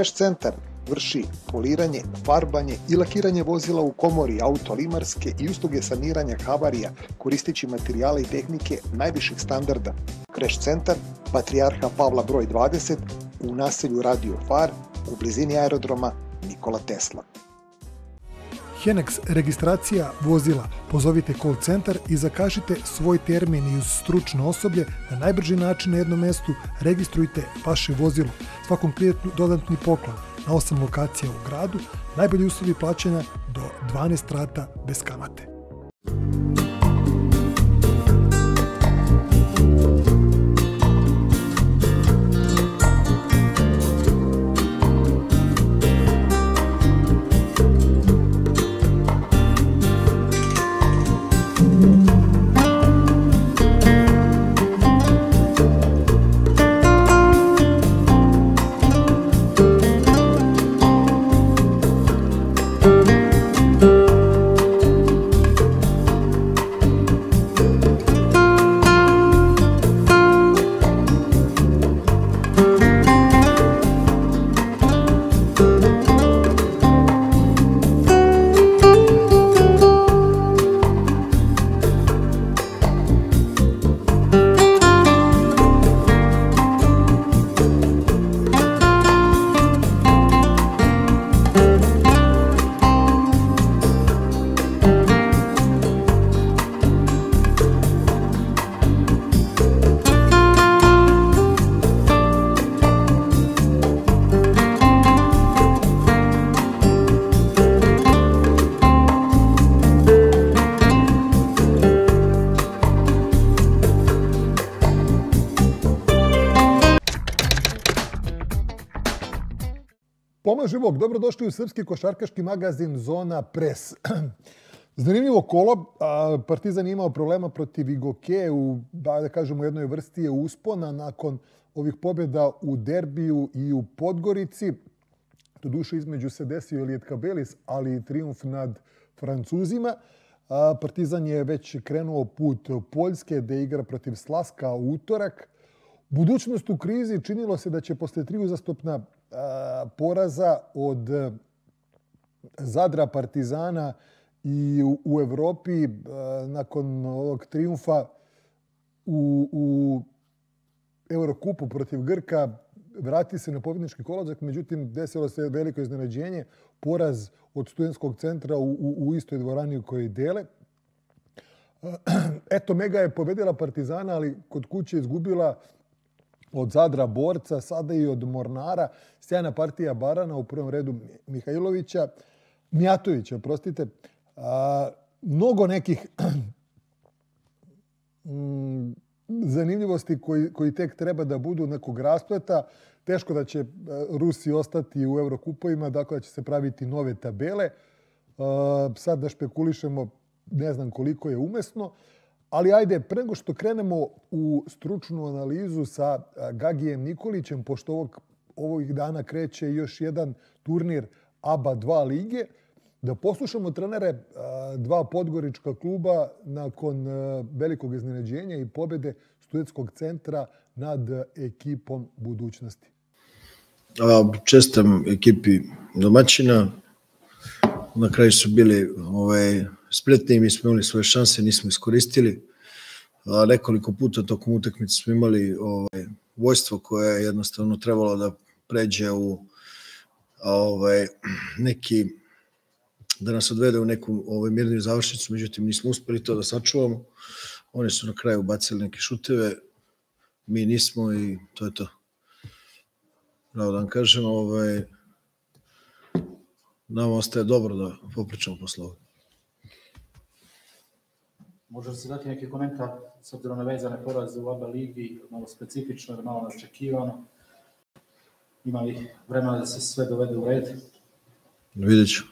Crash Center vrši poliranje, farbanje i lakiranje vozila u komori auto limarske i usluge saniranja havarija koristeći materijale i tehnike najviših standarda. Crash Centar, Patriarha Pavla broj 20, u naselju Radio Far, u blizini aerodroma Nikola Tesla. Henex registracija vozila. Pozovite call centar i zakažite svoj termin i uz stručno osoblje na najbrži način na jednom mestu registrujte vaše vozilo. Svakom klijentu dodatni poklon na 8 lokacija u gradu, najbolji uslovi plaćanja do 12 rata bez kamate. Pomaže Bog, dobrodošli u srpski košarkaški magazin Zona Pres. Zanimljivo kolo, Partizan je imao problema protiv Igoke u, da kažemo, jednoj vrsti je uspona nakon ovih pobjeda u Derbiju i u Podgorici. To duše između se desio Elijet Kabelis, ali i triumf nad Francuzima. Partizan je već krenuo put Poljske da igra protiv Slaska u utorak. Budućnost u krizi činilo se da će posle tri uzastopna poraza od e, Zadra Partizana i u Evropi e, nakon ovog triumfa u, u Eurokupu protiv Grka vrati se na pobjednički kolozak, međutim desilo se veliko iznenađenje, poraz od studentskog centra u, u, u istoj dvorani u kojoj dele. E, eto, Mega je pobedila Partizana, ali kod kuće izgubila od Zadra Borca, sada i od Mornara, sjajna partija Barana u prvom redu Mihajlovića, Mijatovića, prostite. A, mnogo nekih mm, zanimljivosti koji, koji tek treba da budu nekog raspleta. Teško da će e, Rusi ostati u Eurokupovima, dakle da će se praviti nove tabele. E, sad da špekulišemo, ne znam koliko je umesno. Ali ajde, pre nego što krenemo u stručnu analizu sa Gagijem Nikolićem, pošto ovog, ovih dana kreće još jedan turnir ABA 2 lige, da poslušamo trenere dva podgorička kluba nakon velikog iznenađenja i pobjede studentskog centra nad ekipom budućnosti. Čestam ekipi domaćina. Na kraju su bili ovaj, spretni, mi smo imali svoje šanse, nismo iskoristili. A nekoliko puta tokom utakmice smo imali ovaj, vojstvo koje je jednostavno trebalo da pređe u ovaj, neki da nas odvede u neku ovaj, mirniju završnicu, međutim nismo uspeli to da sačuvamo. Oni su na kraju bacili neke šuteve, mi nismo i to je to. Pravo da vam kažem, ovaj, nam ostaje dobro da popričamo posle ovoga. Može se dati neki komentar s obzirom na vezane poraze u ABA ligi, malo specifično, malo neočekivano? Ima li vremena da se sve dovede u red? Vidjet ću.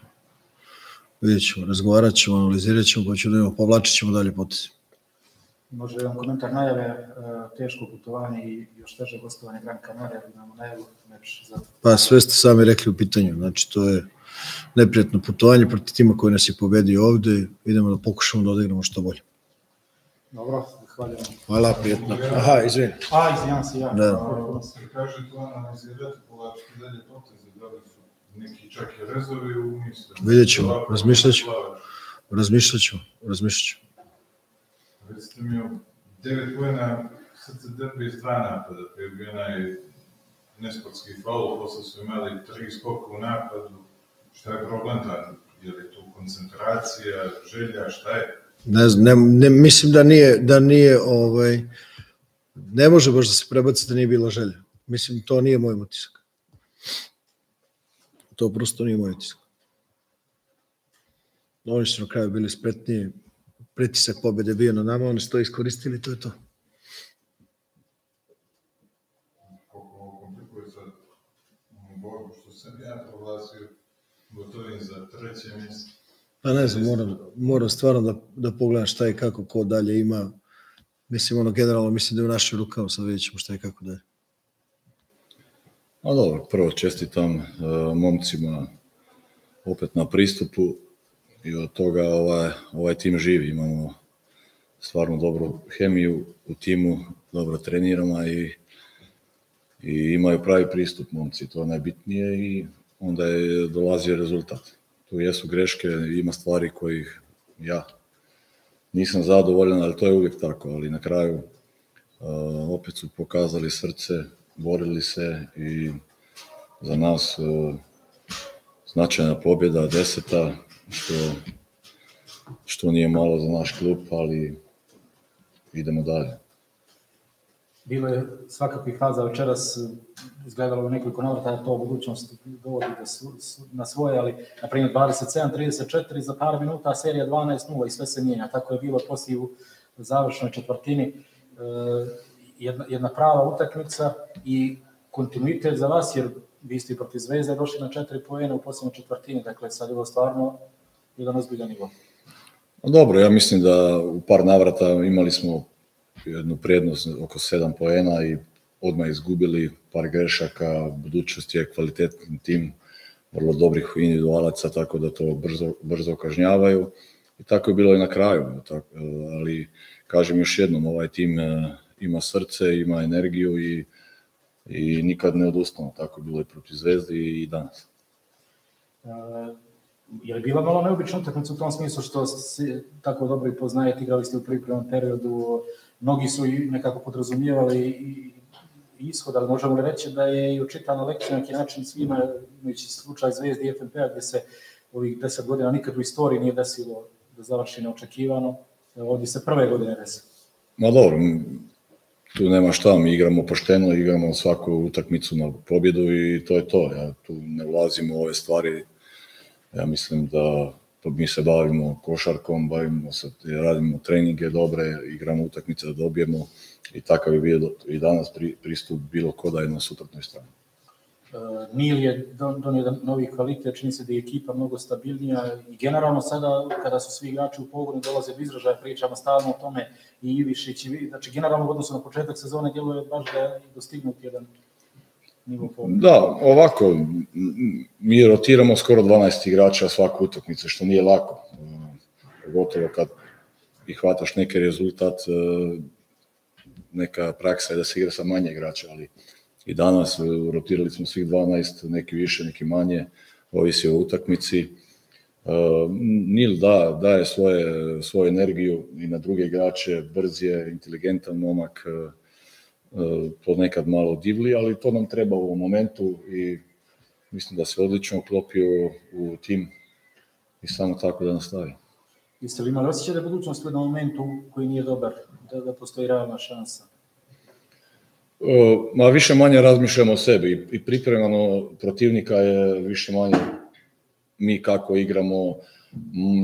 Vidjet ćemo, razgovarat ćemo, analizirat ćemo, pa ćemo da imamo, povlačit ćemo dalje potezi. Može jedan komentar najave, e, teško putovanje i još teže gostovanje Gran Canaria, imamo najavu meč za... Pa sve ste sami rekli u pitanju, znači to je neprijatno putovanje protiv tima koji nas je pobedio ovde, idemo da pokušamo da odigramo što bolje. Dobro, zahvaljujem. Hvala, prijetno. Aha, izvini. A, izvinjam se, ja. Da. Kaže to analizirati, povlačiti dalje poteze, da li su neki čak i rezovi u misli. Vidjet ćemo, razmišljat ću. Razmišljat ću. Recite mi, devet pojena srce derbi iz dva napada, pa je bio onaj nesportski faul, posle su imali tri skoka u napadu. Šta je problem tada? Je li tu koncentracija, želja, šta je? Ne, znam, ne, ne, mislim da nije, da nije ovaj, ne može baš da se prebaci da nije bila želja. Mislim, to nije moj utisak. To prosto nije moj utisak. Oni su na kraju bili spretniji, pritisak pobjede bio na nama, oni su to iskoristili, to je to. Borbu što sam ja proglasio gotovim za treće mjesto. Pa ne znam, moram, moram stvarno da, da pogledam šta je kako, ko dalje ima. Mislim, ono, generalno, mislim da je u našoj rukama, sad vidjet ćemo šta je kako dalje. A dobro, prvo čestitam uh, momcima opet na pristupu i od toga ovaj, ovaj tim živi. Imamo stvarno dobru hemiju u timu, dobro treniramo i, i imaju pravi pristup momci, to je najbitnije i onda je dolazio rezultat. Tu jesu greške, ima stvari kojih ja nisam zadovoljan, ali to je uvijek tako, ali na kraju uh, opet su pokazali srce, borili se i za nas uh, značajna pobjeda, deseta, što, što nije malo za naš klub, ali idemo dalje. Bilo je svakakvih faza večeras, izgledalo je nekoliko navrata da to budućnost dovodi da su, su, na svoje, ali na primjer 27-34 za par minuta, serija 12-0 i sve se mijenja. Tako je bilo poslije u završnoj četvrtini. E, jedna, jedna prava utakmica i kontinuitet za vas, jer vi ste i protiv Zvezde došli na četiri pojene u posljednoj četvrtini, dakle sad je ovo stvarno jedan ozbiljan nivo. Pa dobro, ja mislim da u par navrata imali smo jednu prednost oko 7 poena i odmah izgubili par grešaka, budućnost je kvalitetni tim, vrlo dobrih individualaca, tako da to brzo, brzo kažnjavaju. I tako je bilo i na kraju, tako, ali kažem još jednom, ovaj tim e, ima srce, ima energiju i, i nikad ne odustano, tako je bilo i protiv Zvezdi i danas. E, je li bila malo neobična utakmica u tom smislu što se tako dobro i poznajete, igrali ste u pripremnom periodu, mnogi su i nekako podrazumijevali i ishod, ali možemo li reći da je i učitana lekcija na neki način svima, imajući slučaj Zvezdi i FNP-a gdje se ovih deset godina nikad u istoriji nije desilo da završi neočekivano, ovdje se prve godine desi. Ma dobro, tu nema šta, mi igramo pošteno, igramo svaku utakmicu na pobjedu i to je to. Ja tu ne ulazimo u ove stvari, ja mislim da mi se bavimo košarkom, bavimo se, radimo treninge dobre, igramo utakmice da dobijemo i takav je bio i danas pri, pristup bilo ko da je na suprotnoj strani. E, uh, Nil je donio don novi kvalitet, čini se da je ekipa mnogo stabilnija i generalno sada kada su svi igrači u pogonu dolaze do izražaja, pričamo stalno o tome i Ivišić, i, znači generalno u odnosu na početak sezone djeluje baš da je dostignut jedan nivo. Da, ovako, mi rotiramo skoro 12 igrača svaku utakmicu, što nije lako. E, pogotovo kad i hvataš neki rezultat, e, neka praksa je da se igra sa manje igrača, ali i danas e, rotirali smo svih 12, neki više, neki manje, ovisi o utakmici. Nil da, daje svoje, svoju energiju i na druge igrače, brz je, inteligentan momak, uh, nekad malo divli, ali to nam treba u momentu i mislim da se odlično uklopio u tim i samo tako da nastavi. Jeste li imali osjećaj da je budućnost u jednom momentu koji nije dobar, da, da postoji realna šansa? Ma više manje razmišljamo o sebi i pripremano protivnika je više manje mi kako igramo,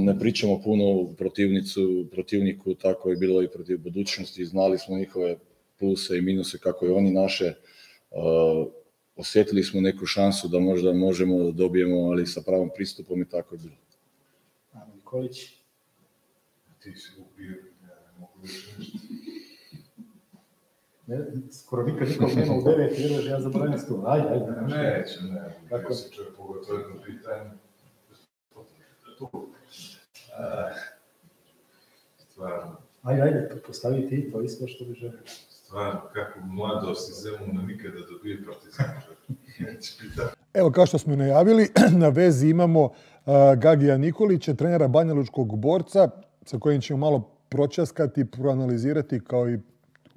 ne pričamo puno protivnicu, protivniku, tako je bilo i protiv budućnosti, znali smo njihove pluse i minuse kako je oni naše, uh, osjetili smo neku šansu da možda možemo da dobijemo, ali sa pravom pristupom i tako je bilo. Nikolić? Ti si ubio, ja ne mogu više. Ne, skoro nikad nikog nema u devet, jer ja zaboravim stu. Ajde, ajde. Neće, ne. Tako. Tako se čovjek pogotovo jedno pitanje. Tu. A, Stvarno, Ajde, ajde, postavi ti to isto što bi želio stvar kako mladost iz Zemuna nikada dobije partizan. Evo, kao što smo najavili, na vezi imamo uh, Gagija Nikolića, trenera Banjalučkog borca, sa kojim ćemo malo pročaskati, proanalizirati kao i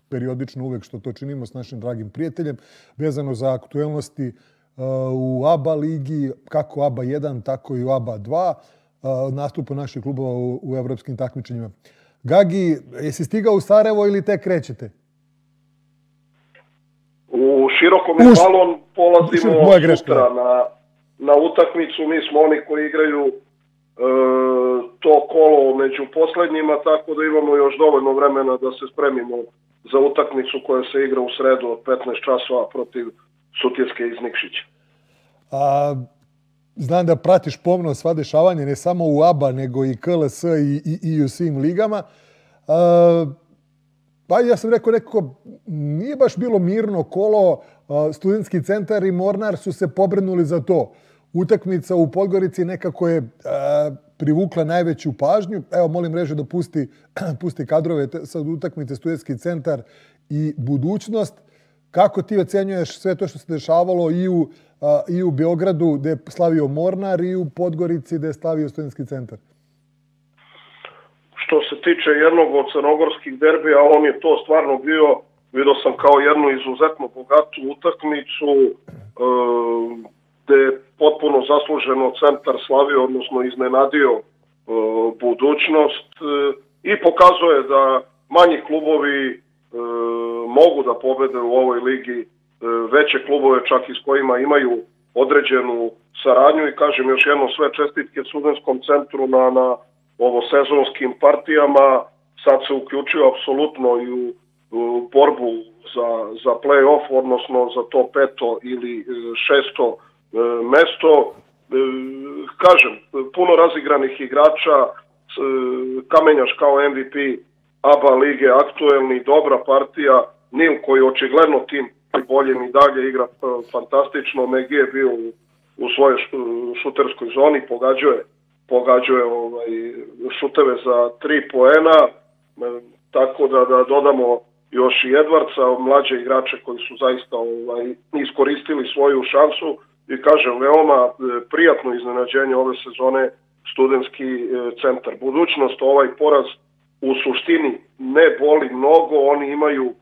periodično uvek što to činimo s našim dragim prijateljem, vezano za aktuelnosti uh, u ABA ligi, kako ABA 1, tako i u ABA 2, uh, nastupa naših klubova u, u evropskim takmičenjima. Gagi, jesi stigao u Sarajevo ili tek krećete? U širokom u... balon polazimo sutra na, na utakmicu. Mi smo oni koji igraju e, to kolo među poslednjima, tako da imamo još dovoljno vremena da se spremimo za utakmicu koja se igra u sredu od 15 časova protiv Sutjeske iz Nikšića. A, znam da pratiš pomno sva dešavanja, ne samo u ABA, nego i KLS i, i, i u svim ligama. A, Pa ja sam rekao, nekako, nije baš bilo mirno kolo, studentski centar i Mornar su se pobrnuli za to. Utakmica u Podgorici nekako je privukla najveću pažnju. Evo, molim režu da pusti, pusti kadrove sa utakmice studentski centar i budućnost. Kako ti ocenjuješ sve to što se dešavalo i u, i u Beogradu gde je slavio Mornar i u Podgorici gde je slavio studentski centar? Što se tiče jednog od crnogorskih derbija, on je to stvarno bio, vidio sam kao jednu izuzetno bogatu utakmicu, e, gde je potpuno zasluženo centar slavio, odnosno iznenadio e, budućnost e, i pokazuje da manji klubovi e, mogu da pobede u ovoj ligi e, veće klubove čak i s kojima imaju određenu saradnju. I kažem još jedno sve čestitke studentskom centru na, na ovo sezonskim partijama, sad se uključio apsolutno i u, u borbu za, za play-off, odnosno za to peto ili e, šesto e, mesto. E, kažem, puno razigranih igrača, e, Kamenjaš kao MVP ABA lige, aktuelni, dobra partija, Nil koji očigledno tim bolje i dalje igra e, fantastično, Megi je bio u, u svojoj šuterskoj zoni, pogađuje pogađuje ovaj, šuteve za tri poena, e, tako da, da dodamo još i Edvarca, mlađe igrače koji su zaista ovaj, iskoristili svoju šansu i kažem, veoma e, prijatno iznenađenje ove sezone studentski e, centar. Budućnost, ovaj poraz u suštini ne boli mnogo, oni imaju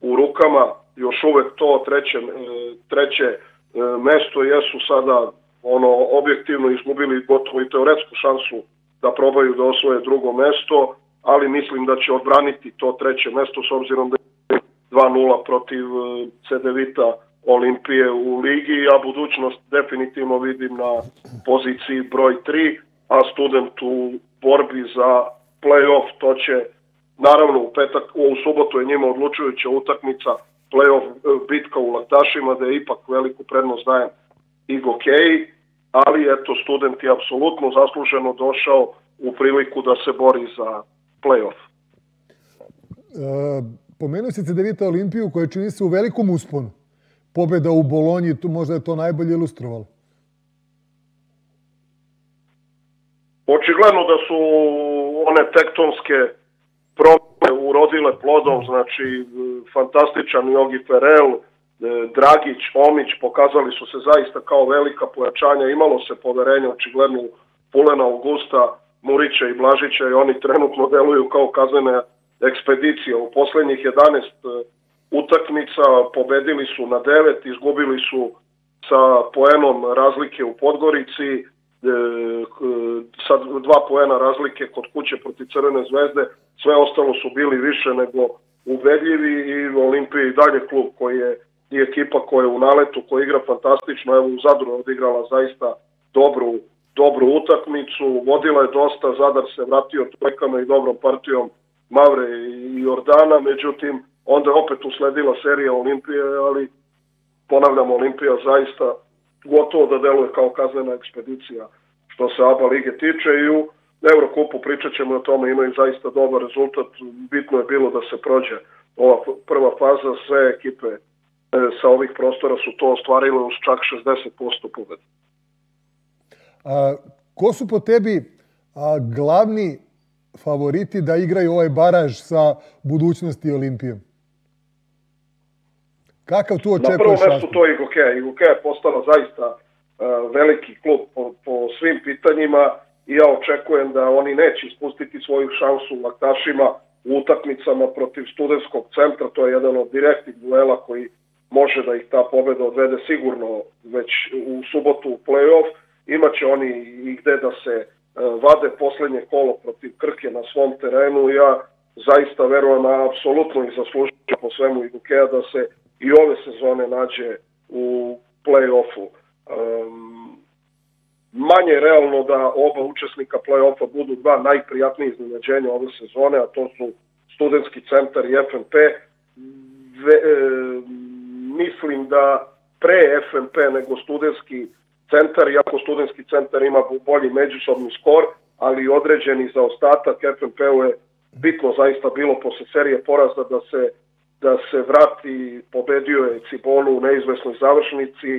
u rukama još uvek to treće, treće mesto, jesu sada ono objektivno izgubili gotovo i teoretsku šansu da probaju da osvoje drugo mesto, ali mislim da će odbraniti to treće mesto s obzirom da je 2-0 protiv e, CDVita Olimpije u ligi, a budućnost definitivno vidim na poziciji broj 3, a student u borbi za play-off, to će naravno u petak, u subotu je njima odlučujuća utakmica play-off e, bitka u Laktašima, da je ipak veliku prednost dajem i Kej, ali eto, student je apsolutno zasluženo došao u priliku da se bori za play-off. E, pomenuo si CDVita Olimpiju koja čini se u velikom usponu. Pobjeda u Bolonji, tu možda je to najbolje ilustrovalo. Očigledno da su one tektonske promene urodile plodom, znači fantastičan Jogi Ferel, E, E, Dragić, Omić pokazali su se zaista kao velika pojačanja, imalo se poverenje očigledno Pulena Augusta, Murića i Blažića i oni trenutno deluju kao kazane ekspedicije. U poslednjih 11 e, utakmica pobedili su na 9, izgubili su sa poenom razlike u Podgorici, e, e sa dva poena razlike kod kuće proti Crvene zvezde, sve ostalo su bili više nego ubedljivi i Olimpija i dalje klub koji je i ekipa koja je u naletu, koja igra fantastično, evo u Zadru odigrala zaista dobru, dobru utakmicu, vodila je dosta, Zadar se vratio trojkama i dobrom partijom Mavre i Jordana, međutim, onda je opet usledila serija Olimpije, ali ponavljam, Olimpija zaista gotovo da deluje kao kaznena ekspedicija što se ABA lige tiče i u Eurokupu pričat ćemo o tome, imaju zaista dobar rezultat, bitno je bilo da se prođe ova prva faza, sve ekipe sa ovih prostora su to ostvarile uz čak 60% pobeda. A, ko su po tebi a, glavni favoriti da igraju ovaj baraž sa budućnosti Olimpijom? Kakav tu Na očekuješ? prvom mjestu raspad? to je Igokea. Igokea je postala zaista e, veliki klub po, po svim pitanjima i ja očekujem da oni neće ispustiti svoju šansu laktašima u utakmicama protiv studentskog centra. To je jedan od direktnih duela koji može da ih ta pobjeda odvede sigurno već u subotu u play-off. Imaće oni i gde da se e, vade posljednje kolo protiv Krke na svom terenu. Ja zaista verujem, a apsolutno ih zaslužuje po svemu i Dukeja da se i ove sezone nađe u play-offu. Um, manje je realno da oba učesnika play-offa budu dva najprijatnije iznenađenja ove sezone, a to su studentski centar i FNP. Ve, e, mislim da pre FMP nego studentski centar, iako studentski centar ima bolji međusobni skor, ali određeni određeni zaostatak FMP-u je bitno zaista bilo posle serije poraza da se da se vrati, pobedio je Cibonu u neizvesnoj završnici,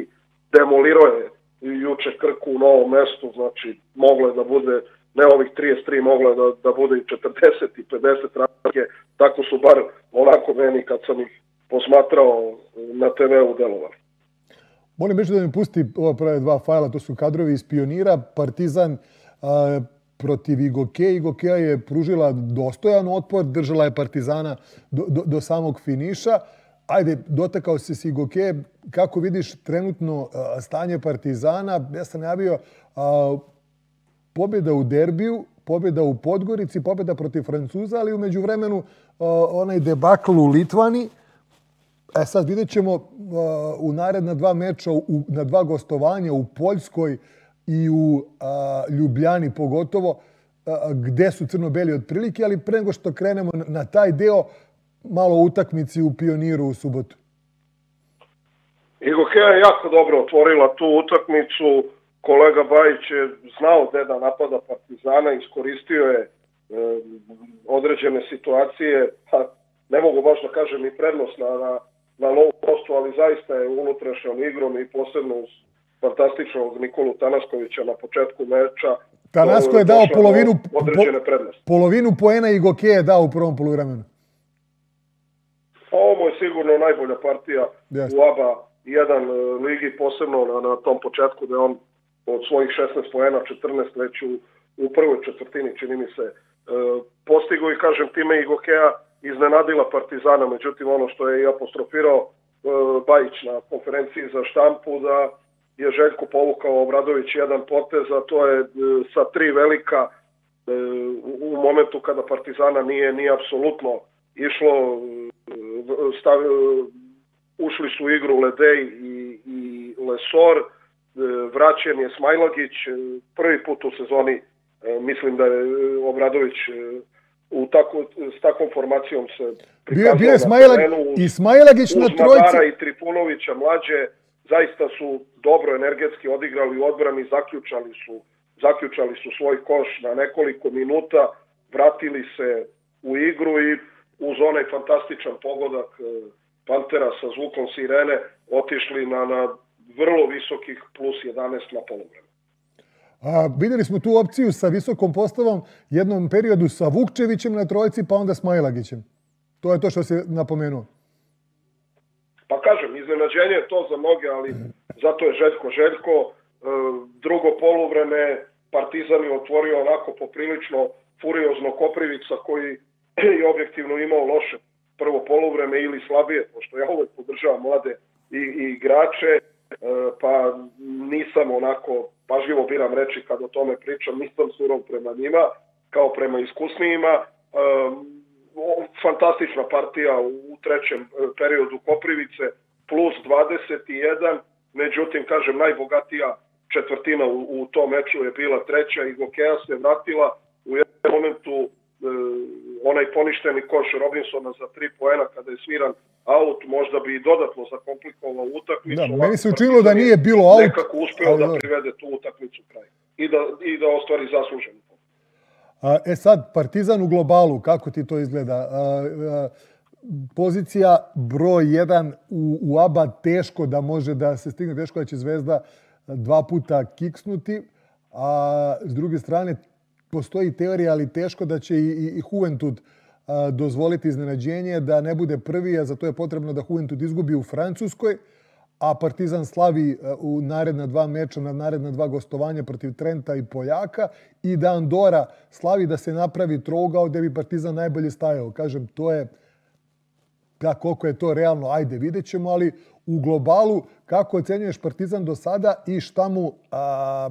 demolirao je juče Krku u novom mestu, znači moglo je da bude, ne ovih 33, moglo je da, da bude i 40 i 50 razlike, tako su bar onako meni kad sam ih posmatrao na TV-u delovali. Molim već da mi pusti ova prve dva fajla, to su kadrovi iz Pionira, Partizan a, protiv Igoke. Igokea je pružila dostojan otpor, držala je Partizana do, do, do samog finiša. Ajde, dotakao se si Igoke, kako vidiš trenutno a, stanje Partizana? Ja sam najavio a, pobjeda u derbiju, pobjeda u Podgorici, pobjeda protiv Francuza, ali umeđu vremenu onaj debakl u Litvani, E sad vidjet ćemo uh, u naredna dva meča, u, na dva gostovanja u Poljskoj i u uh, Ljubljani pogotovo, uh, gde su crno-beli otprilike, ali pre nego što krenemo na, na taj deo, malo utakmici u Pioniru u subotu. Igokea je jako dobro otvorila tu utakmicu. Kolega Bajić je znao gde da napada Partizana, iskoristio je e, određene situacije, pa ne mogu baš da kažem i prednost na, na na low postu, ali zaista je unutrašnjom igrom i posebno uz fantastičnog Nikolu Tanaskovića na početku meča. Tanasko je dao polovinu, prednosti. polovinu poena i Goke je dao u prvom poluvremenu. Pa ovo je sigurno najbolja partija yes. u ABA 1 e, ligi, posebno na, na tom početku da on od svojih 16 poena 14 već u, u prvoj četvrtini, čini mi se, e, postigo i kažem time i Gokea iznenadila Partizana, međutim ono što je i apostrofirao e, Bajić na konferenciji za štampu da je Željko povukao Obradović jedan potez, a to je e, sa tri velika e, u momentu kada Partizana nije nije apsolutno išlo e, stav, e, ušli su u igru Ledej i, i Lesor e, vraćen je Smajlagić prvi put u sezoni mislim da je Obradović u tako, s takvom formacijom se prikazao bio, bio Smajlag, i Smajlagić na trojci. i Trifunovića mlađe zaista su dobro energetski odigrali u odbrani, zaključali su, zaključali su svoj koš na nekoliko minuta, vratili se u igru i uz onaj fantastičan pogodak e, Pantera sa zvukom sirene otišli na, na vrlo visokih plus 11 na polovreme. A, vidjeli smo tu opciju sa visokom postavom jednom periodu sa Vukčevićem na trojici, pa onda s Majlagićem. To je to što se napomenuo. Pa kažem, iznenađenje je to za mnoge, ali zato je Željko Željko. E, drugo poluvreme Partizan je otvorio onako poprilično furiozno Koprivica koji je objektivno imao loše prvo poluvreme ili slabije, pošto ja uvek podržavam mlade i, i igrače, e, pa nisam onako pažljivo biram reči kad o tome pričam, nisam surov prema njima, kao prema iskusnijima. Fantastična partija u trećem e, periodu Koprivice, plus 21, međutim, kažem, najbogatija četvrtina u, u tom meču je bila treća i Gokeja se vratila u jednom momentu onaj poništeni koš Robinsona za tri poena kada je sviran out, možda bi i dodatno zakomplikovao utakmicu. Da, meni se učinilo da nije bilo out. Nekako uspeo ali, da privede tu utakmicu kraj i da, i da ostvari zasluženu. A, e sad, Partizan u globalu, kako ti to izgleda? A, a, pozicija broj 1 u, u ABA teško da može da se stigne, teško da će Zvezda dva puta kiksnuti, a s druge strane postoji teorija, ali teško da će i, i, i Juventud dozvoliti iznenađenje da ne bude prvi, a za to je potrebno da Juventud izgubi u Francuskoj, a Partizan slavi u naredna dva meča, na naredna dva gostovanja protiv Trenta i Poljaka i da Andora slavi da se napravi trougao gde bi Partizan najbolje stajao. Kažem, to je da, koliko je to realno, ajde, vidjet ćemo, ali u globalu, kako ocenjuješ Partizan do sada i šta mu a,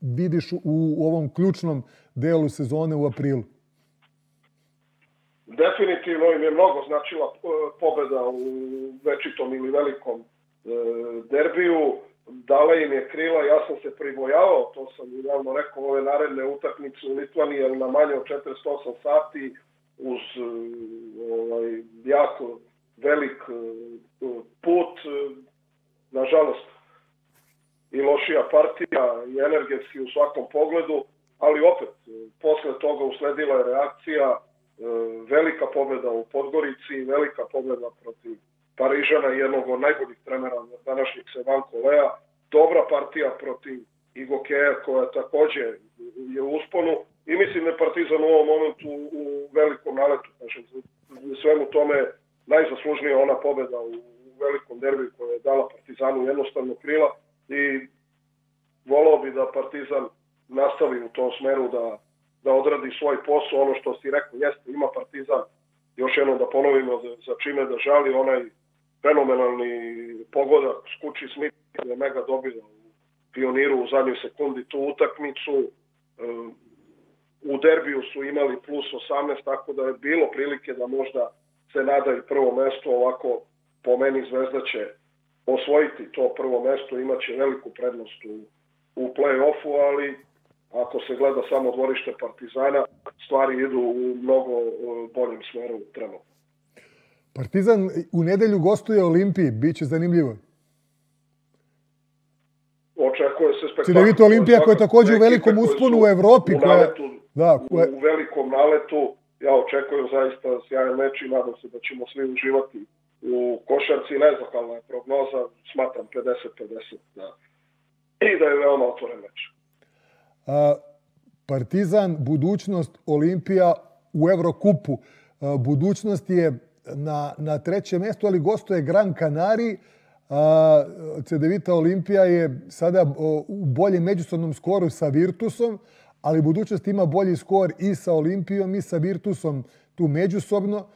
vidiš u, u ovom ključnom delu sezone u aprilu? Definitivno im je mnogo značila e, pobeda u večitom ili velikom e, derbiju. Dala im je krila, ja sam se pribojavao, to sam javno rekao, ove naredne utakmice u Litvaniji, ali na manje od 48 sati, uz e, ovaj, jako velik put, nažalost, i lošija partija i energetski u svakom pogledu, ali opet, e, posle toga usledila je reakcija, e, velika pobjeda u Podgorici, velika pobjeda protiv Parižana, jednog od najboljih trenera današnjih Sevan Kolea, dobra partija protiv Igokeja koja također je u usponu i mislim da je Partizan u ovom momentu u velikom naletu. Znači, svemu tome najzaslužnija ona pobjeda u velikom derbiju koja je dala Partizanu jednostavno krila i volao bi da Partizan nastavi u tom smeru da da odradi svoj posao, ono što si rekao, jeste, ima partizan, još jednom da ponovimo za, za čime da žali, onaj fenomenalni pogodak Skuči Smith je mega dobio u pioniru u zadnjoj sekundi tu utakmicu. Um, u derbiju su imali plus 18, tako da je bilo prilike da možda se nada i prvo mesto, ovako po meni Zvezda će osvojiti to prvo mesto, imaće veliku prednost u, u play-offu, ali ako se gleda samo dvorište Partizana, stvari idu u mnogo boljem smeru trenutno. Partizan u nedelju gostuje Olimpiji, bit će zanimljivo. Očekuje se spektakl. Cidevito Olimpija koja je također u velikom usponu u Evropi. U, koja... naletu, da, koja... u velikom naletu. Ja očekujem zaista sjajan meč i nadam se da ćemo svi uživati u košarci. Nezahvalna je prognoza, smatram 50-50 da. i da je veoma otvoren meč. Partizan, budućnost Olimpija u Evrokupu. Budućnost je na, na trećem mjestu, ali gostuje Gran Canari. CDVita Olimpija je sada u boljem međusobnom skoru sa Virtusom, ali budućnost ima bolji skor i sa Olimpijom i sa Virtusom tu međusobno.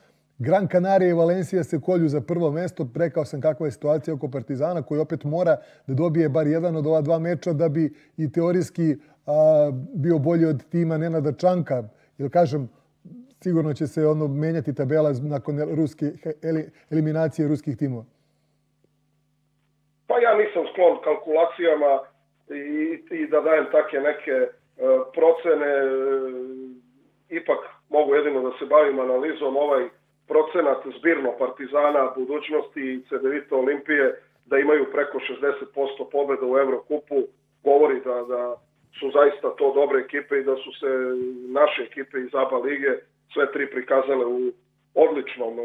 Gran Canaria i Valencija se kolju za prvo mesto. Prekao sam kakva je situacija oko Partizana koji opet mora da dobije bar jedan od ova dva meča da bi i teorijski a, bio bolji od tima Nenada Čanka. Jer kažem, sigurno će se ono menjati tabela nakon ruske, eliminacije ruskih timova. Pa ja nisam sklon kalkulacijama i, i da dajem take neke e, procene. E, ipak mogu jedino da se bavim analizom ovaj procenat zbirno Partizana, budućnosti i CDVita Olimpije da imaju preko 60% pobjeda u Evrokupu, govori da, da su zaista to dobre ekipe i da su se naše ekipe iz ABA lige sve tri prikazale u odličnom e,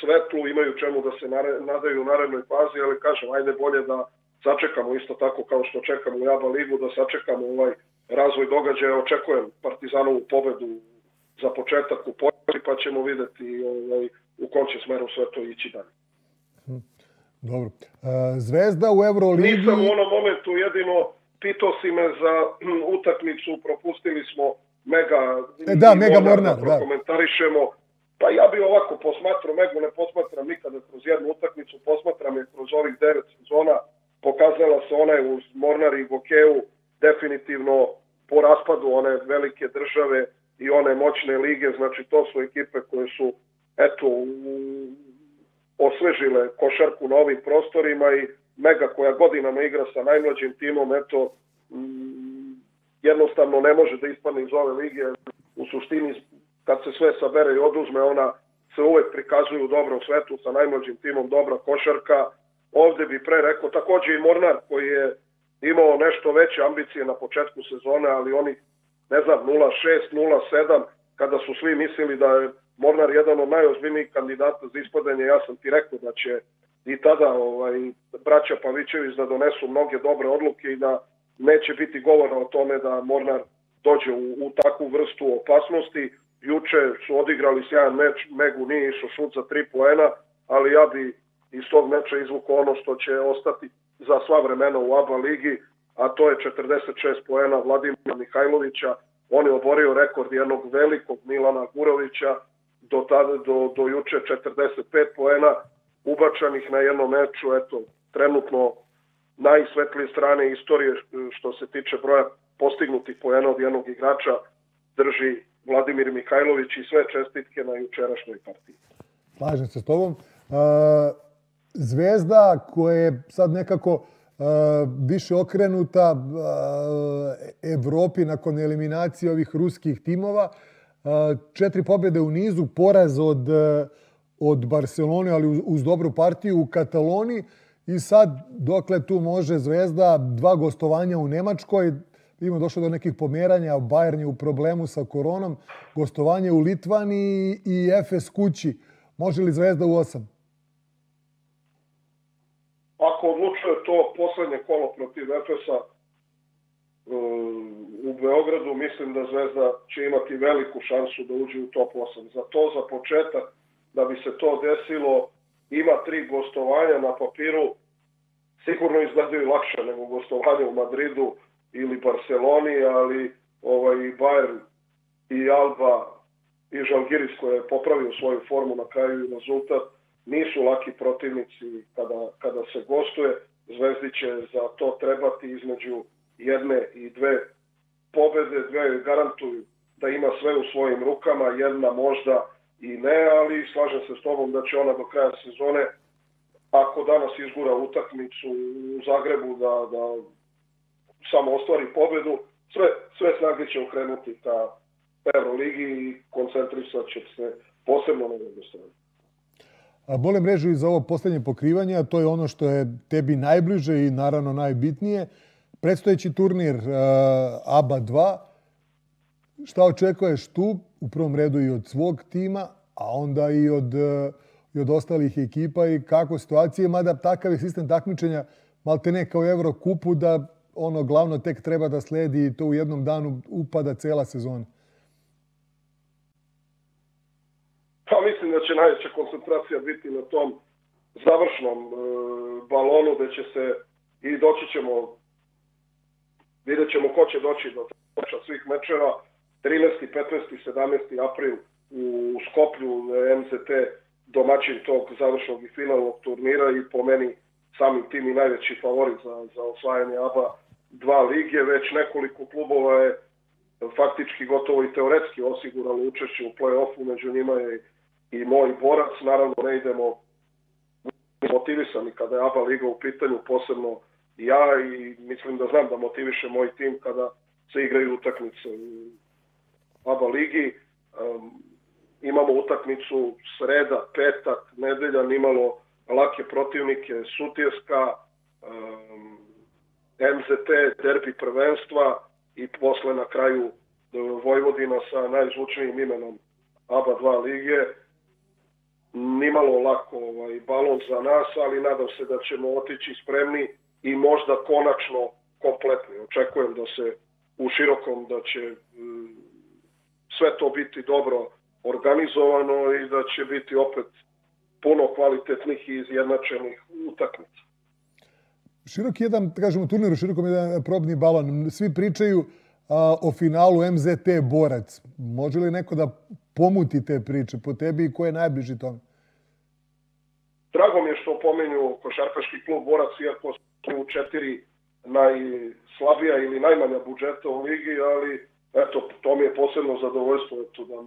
svetlu, imaju čemu da se nadaju u narednoj fazi, ali kažem, ajde bolje da sačekamo isto tako kao što čekamo u ABA ligu, da sačekamo ovaj razvoj događaja, očekujem Partizanovu pobedu za početak u Pojati, pa ćemo videti ovaj, u kom će smeru sve to ići dalje. Dobro. E, Zvezda u Euroligi... Nisam u onom momentu jedino pitao si me za hm, utakmicu, propustili smo Mega... E, da, Mega Mornar, da. Komentarišemo. Pa ja bi ovako posmatrao, Megu ne posmatram nikada kroz jednu utakmicu, posmatram je kroz ovih devet sezona. Pokazala se ona je uz Mornar i Gokeju definitivno po raspadu one velike države i one moćne lige. Znači, to su ekipe koje su eto, osvežile košarku na ovim prostorima i Mega koja godinama igra sa najmlađim timom, eto, mm, jednostavno ne može da ispadne iz ove lige. U suštini, kad se sve sabere i oduzme, ona se uvek prikazuje u dobrom svetu sa najmlađim timom, dobra košarka. Ovde bi pre rekao, takođe i Mornar koji je imao nešto veće ambicije na početku sezone, ali oni, ne znam, 0-6, 0-7, kada su svi mislili da je Mornar jedan od najozbiljnijih kandidata za ispadanje, ja sam ti rekao da će i tada ovaj, braća Pavićević da donesu mnoge dobre odluke i da neće biti govora o tome da Mornar dođe u, u takvu vrstu opasnosti. juče su odigrali sjajan meč, Megu nije išao šut za tri poena, ali ja bi iz tog meča izvukao ono što će ostati za sva vremena u ABA ligi, a to je 46 poena Vladimira Mihajlovića. On je oborio rekord jednog velikog Milana Gurovića, do, tada, do, do juče 45 poena ubačanih na jednom meču, eto, trenutno najsvetlije strane istorije što se tiče broja postignutih poena od jednog igrača drži Vladimir Mihajlović i sve čestitke na jučerašnjoj partiji. Slažem se s tobom. E, Zvezda koja je sad nekako više okrenuta Evropi nakon eliminacije ovih ruskih timova. Četiri pobjede u nizu, poraz od, od Barcelone, ali uz dobru partiju u Kataloniji. I sad, dokle tu može Zvezda, dva gostovanja u Nemačkoj, ima došlo do nekih pomjeranja, Bayern je u problemu sa koronom, gostovanje u Litvani i FS kući. Može li Zvezda u osam? Ako je to poslednje kolo protiv Efesa eh, u Beogradu, mislim da Zvezda će imati veliku šansu da uđe u top 8. Za to, za početak, da bi se to desilo, ima tri gostovanja na papiru, sigurno izgledaju lakše nego gostovanje u Madridu ili Barceloni, ali ovaj, Bayern i Alba i Žalgiris koji je popravio svoju formu na kraju i rezultat, nisu laki protivnici kada, kada se gostuje. Zvezdi će za to trebati između jedne i dve pobede, dve garantuju da ima sve u svojim rukama, jedna možda i ne, ali slažem se s tobom da će ona do kraja sezone, ako danas izgura utakmicu u Zagrebu, da, da samo ostvari pobedu, sve, sve snage će okrenuti ka Euroligi i koncentrisat će se posebno na jednu stranu bole mrežu i za ovo posljednje pokrivanje, a to je ono što je tebi najbliže i naravno najbitnije. Predstojeći turnir e, uh, ABA 2, šta očekuješ tu, u prvom redu i od svog tima, a onda i od, uh, i od ostalih ekipa i kako situacije, mada takav je sistem takmičenja, malte ne kao Eurokupu, da ono glavno tek treba da sledi i to u jednom danu upada cela sezona? Pa mislim da će najveća koncentracija biti na tom završnom e, balonu gde će se i doći ćemo vidjet ćemo ko će doći do toča svih mečeva 13. 15. 17. april u Skoplju MZT domaćin tog završnog i finalnog turnira i po meni samim tim i najveći favorit za, za osvajanje ABA dva lige, već nekoliko klubova je faktički gotovo i teoretski osiguralo učešće u play-offu, među njima je i moj borac, naravno ne idemo motivisani kada je ABA liga u pitanju, posebno ja i mislim da znam da motiviše moj tim kada se igraju utakmice u ABA ligi. Um, imamo utakmicu sreda, petak, nedelja, nimalo lake protivnike, Sutjeska, um, MZT, derbi prvenstva i posle na kraju Vojvodina sa najzvučnijim imenom ABA 2 lige. Nimalo lako ovaj, balon za nas, ali nadam se da ćemo otići spremni i možda konačno kompletni. Očekujem da se u širokom da će mm, sve to biti dobro organizovano i da će biti opet puno kvalitetnih i izjednačenih utakmica širok jedan, kažemo, turnir u širokom jedan probni balon. Svi pričaju uh, o finalu MZT Borac. Može li neko da pomuti te priče po tebi i ko je najbliži tome? Drago mi je što pomenju košarkaški klub Borac, iako su u četiri najslabija ili najmanja budžeta u ligi, ali eto, to mi je posebno zadovoljstvo eto, da,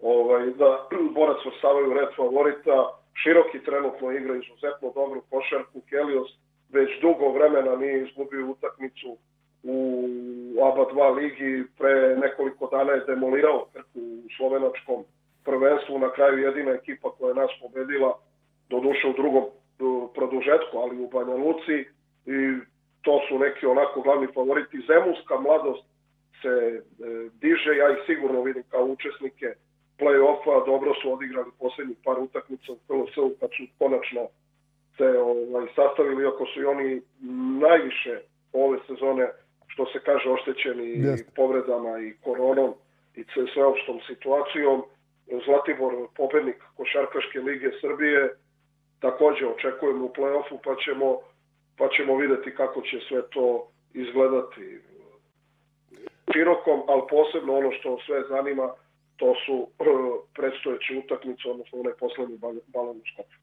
ovaj, da Borac vrstavaju red favorita. Široki trenutno igra izuzetno dobru košarku, Kelios već dugo vremena nije izgubio utakmicu u ABA 2 ligi. Pre nekoliko dana je demolirao Krku u slovenačkom prvenstvu. Na kraju jedina ekipa koja je nas pobedila, do duše u drugom produžetku, ali u Banja Luci. I to su neki onako glavni favoriti. Zemunska mladost se e, diže, ja ih sigurno vidim kao učesnike play-offa. Dobro su odigrali posljednjih par utakmica u KLS-u kad su konačno se ovaj, sastavili, ako su i oni najviše ove sezone, što se kaže, oštećeni yes. povredama i koronom i sveopštom situacijom. Zlatibor, pobednik Košarkaške lige Srbije, takođe očekujemo u play-offu, pa ćemo, pa ćemo videti kako će sve to izgledati širokom, ali posebno ono što sve zanima, to su predstojeće utakmice, odnosno onaj poslednji balon u Skopju.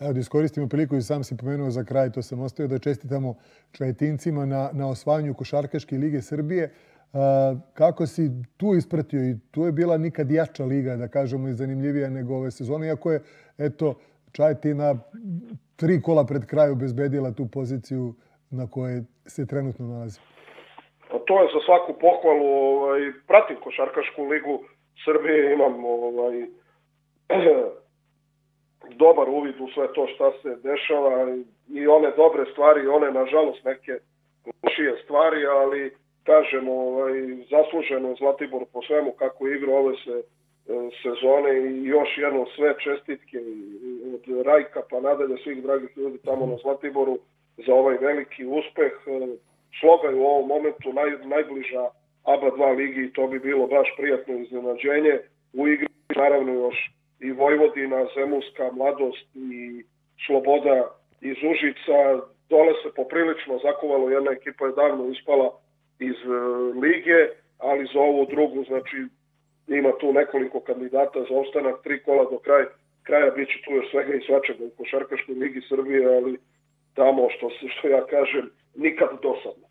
Evo da iskoristimo priliku i sam si pomenuo za kraj, to sam ostavio da čestitamo čajetincima na, na osvajanju Košarkaške lige Srbije. A, kako si tu ispratio i tu je bila nikad jača liga, da kažemo, i zanimljivija nego ove sezone, iako je, eto, Čajetina tri kola pred kraju obezbedila tu poziciju na kojoj se trenutno nalazi. Pa to je za svaku pohvalu. Ovaj, pratim Košarkašku ligu Srbije, imam ovaj, dobar uvid u sve to šta se dešava i one dobre stvari i one, nažalost, neke lošije stvari, ali kažemo ovaj, zasluženo Zlatibor po svemu kako igra ove se e, sezone i još jedno sve čestitke od Rajka pa nadalje svih dragih ljudi tamo na Zlatiboru za ovaj veliki uspeh. E, sloga je u ovom momentu naj, najbliža ABA 2 ligi i to bi bilo baš prijatno iznenađenje. U igri naravno još i Vojvodina, Zemunska, Mladost i Sloboda iz Užica. Dole se poprilično zakovalo, jedna ekipa je davno ispala iz e, lige, ali za ovu drugu, znači ima tu nekoliko kandidata za ostanak, tri kola do kraja, kraja bit će tu još svega i svačega u Košarkaškoj ligi Srbije, ali tamo što, se, što ja kažem, nikad dosadno.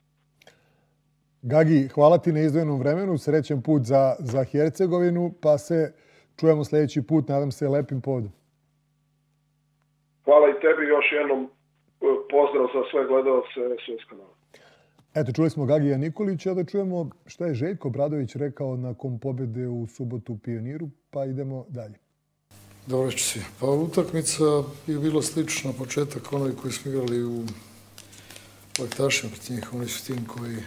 Gagi, hvala ti na izdvojenom vremenu, srećen put za, za Hercegovinu, pa se čujemo sljedeći put, nadam se, lepim povodom. Hvala i tebi još jednom pozdrav za sve gledalce SOS kanala. Eto, čuli smo Gagija Nikolića, da čujemo šta je Željko Bradović rekao nakon pobjede u subotu u Pioniru, pa idemo dalje. Dobro večer svi. Pa utakmica je bilo slično početak onoj koji smo igrali u protiv njih. Oni su tim koji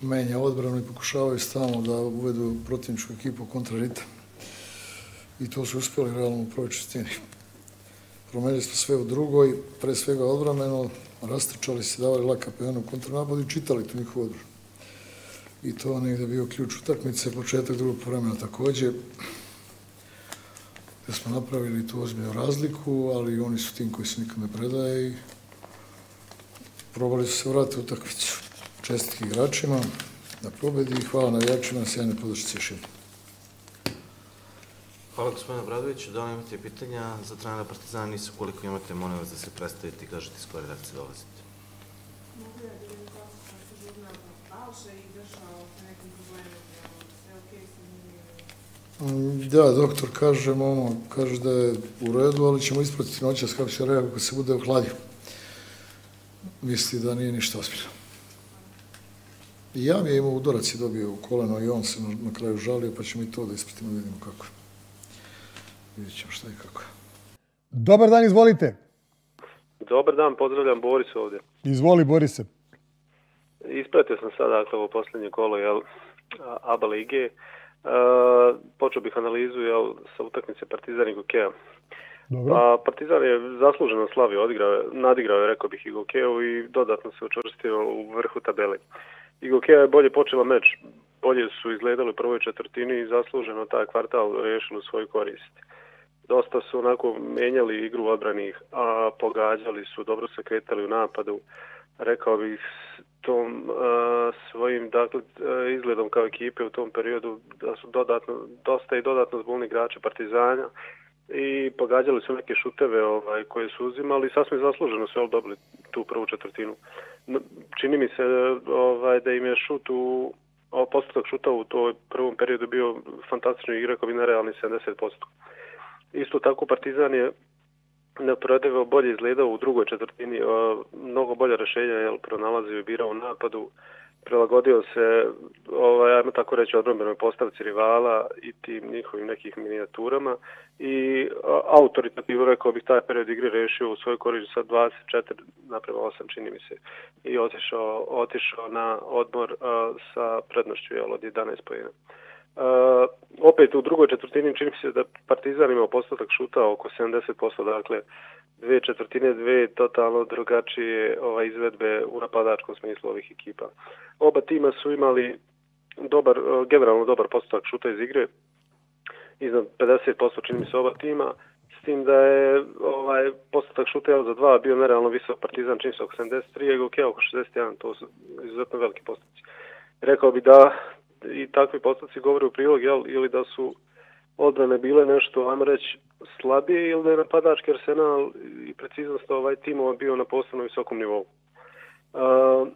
menja odbranu i pokušavaju stalno da uvedu protivničku ekipu kontra ritam. I to su uspjeli realno u prvoj čestini. Promenili smo sve u drugoj, pre svega odbrameno, rastrčali se, davali laka pejanu kontranapad i čitali tu njihovu odbranu. I to negde bio ključ utakmice, početak drugog vremena takođe, da smo napravili tu ozbiljnu razliku, ali oni su tim koji se nikad ne predaje i probali su se vratiti u utakmicu. Čestitki igračima na pobedi i hvala navijačima na sjajne podršci još jednom. Hvala gospodine Bradoviću. Da li imate pitanja za trenera Partizana? Nisu koliko imate, molim vas da se predstavite i kažete iz koje redakcije dolazite. Mogu ja da vidim kako se žurnal Balša i došao sa nekim problemom, sve okej Da, doktor kaže, mamo, kaže da je u redu, ali ćemo ispratiti noćas kako će reagati kad se bude ohladio. Misli da nije ništa ozbiljno. I ja mi je imao udorac i dobio u koleno i on se na, kraju žalio, pa ćemo i to da ispratimo, vidimo kako je. Vidjet ćemo šta i kako. Dobar dan, izvolite. Dobar dan, pozdravljam Boris ovdje. Izvoli, Borise. Ispratio sam sada dakle, ovo posljednje kolo jel, ABA lige. E, počeo bih analizu jel, sa utakmice Partizan i Gokeja. Dobro. A, Partizan je zasluženo slavio, odigrao, nadigrao je, rekao bih, i Gokeju i dodatno se učvrstio u vrhu tabele. I Gokeja je bolje počela meč, bolje su izgledali u prvoj četvrtini i zasluženo taj kvartal rešili u svoju korist. Dosta su onako menjali igru odbranih, a pogađali su, dobro se kretali u napadu. Rekao bih tom a, svojim dakle, izgledom kao ekipe u tom periodu da su dodatno, dosta i dodatno zbulni igrače Partizanja i pogađali su neke šuteve ovaj, koje su uzimali sasvim zasluženo su dobili tu prvu četvrtinu. Čini mi se ovaj, da im je šut u postotak šuta u toj prvom periodu bio fantastično i rekao bi nerealni 70%. Isto tako Partizan je neuporedivo bolje izgledao u drugoj četvrtini, mnogo bolje rešenja je pronalazio i birao u napadu, prilagodio se, ovaj, ajmo tako reći, odrobenoj postavci rivala i tim njihovim nekih minijaturama i autoritativno rekao bih taj period igre rešio u svojoj koriđu sa 24 naprema 8 čini mi se i otišao, otišao na odmor a, sa prednošću jel, od 11 pojena. Eh, opet u drugoj četvrtini čini se da Partizan imao postotak šuta oko 70%, dakle dve četvrtine, dve totalno drugačije ova izvedbe u napadačkom smislu ovih ekipa. Oba tima su imali dobar, eh, generalno dobar postotak šuta iz igre, iznad 50% čini mi se oba tima, s tim da je ovaj postotak šuta za dva bio nerealno visok Partizan čini se oko 73, ego oko 61, to su izuzetno veliki postoci. Rekao bi da i takvi postoci govore u prilog, jel, ili da su odbrane bile nešto, ajmo reći, slabije ili da je napadački arsenal i preciznost ovaj timova bio na posebno visokom nivou. Uh,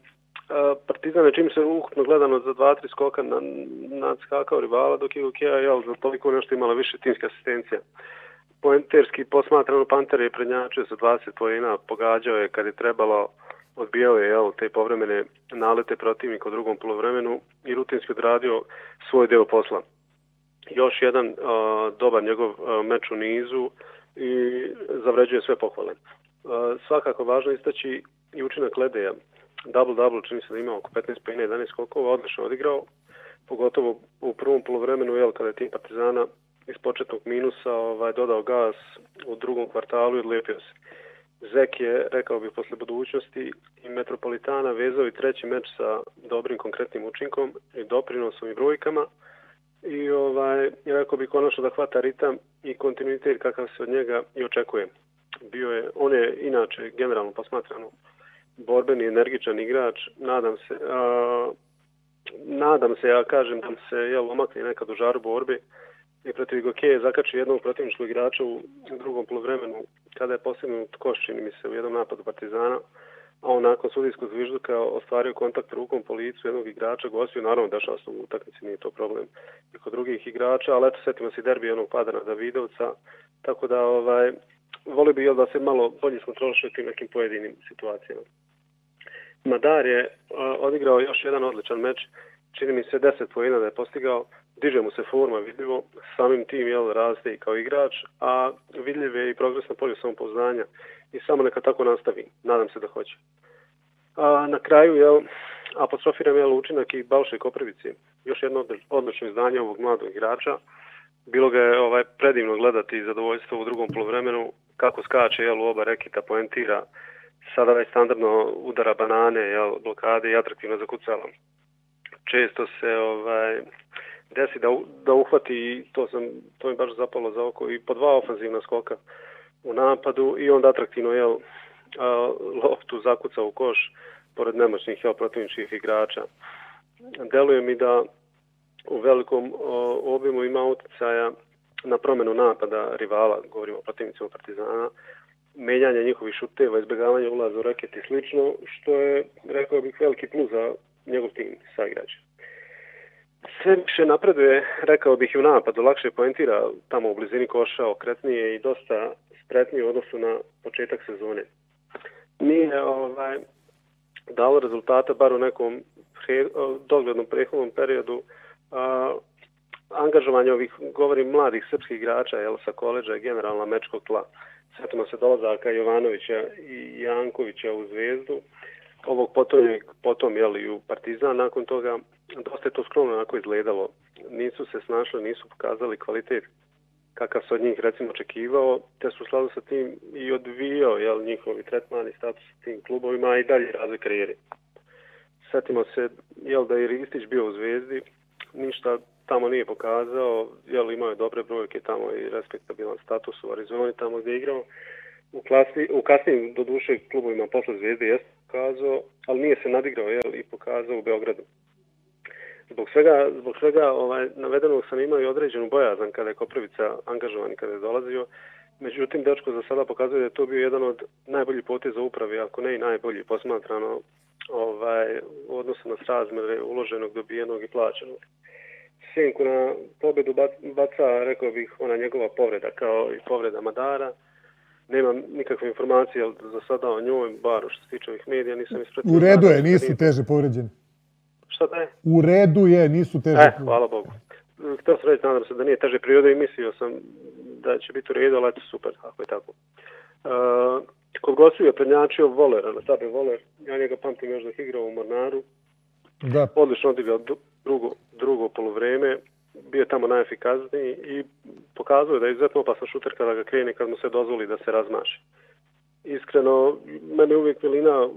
Partizan je čim se ukupno gledano za dva, tri skoka na, nadskakao rivala, dok je Ukea jel, za toliko nešto imala više timske asistencija. Poenterski posmatrano Panter je prednjačio sa 20 pojena, pogađao je kad je trebalo, odbijao je jel, te povremene nalete protivnika u drugom polovremenu i rutinski odradio svoj deo posla. Još jedan uh, dobar njegov uh, meč u nizu i zavređuje sve pohvale. Uh, svakako važno istaći i učinak Ledeja double-double, čini se da ima oko 15 pa 11 skokova, odlično odigrao, pogotovo u prvom polovremenu, jel, kada je tim Partizana iz početnog minusa ovaj, dodao gas u drugom kvartalu i odlepio se. Zek je, rekao bih, posle budućnosti i Metropolitana vezao i treći meč sa dobrim konkretnim učinkom i doprinosom i brojkama. I ovaj, rekao bih konačno da hvata ritam i kontinuitet kakav se od njega i očekuje. Bio je, on je inače generalno posmatrano borbeni, energičan igrač, nadam se, a, nadam se, ja kažem, da se jel, omakne nekad u žaru borbe i protiv Gokeje zakači jednog protivničkog igrača u drugom polovremenu kada je postignut koš, čini mi se, u jednom napadu Partizana, a on nakon sudijskog zvižduka ostvario kontakt rukom po licu jednog igrača, gostio, naravno, dešava se u utakmici, nije to problem i kod drugih igrača, ali eto, setimo se derbi onog pada na Davidovca, tako da, ovaj, volio bi jel, da se malo bolje skontroliše tim nekim pojedinim situacijama. Madar je a, odigrao još jedan odličan meč, čini mi se 10 pojena da je postigao, diže mu se forma vidljivo, samim tim jel, raste i kao igrač, a vidljiv je i progres na polju samopoznanja. I samo neka tako nastavi, nadam se da hoće. A, na kraju, jel, apostrofiram jel, učinak i Balše Koprivici, još jedno odlično izdanje ovog mladog igrača, bilo ga je ovaj, predivno gledati zadovoljstvo u drugom polovremenu, kako skače jel, u oba rekita, poentira, sada već standardno udara banane, jel, blokade i atraktivno zakucalo. Često se ovaj, desi da, da uhvati, to, sam, to mi baš zapalo za oko, i po dva ofenzivna skoka u napadu i onda atraktivno je loptu zakuca u koš pored nemoćnih jel, protivničkih igrača. Deluje mi da u velikom o, obimu ima utjecaja na promenu napada rivala, govorimo o protivnicima Partizana, menjanje njihovih šuteva, izbjegavanje ulaza u raket i slično, što je, rekao bih, veliki plus za njegov tim sa igrača. Sve više napreduje, rekao bih, i u napadu, lakše poentira tamo u blizini koša, okretnije i dosta spretnije u odnosu na početak sezone. Nije ovaj, dalo rezultata, bar u nekom pre, doglednom prehodnom periodu, a, angažovanje ovih, govorim, mladih srpskih igrača, jel, sa koleđa generalna generalno mečkog tla. Sjetimo se dolazaka Jovanovića i Jankovića u Zvezdu, ovog potom, potom i u Partizan, nakon toga dosta je to skromno onako izgledalo. Nisu se snašli, nisu pokazali kvalitet kakav se od njih recimo očekivao, te su sladu sa tim i odvijao jel, njihovi tretmani status sa tim klubovima i dalje razvoj karijere. Sjetimo se jel, da je Ristić bio u Zvezdi, ništa tamo nije pokazao, jel imao je dobre brojke tamo i respektabilan status u Arizoni tamo gdje je igrao. U, klasi, u kasnim do duše klubovima posle Zvezde jeste pokazao, ali nije se nadigrao jel, i pokazao u Beogradu. Zbog svega, zbog svega ovaj, navedenog sam imao i određenu bojazan kada je Koprivica angažovan i kada je dolazio. Međutim, dečko za sada pokazuje da je to bio jedan od najboljih poteza uprave, ako ne i najbolji posmatrano ovaj, u odnosu na srazmere uloženog, dobijenog i plaćenog sjenku na pobedu baca, rekao bih, ona njegova povreda, kao i povreda Madara. Nemam nikakve informacije za sada o njoj, bar što se tiče ovih medija, nisam ispratio. U redu je, nisu teže povređeni. Šta da je? U redu je, nisu teže. E, hvala Bogu. Htio sam reći, nadam se da nije teže prirode i mislio sam da će biti u redu, ali eto super, ako je tako. Uh, kod gostiju je prednjačio Volera, na tabe Voler. Ja njega pamtim još da je igrao u Mornaru. Da. Odlično odigrao drugo, drugo polovreme, bio tamo najefikasniji i pokazuje da je izuzetno opasan šuter kada ga krene, kad mu se dozvoli da se razmaši. Iskreno, mene uvijek milina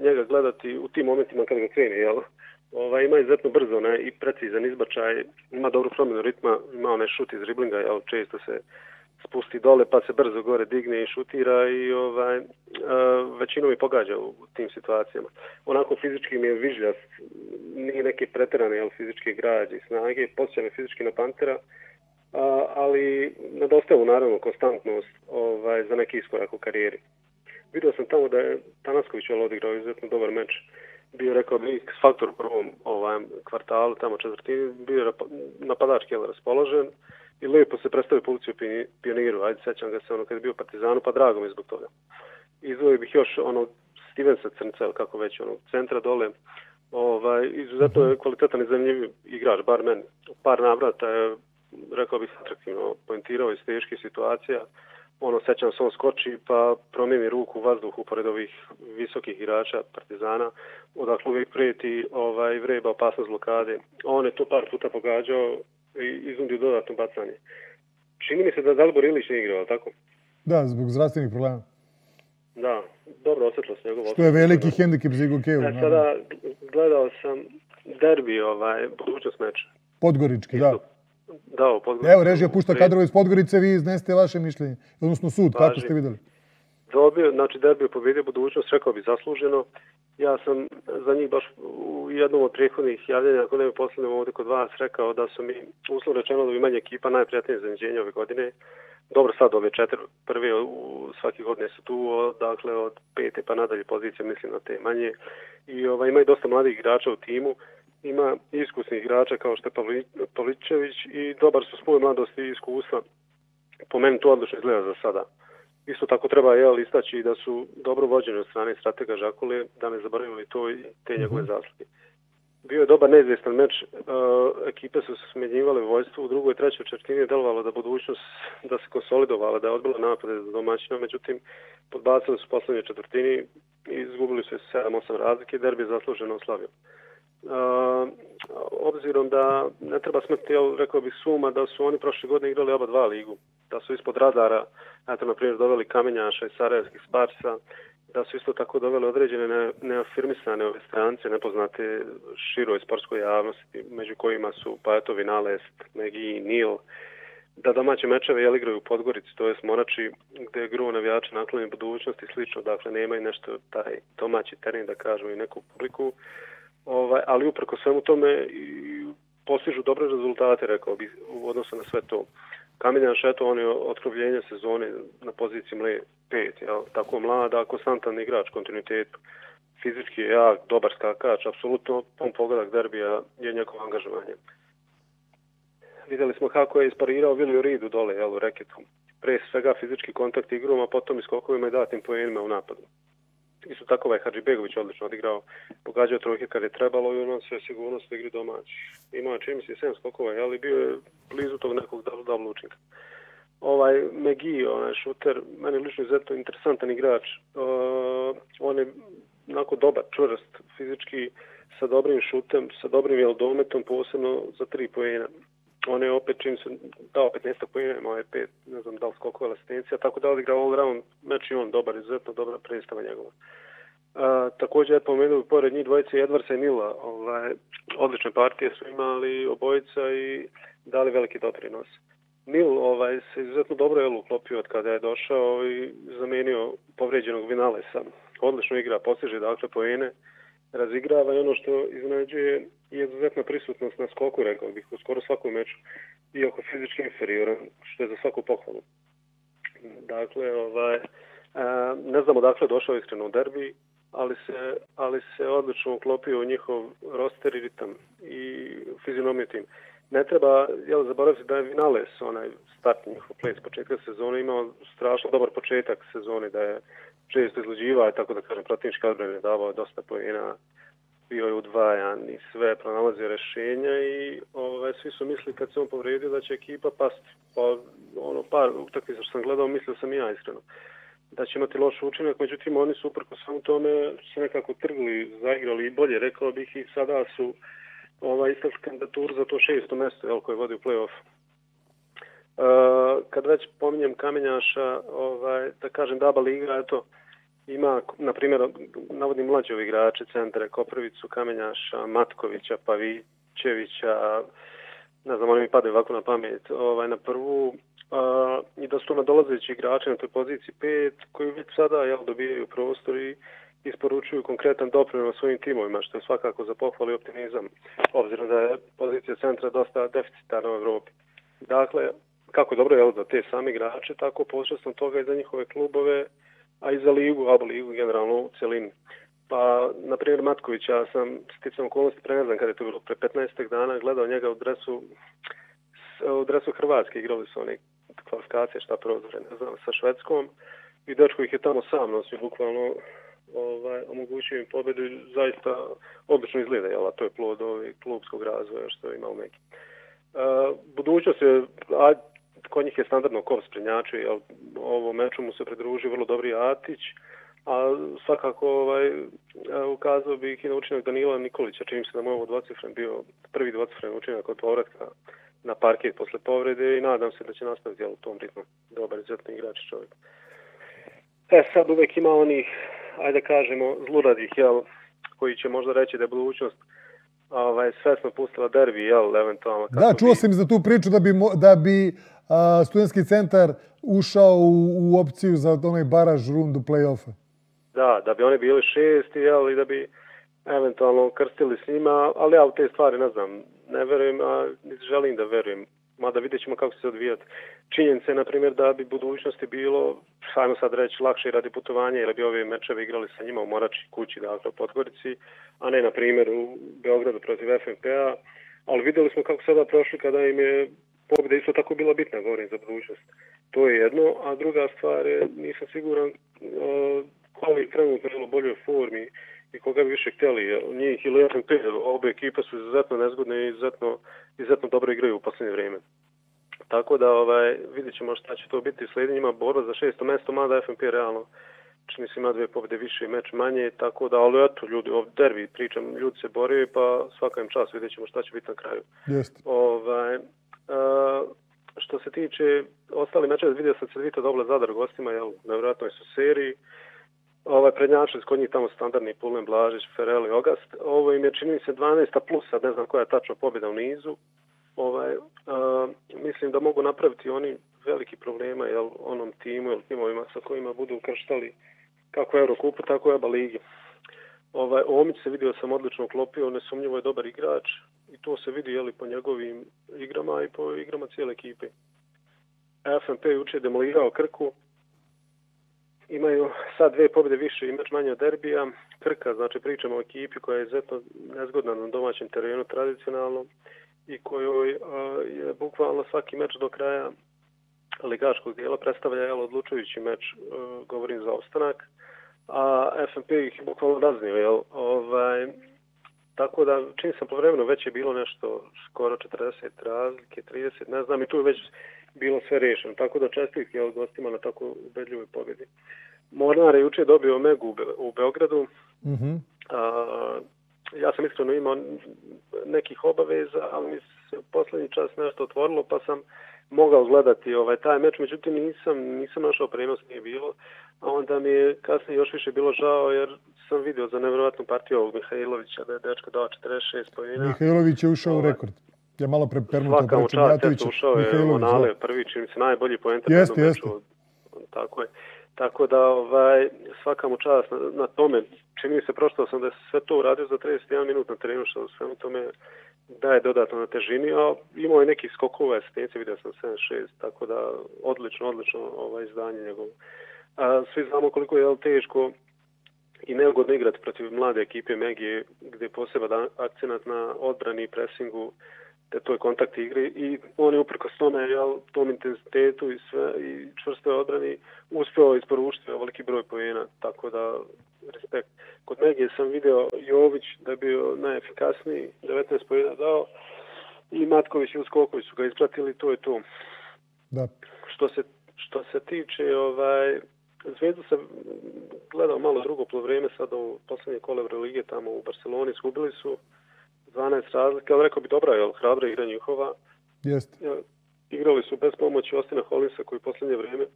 njega gledati u tim momentima kada ga krene, jel? Ovaj, ima izuzetno brzo ne, i precizan izbačaj, ima dobru promjenu ritma, ima onaj šut iz riblinga, jel, često se spusti dole pa se brzo gore digne i šutira i ovaj, e, većinom i pogađa u tim situacijama. Onako fizički mi je vižljas, nije neke preterane jel, fizičke građe i snage, posjeća fizički na Pantera, a, ali nadostaje mu naravno konstantnost ovaj, za neki iskorak u karijeri. Vidio sam tamo da je Tanasković odigrao izuzetno dobar meč. Bio rekao bi X faktor u prvom ovaj, kvartalu, tamo četvrtini, bio je napadački raspoložen i lepo se predstavio policiju pioniru, ajde sećam ga se ono kad je bio partizanu, pa drago mi zbog toga. Izvojio bih još ono Stevensa Crnca, kako već, ono, centra dole, ovaj, izuzetno je kvalitetan i zanimljiv igrač, bar men. Par navrata je, rekao bih, atraktivno poentirao iz teških situacija. Ono, sećam se, on skoči pa promijeni ruku u vazduhu pored ovih visokih igrača Partizana, odakle uvijek prijeti ovaj, vreba opasnost blokade. On je to par puta pogađao, i iznudio dodatno bacanje. Čini mi se da Dalibor Ilić ne igrao, tako? Da, zbog zdravstvenih problema. Da, dobro osjetilo se njegov Što je veliki hendikep za Igokeju. Ja, e, sada gledao sam derbi, ovaj, budućnost meča. Podgorički, da. Da, Podgorički. Evo, režija pušta kadrove iz Podgorice, vi izneste vaše mišljenje. Odnosno sud, kako ste videli? Dobio, znači derbi je pobjedio budućnost, rekao bi zasluženo. Ja sam za njih baš u jednom od prijehodnih javljanja, ako ne bi poslednjem ovdje kod vas, rekao da su mi uslov rečeno da bi manje ekipa najprijatnije za inđenje ove godine. Dobro, sad ove četiri prve u svaki godine su tu, dakle od pete pa nadalje pozicije mislim na te manje. I ovaj, ima i dosta mladih igrača u timu, ima iskusnih igrača kao što je Pavličević i dobar su spoj mladosti i iskustva. Po meni to odlično izgleda za sada. Isto tako treba jel, istaći da su dobro vođeni od strane stratega Žakule, da ne zaboravili to i te njegove mm -hmm. zasluge. Bio je dobar neizvjestan meč, uh, ekipe su se smenjivale u vojstvu, u drugoj i trećoj četvrtini je delovalo da budućnost da se konsolidovala, da je odbila napade za domaćina, međutim podbacili su poslednje četvrtini i izgubili su 7-8 razlike, derbi je zasluženo oslavio. Uh, obzirom da ne treba smrti, ja rekao bih suma da su oni prošle godine igrali oba dva ligu, da su ispod radara, eto, na primjer, doveli Kamenjaša i Sarajevskih Sparsa, da su isto tako doveli određene ne, neafirmisane ove strance, nepoznate široj sportskoj javnosti, među kojima su pa eto Vinalest, Megi, Nil, da domaće mečeve jel igraju u Podgorici, to je Morači, gde je gru navijača naklonjen budućnosti i slično, dakle nema i nešto taj domaći teren, da kažemo, i neku publiku, ovaj, ali uprko svemu tome postižu dobre rezultate, rekao bih, u odnosu na sve to. Kamiljan Šeto, on je otkrovljenje sezone na poziciji mle 5, jel? tako mlada, konstantan igrač, kontinuitet, fizički je jak, dobar skakač, apsolutno pun pogledak derbija je njegov angažovanje. Videli smo kako je isparirao Vilio Ridu dole, jel, u reketu. Pre svega fizički kontakt igrom, a potom i skokovima i datim poenima u napadu. Isto tako ovaj Hadžibegović odlično odigrao, pogađao trojke kad je trebalo i on sve sigurnost igri domaći. Imao čim se 7 skokova, ali bio je blizu tog nekog double, double učinka. Ovaj Megi, onaj šuter, meni lično izuzetno interesantan igrač. Uh, on je onako dobar, čvrst, fizički sa dobrim šutem, sa dobrim jeldometom, posebno za tri pojena on je opet čim se dao 15 pojena, imao je pet, ne znam da li skokova asistencija, tako da odigrao all round meč i on dobar, izuzetno dobra predstava njegova. A, također je pomenuo pored njih dvojice Edvarsa i Mila, ovaj, odlične partije su imali obojica i dali veliki doprinos. Mil ovaj, se izuzetno dobro je uklopio od kada je došao i zamenio povređenog Vinalesa. Odlično igra, postiže dakle pojene, razigrava i ono što iznenađuje je izuzetna prisutnost na skoku, rekao bih, u skoro svakom meču, iako fizički inferioran, što je za svaku pohvalu. Dakle, ovaj, e, ne znamo dakle došao iskreno u derbi, ali se, ali se odlično uklopio u njihov roster i ritam i fizionomiju tim. Ne treba jel, zaboraviti da je Vinales, onaj start njihov play s početka sezone, imao strašno dobar početak sezone, da je često izluđivao, tako da kažem, protivnička je davao dosta pojena, bio je udvajan i sve pronalazio rešenja i ovaj, svi su mislili kad se on povredio da će ekipa pasti. Pa ono, par utakmica što sam gledao, mislio sam i ja iskreno da će imati loš učinak, međutim oni su uprko svom tome se nekako trgli, zaigrali i bolje, rekao bih i sada su ovaj, istaš kandidatur za to šesto mesto jel, koje vodi u play-off. Eh, kad već pominjem Kamenjaša, ovaj, da kažem da Aba Liga, eto, ima, na primjer, navodim mlađe igrače, centre, Koprivicu, Kamenjaša, Matkovića, Pavićevića, ne znam, oni mi padaju ovako na pamet, ovaj, na prvu, uh, i da su to nadolazeći igrači na toj poziciji pet, koji već sada jel, dobijaju prostor i isporučuju konkretan doprinos svojim timovima, što je svakako za pohvali optimizam, obzirom da je pozicija centra dosta deficitarna u Evropi. Dakle, kako dobro je za te sami igrače, tako posredstvom toga i za njihove klubove, a i za ligu, ABA ligu generalno u celini. Pa, na primjer, Matković, ja sam sticam okolnosti prenazan kada je to bilo pre 15. dana, gledao njega u dresu, u dresu Hrvatske, igrali su oni kvalifikacije, šta prozore, ne znam, sa Švedskom. I dečko ih je tamo sam nosio, bukvalno ovaj, omogućio im pobedu i zaista odlično izgleda, jel, a to je plod ovaj, klubskog razvoja što je imao neki. Uh, e, budućnost je, a, kod njih je standardno kov sprednjači, jel, ovo meču mu se pridruži vrlo dobri Atić, a svakako ovaj, ukazao bih i na učinak Danila Nikolića, čini se da mu ovo dvocifren bio prvi dvocifren učinak od povratka na parket posle povrede i nadam se da će nastaviti u tom ritmu. Dobar, izuzetni igrač čovjek. E sad uvek ima onih, ajde kažemo, zluradih, jel, koji će možda reći da je budućnost ovaj, svesno pustila derbi, jel, eventualno. Da, čuo sam za tu priču da bi, da bi a, studentski centar ušao u, u opciju za onaj baraž rundu play-offa. Da, da bi oni bili šesti, jel, i da bi eventualno krstili s njima, ali ja u te stvari ne znam, ne verujem, a želim da verujem. Mada vidjet ćemo kako će se odvijati. Činjenice, na primjer, da bi budućnosti bilo, sajmo sad reći, lakše radi putovanja, ili bi ove mečeve igrali sa njima u Morači kući, dakle, u Podgorici, a ne, na primjer, u Beogradu protiv FNP-a. Ali videli smo kako sada prošli kada im je pobjeda isto tako bila bitna, govorim, za budućnost. To je jedno, a druga stvar je, nisam siguran uh, koji je trenutno u boljoj formi i koga bi više htjeli. Njih ili FNP, obe ekipe su izuzetno nezgodne i izuzetno, izuzetno dobro igraju u posljednje vrijeme. Tako da ovaj, vidjet ćemo šta će to biti. Slijedi njima borba za šesto mjesto, mada FNP realno čini se ima dve pobjede više i meč manje, tako da, ali eto, ljudi, ovdje derbi pričam, ljudi se boraju, pa svaka im čas vidjet ćemo šta će biti na kraju. Jeste. Ovaj, E, što se tiče ostali mečeva, vidio sam se vidite zadar gostima, jel, nevjerojatno su seriji. Ovaj prednjačili kod njih tamo standardni Pulen, Blažić, Fereli, Ogast. Ovo im je čini se 12 plus, sad ne znam koja je tačno pobjeda u nizu. Ovaj, a, mislim da mogu napraviti oni veliki problema jel, onom timu ili timovima sa kojima budu ukrštali kako Eurokupu, tako i Aba Ligi. Ovaj, Omić se vidio sam odlično uklopio, nesumnjivo je dobar igrač i to se vidi jeli, po njegovim igrama i po igrama cijele ekipe. FNP juče demolirao Krku, imaju sad dve pobjede više i meč manje od derbija. Krka, znači pričamo o ekipi koja je izuzetno nezgodna na domaćem terenu tradicionalno i kojoj a, je bukvalno svaki meč do kraja ligaškog dijela predstavlja jel, odlučujući meč, uh, govorim za ostanak, a FNP ih je bukvalno raznio. Jel, ovaj, tako da, čini sam po vremenu, već je bilo nešto skoro 40 razlike, 30, ne znam, i tu je već bilo sve rešeno. Tako da čestitke od gostima na tako ubedljivoj pobjedi. Mornar je juče dobio Omegu u Beogradu. Mm -hmm. A, ja sam iskreno imao nekih obaveza, ali mi se u poslednji čas nešto otvorilo, pa sam mogao gledati ovaj taj meč, međutim nisam, nisam našao prenos, nije bilo. A onda mi je kasnije još više bilo žao, jer sam vidio za nevjerojatnu partiju ovog Mihajlovića, da je dečko dao 46 pojena. Mihajlović je ušao ovaj, u rekord. Ja malo pre permuta čast, eto ušao je Monale, prvi čini se najbolji poenta. Jeste, jeste. Tako je. Tako da ovaj, svaka mu čast na, na tome. Čini se prošto sam da se sve to uradio za 31 minut na terenu, što sve u tome daje dodatno na težini, a imao je nekih skokova asistencije, vidio sam 7-6, tako da odlično, odlično ovaj, izdanje njegovo. A, svi znamo koliko je teško i neugodno igrati protiv mlade ekipe Megije, gdje je poseba akcenat na odbrani i presingu, te toj kontakt igri i on je uprko s tome, jel, tom intenzitetu i sve, i čvrstoj odbrani, uspeo isporučiti veliki broj pojena, tako da, respekt. Kod Megije sam video Jović da je bio najefikasniji, 19 pojena dao, i Matković i Uskoković su ga ispratili, to je to. Da. Što se, što se tiče, ovaj, Zvezdu se gledao malo drugo plovrijeme, sad u posljednje kole Lige tamo u Barceloni, izgubili su, 12 razlike, ali rekao bi dobra, jel, hrabra igra njihova. Jeste. Igrali su bez pomoći Ostina Holinsa koji posljednje vrijeme,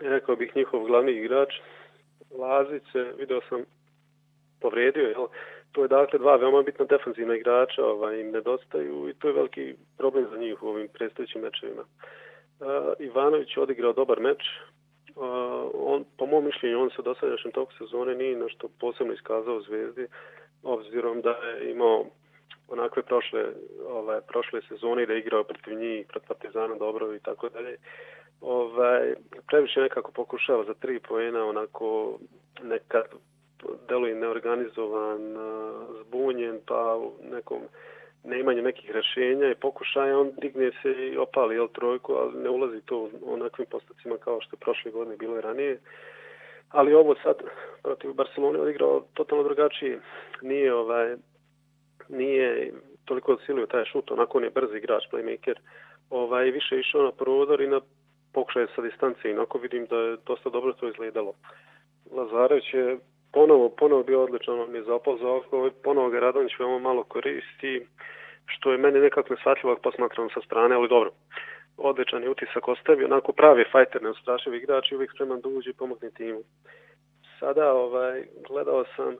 rekao bih njihov glavni igrač, Lazice, video sam povredio, jel? To je dakle dva veoma bitna defensivna igrača, ovaj, im nedostaju i to je veliki problem za njih u ovim predstojećim mečevima. Uh, Ivanović je odigrao dobar meč, Eh, on, po mom mišljenju, on se u dosadašnjem toku sezone nije našto posebno iskazao u Zvezdi, obzirom da je imao onakve prošle, ovaj, prošle sezone i da je igrao protiv njih, protiv Partizana dobro i tako dalje. Ovaj, previše nekako pokušava za tri pojena, onako nekad deluje neorganizovan, eh, zbunjen, pa u nekom neimanje nekih rešenja i pokušaja, on digne se i opali jel, trojku, ali ne ulazi to u onakvim postacima kao što je prošle godine bilo i ranije. Ali ovo sad protiv Barcelone odigrao totalno drugačije. Nije ovaj nije toliko odsilio taj šut, onako on je brzi igrač, playmaker. Ovaj, više išao na prodor i na pokušaje sa distancije. Inako vidim da je dosta dobro to izgledalo. Lazarević je ponovo, ponovo bio odličan, on je zapao za oko, ovaj, ponovo ga Radonjić veoma malo koristi, što je meni nekako nesvatljivo ako posmatram sa strane, ali dobro. Odličan je utisak ostavio, onako pravi fajter, neustrašiv igrač i uvijek spreman da uđe i pomogne timu. Sada ovaj, gledao sam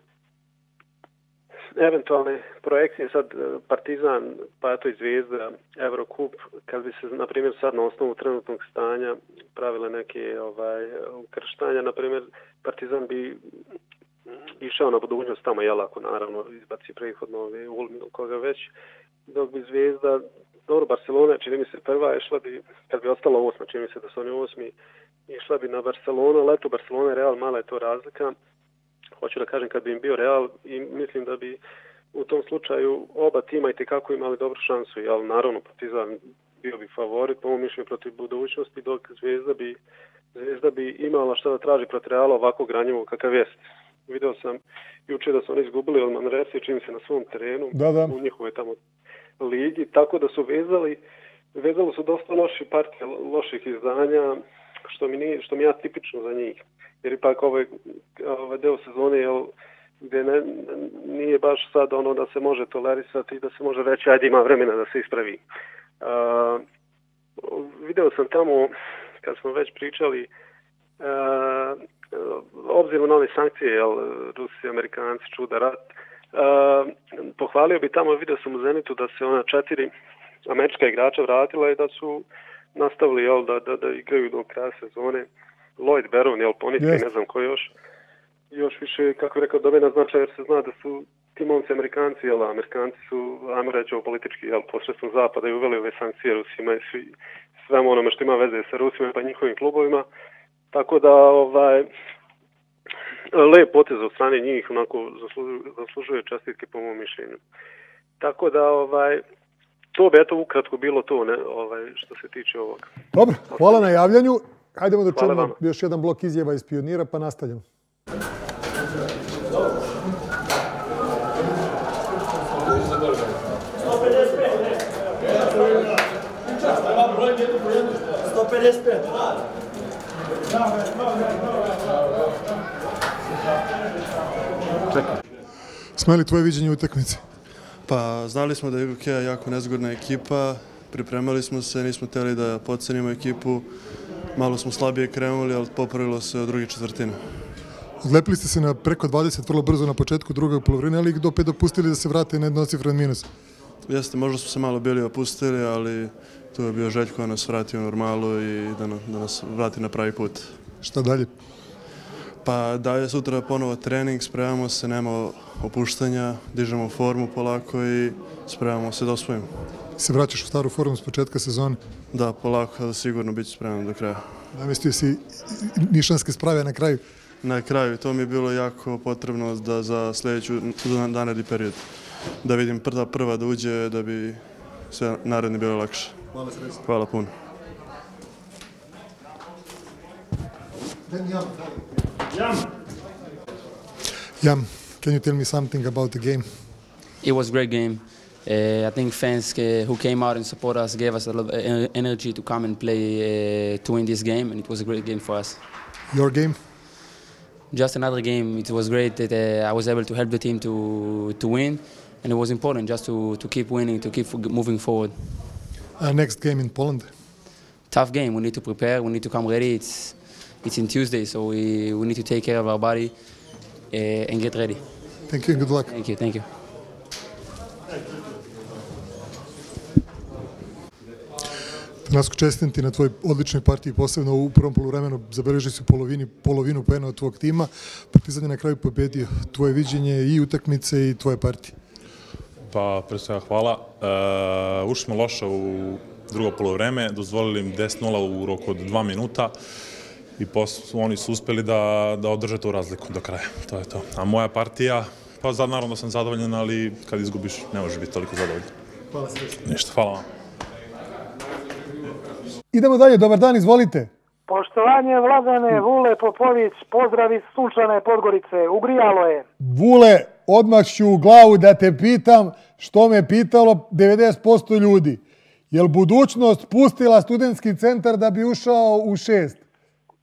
eventualne projekcije, sad eh, Partizan, pa eto i Zvijezda, Eurocup, kad bi se, na primjer, sad na osnovu trenutnog stanja pravile neke ovaj, ukrštanja, na primjer, Partizan bi išao na budućnost tamo, jel, ako naravno izbaci prehodno ove Ulmi ili koga već, dok bi Zvijezda, dobro, Barcelona, čini mi se prva, išla bi, kad bi ostala osma, čini mi se da su oni osmi, išla bi na Barcelona, leto Barcelona, Real, mala je to razlika, hoću da kažem kad bi im bio Real i mislim da bi u tom slučaju oba tima i kako imali dobru šansu, jel, naravno, Partizan bio bi favorit, po mišljenju protiv budućnosti, dok Zvezda bi, Zvezda bi imala šta da traži protiv Reala ovako granjivo kakav jeste video sam juče da su oni izgubili od Manresa čim se na svom terenu da, da. u njihove tamo ligi, tako da su vezali vezalo su dosta loši partije, loših izdanja, što mi, nije, što mi je tipično za njih. Jer ipak ovaj, ovaj deo sezone je gde ne, nije baš sad ono da se može tolerisati i da se može reći ajde ima vremena da se ispravi. Uh, video sam tamo, kad smo već pričali, uh, obzirom na ove sankcije, jel, Rusi, Amerikanci, čuda rat, uh, pohvalio bi tamo, vidio sam u Zenitu da se ona četiri američka igrača vratila i da su nastavili jel, da, da, da igraju do kraja sezone. Lloyd Baron, jel, poniti, yes. ne znam ko još. Još više, kako rekao, dobena značaj, jer se zna da su ti momci Amerikanci, jel, Amerikanci su, ajmo reći, politički, jel, posredstvom zapada i uveli ove sankcije Rusima i svi, svemu onome što ima veze sa Rusima pa njihovim klubovima. Tako da, ovaj, lep potez od strane njih, onako zaslužuje, zaslužuje čestitke po mom mišljenju. Tako da, ovaj, to bi eto ukratko bilo to, ne, ovaj, što se tiče ovoga. Dobro, hvala na javljanju. Hajdemo da čujemo još jedan blok izjava iz Pionira, pa nastavljamo. Pedeset pet. Čekaj. Smeli tvoje viđenje utakmice? Pa, znali smo da je Igokea jako nezgodna ekipa, pripremali smo se, nismo teli da pocenimo ekipu, malo smo slabije krenuli, ali popravilo se od druge četvrtine. Odlepili ste se na preko 20 vrlo brzo na početku drugog polovrine, ali ih do pet dopustili da se vrate na jednocifren minus. Jeste, možda smo se malo bili opustili, ali tu je bio Željko da nas vrati u normalu i da, da nas vrati na pravi put. Šta dalje? Pa dalje sutra ponovo trening, spremamo se, nema opuštanja, dižemo formu polako i spremamo se da osvojimo. Se vraćaš u staru formu s početka sezone? Da, polako, da sigurno biti spreman do kraja. Da mislio si nišanske sprave na kraju? Na kraju, to mi je bilo jako potrebno da za sljedeću danedi period. Da vidim prva prva da uđe, da bi sve naredni bilo lakše. Hvala sredstvo. Hvala puno. Jam. Jam, can you tell me something about the game? It was a great game. Uh, I think fans uh, who came out and support us gave us a lot of energy to come and play uh, to win this game, and it was a great game for us. Your game? Just another game. It was great that uh, I was able to help the team to to win, and it was important just to, to keep winning, to keep moving forward. Uh, next game in Poland? Tough game. We need to prepare. We need to come ready. It's it's in Tuesday, so we, we need to take care of our body uh, and get ready. Thank you. Good luck. Thank you. Thank you. Nasko čestim ti na tvoj odličnoj partiji, posebno u prvom polovremenu zabeleži si polovini, polovinu pena od tvog tima. Partizan je na kraju pobedio tvoje viđenje i utakmice i tvoje partije. Pa, pre svega hvala. Uh, ušli smo loše u drugo polovreme, dozvolili im 10-0 u roku od dva minuta i posle, oni su uspeli da, da održe tu razliku do kraja. To je to. A moja partija, pa zad, naravno sam zadovoljan, ali kad izgubiš ne možeš biti toliko zadovoljan. Hvala sve. Ništa, hvala vam. Idemo dalje, dobar dan, izvolite. Poštovanje Vladane, Vule Popović, pozdrav iz Sunčane Podgorice, ugrijalo je. Vule, odmah ću u glavu da te pitam što me pitalo 90% ljudi. Je li budućnost pustila studentski centar da bi ušao u šest?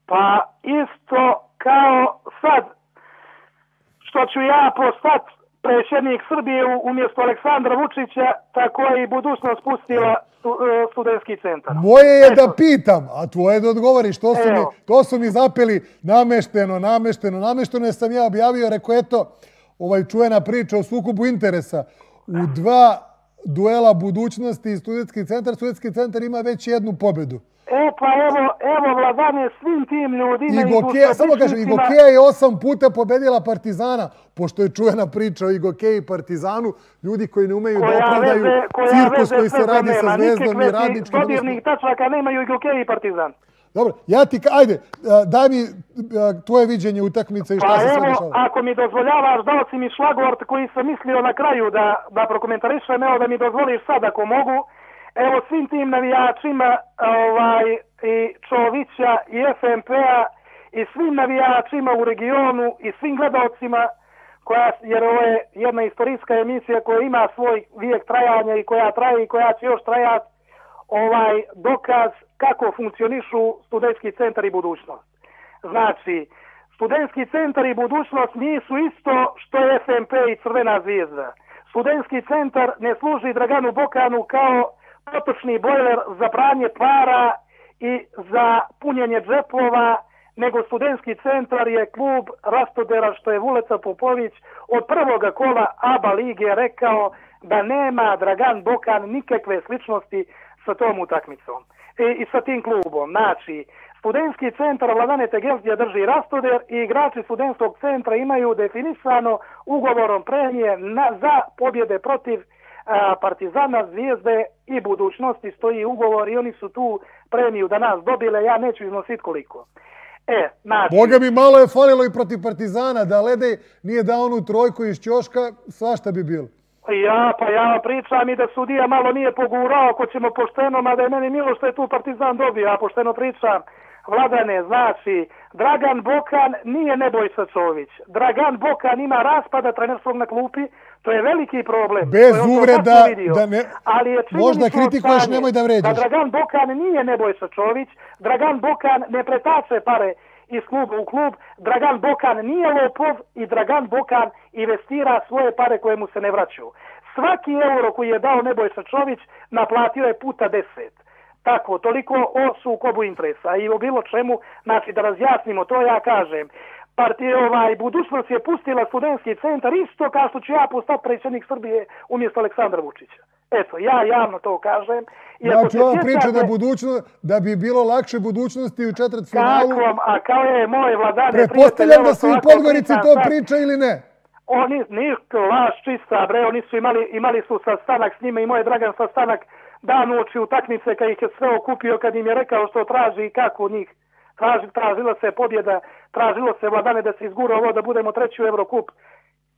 Pa isto kao sad, što ću ja postat predsjednik Srbije umjesto Aleksandra Vučića, tako je i budućnost pustila E, studentski centar. Moje je da pitam, a tvoje da odgovoriš. To su, mi, to su mi zapeli namešteno, namešteno, namešteno. Sam ja objavio, rekao, eto, ovaj čujena priča o sukubu interesa. U dva duela budućnosti i studentski centar, studentski centar ima već jednu pobedu. E pa evo, evo vladane svim tim ljudima i Gokeja, samo kažem, i Gokeja je osam puta pobedila Partizana, pošto je čujena priča o Igokeji i Partizanu, ljudi koji ne umeju koja da opravdaju veze, cirkus koji se radi sa zvezdom i radničkim. Dodirnih tačaka nemaju Igokeji i Partizan. Dobro, ja ti, ajde, daj mi tvoje viđenje utakmice i šta pa se sve dešava. ako mi dozvoljavaš, dao si mi šlagvort koji sam mislio na kraju da, da prokomentarišem, evo da mi dozvoliš sad ako mogu. Evo svim tim navijačima ovaj, i Čovića i FNP-a i svim navijačima u regionu i svim gledalcima koja, jer ovo je jedna istorijska emisija koja ima svoj vijek trajanja i koja traje i koja će još trajati ovaj dokaz kako funkcionišu studentski centar i budućnost. Znači, studentski centar i budućnost nisu isto što je FNP i Crvena zvijezda. Studentski centar ne služi Draganu Bokanu kao potočni bojler za pranje para i za punjenje džepova, nego studentski centar je klub Rastodera, što je Vuleca Popović od prvoga kola ABA lige rekao da nema Dragan Bokan nikakve sličnosti sa tom utakmicom I, i sa tim klubom. Znači, studentski centar Vladane Tegelzija drži Rastoder i igrači studentskog centra imaju definisano ugovorom premije na, za pobjede protiv e, Partizana, Zvijezde i budućnosti stoji ugovor i oni su tu premiju da nas dobile, ja neću iznositi koliko. E, znači... Boga mi malo je falilo i protiv Partizana, da Lede nije dao onu trojku iz Ćoška, svašta bi bilo. Ja, pa ja pričam i da sudija malo nije pogurao, ako ćemo pošteno, mada je meni milo što je tu Partizan dobio, ja pošteno pričam. Vladane, znači, Dragan Bokan nije Nebojsa Čović. Dragan Bokan ima raspada trenerskog na klupi, to je veliki problem. Bez uvreda, da ne, Ali je možda kritikuješ, nemoj da vređaš. Da Dragan Bokan nije Nebojsa Čović, Dragan Bokan ne pretače pare iz kluba u klub, Dragan Bokan nije lopov i Dragan Bokan investira svoje pare koje mu se ne vraćaju. Svaki euro koji je dao Nebojša Čović naplatio je puta deset. Tako, toliko o sukobu interesa i o bilo čemu, znači da razjasnimo to, ja kažem, partije, ovaj, budućnost je pustila studentski centar isto kao što ću ja postati predsjednik Srbije umjesto Aleksandra Vučića. Eto, ja javno to kažem. I znači, ova priča da, budućno, da bi bilo lakše budućnosti u četvrt finalu... Kako, a kao je moj vladane Pretpostavljam da su i Podgorici to priča ili ne? Oni, ništa, laž čista, bre, oni su imali, imali su sastanak s njima i moj Dragan sastanak dan uoči utakmice kad ih je sve okupio, kad im je rekao što traži i kako njih traži, tražila se pobjeda, tražilo se vladane da se izgura ovo da budemo treći u Eurokup.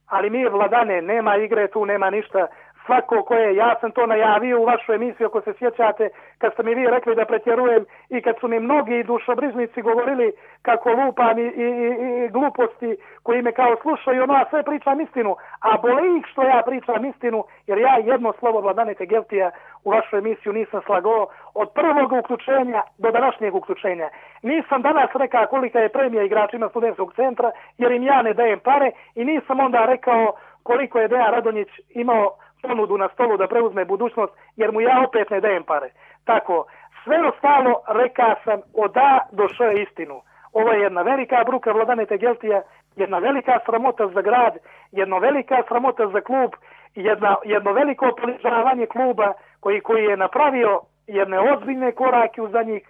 Ali mi vladane, nema igre tu, nema ništa svako ko je, ja sam to najavio u vašu emisiju, ako se sjećate, kad ste mi vi rekli da pretjerujem i kad su mi mnogi dušobriznici govorili kako lupam i, i, i, i gluposti koji me kao slušaju, ono, a sve pričam istinu, a boli ih što ja pričam istinu, jer ja jedno slovo Vladane Tegeltija u vašu emisiju nisam slagao od prvog uključenja do današnjeg uključenja. Nisam danas rekao kolika je premija igračima studentskog centra, jer im ja ne dajem pare i nisam onda rekao koliko je Dejan Radonjić imao ponudu na stolu da preuzme budućnost, jer mu ja opet ne dajem pare. Tako, sve ostalo reka sam od A do Š istinu. Ovo je jedna velika bruka vladane Tegeltija, jedna velika sramota za grad, jedna velika sramota za klub, jedna, jedno veliko poližavanje kluba koji, koji je napravio jedne ozbiljne korake u zadnjih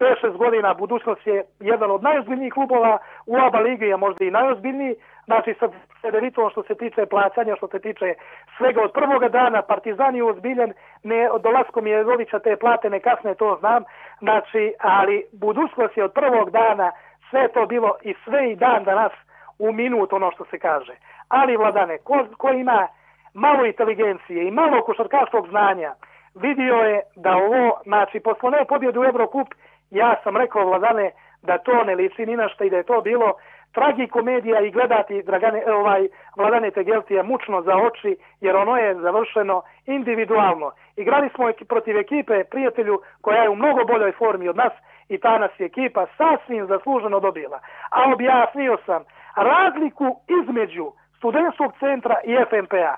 5-6 godina. Budućnost je jedan od najozbiljnijih klubova u ABA ligi, je možda i najozbiljniji. Znači, sa Federitom što se tiče plaćanja, što se tiče svega od prvoga dana, Partizan je ozbiljen, ne, dolaskom je Jovića te plate ne kasne, to znam. Znači, ali budućnost je od prvog dana sve to bilo i sve i dan danas u minut ono što se kaže. Ali, Vladane, ko, ko ima malo inteligencije i malo košarkaškog znanja, vidio je da ovo, znači, posle ne pobjede u Eurocup, ja sam rekao, Vladane, da to ne liči ni našta i da je to bilo tragikomedija i gledati Dragane, e, ovaj, Vladane Tegeltije mučno za oči, jer ono je završeno individualno. Igrali smo protiv ekipe, prijatelju, koja je u mnogo boljoj formi od nas i ta nas je ekipa sasvim zasluženo dobila. A objasnio sam razliku između studentskog centra i FNP-a.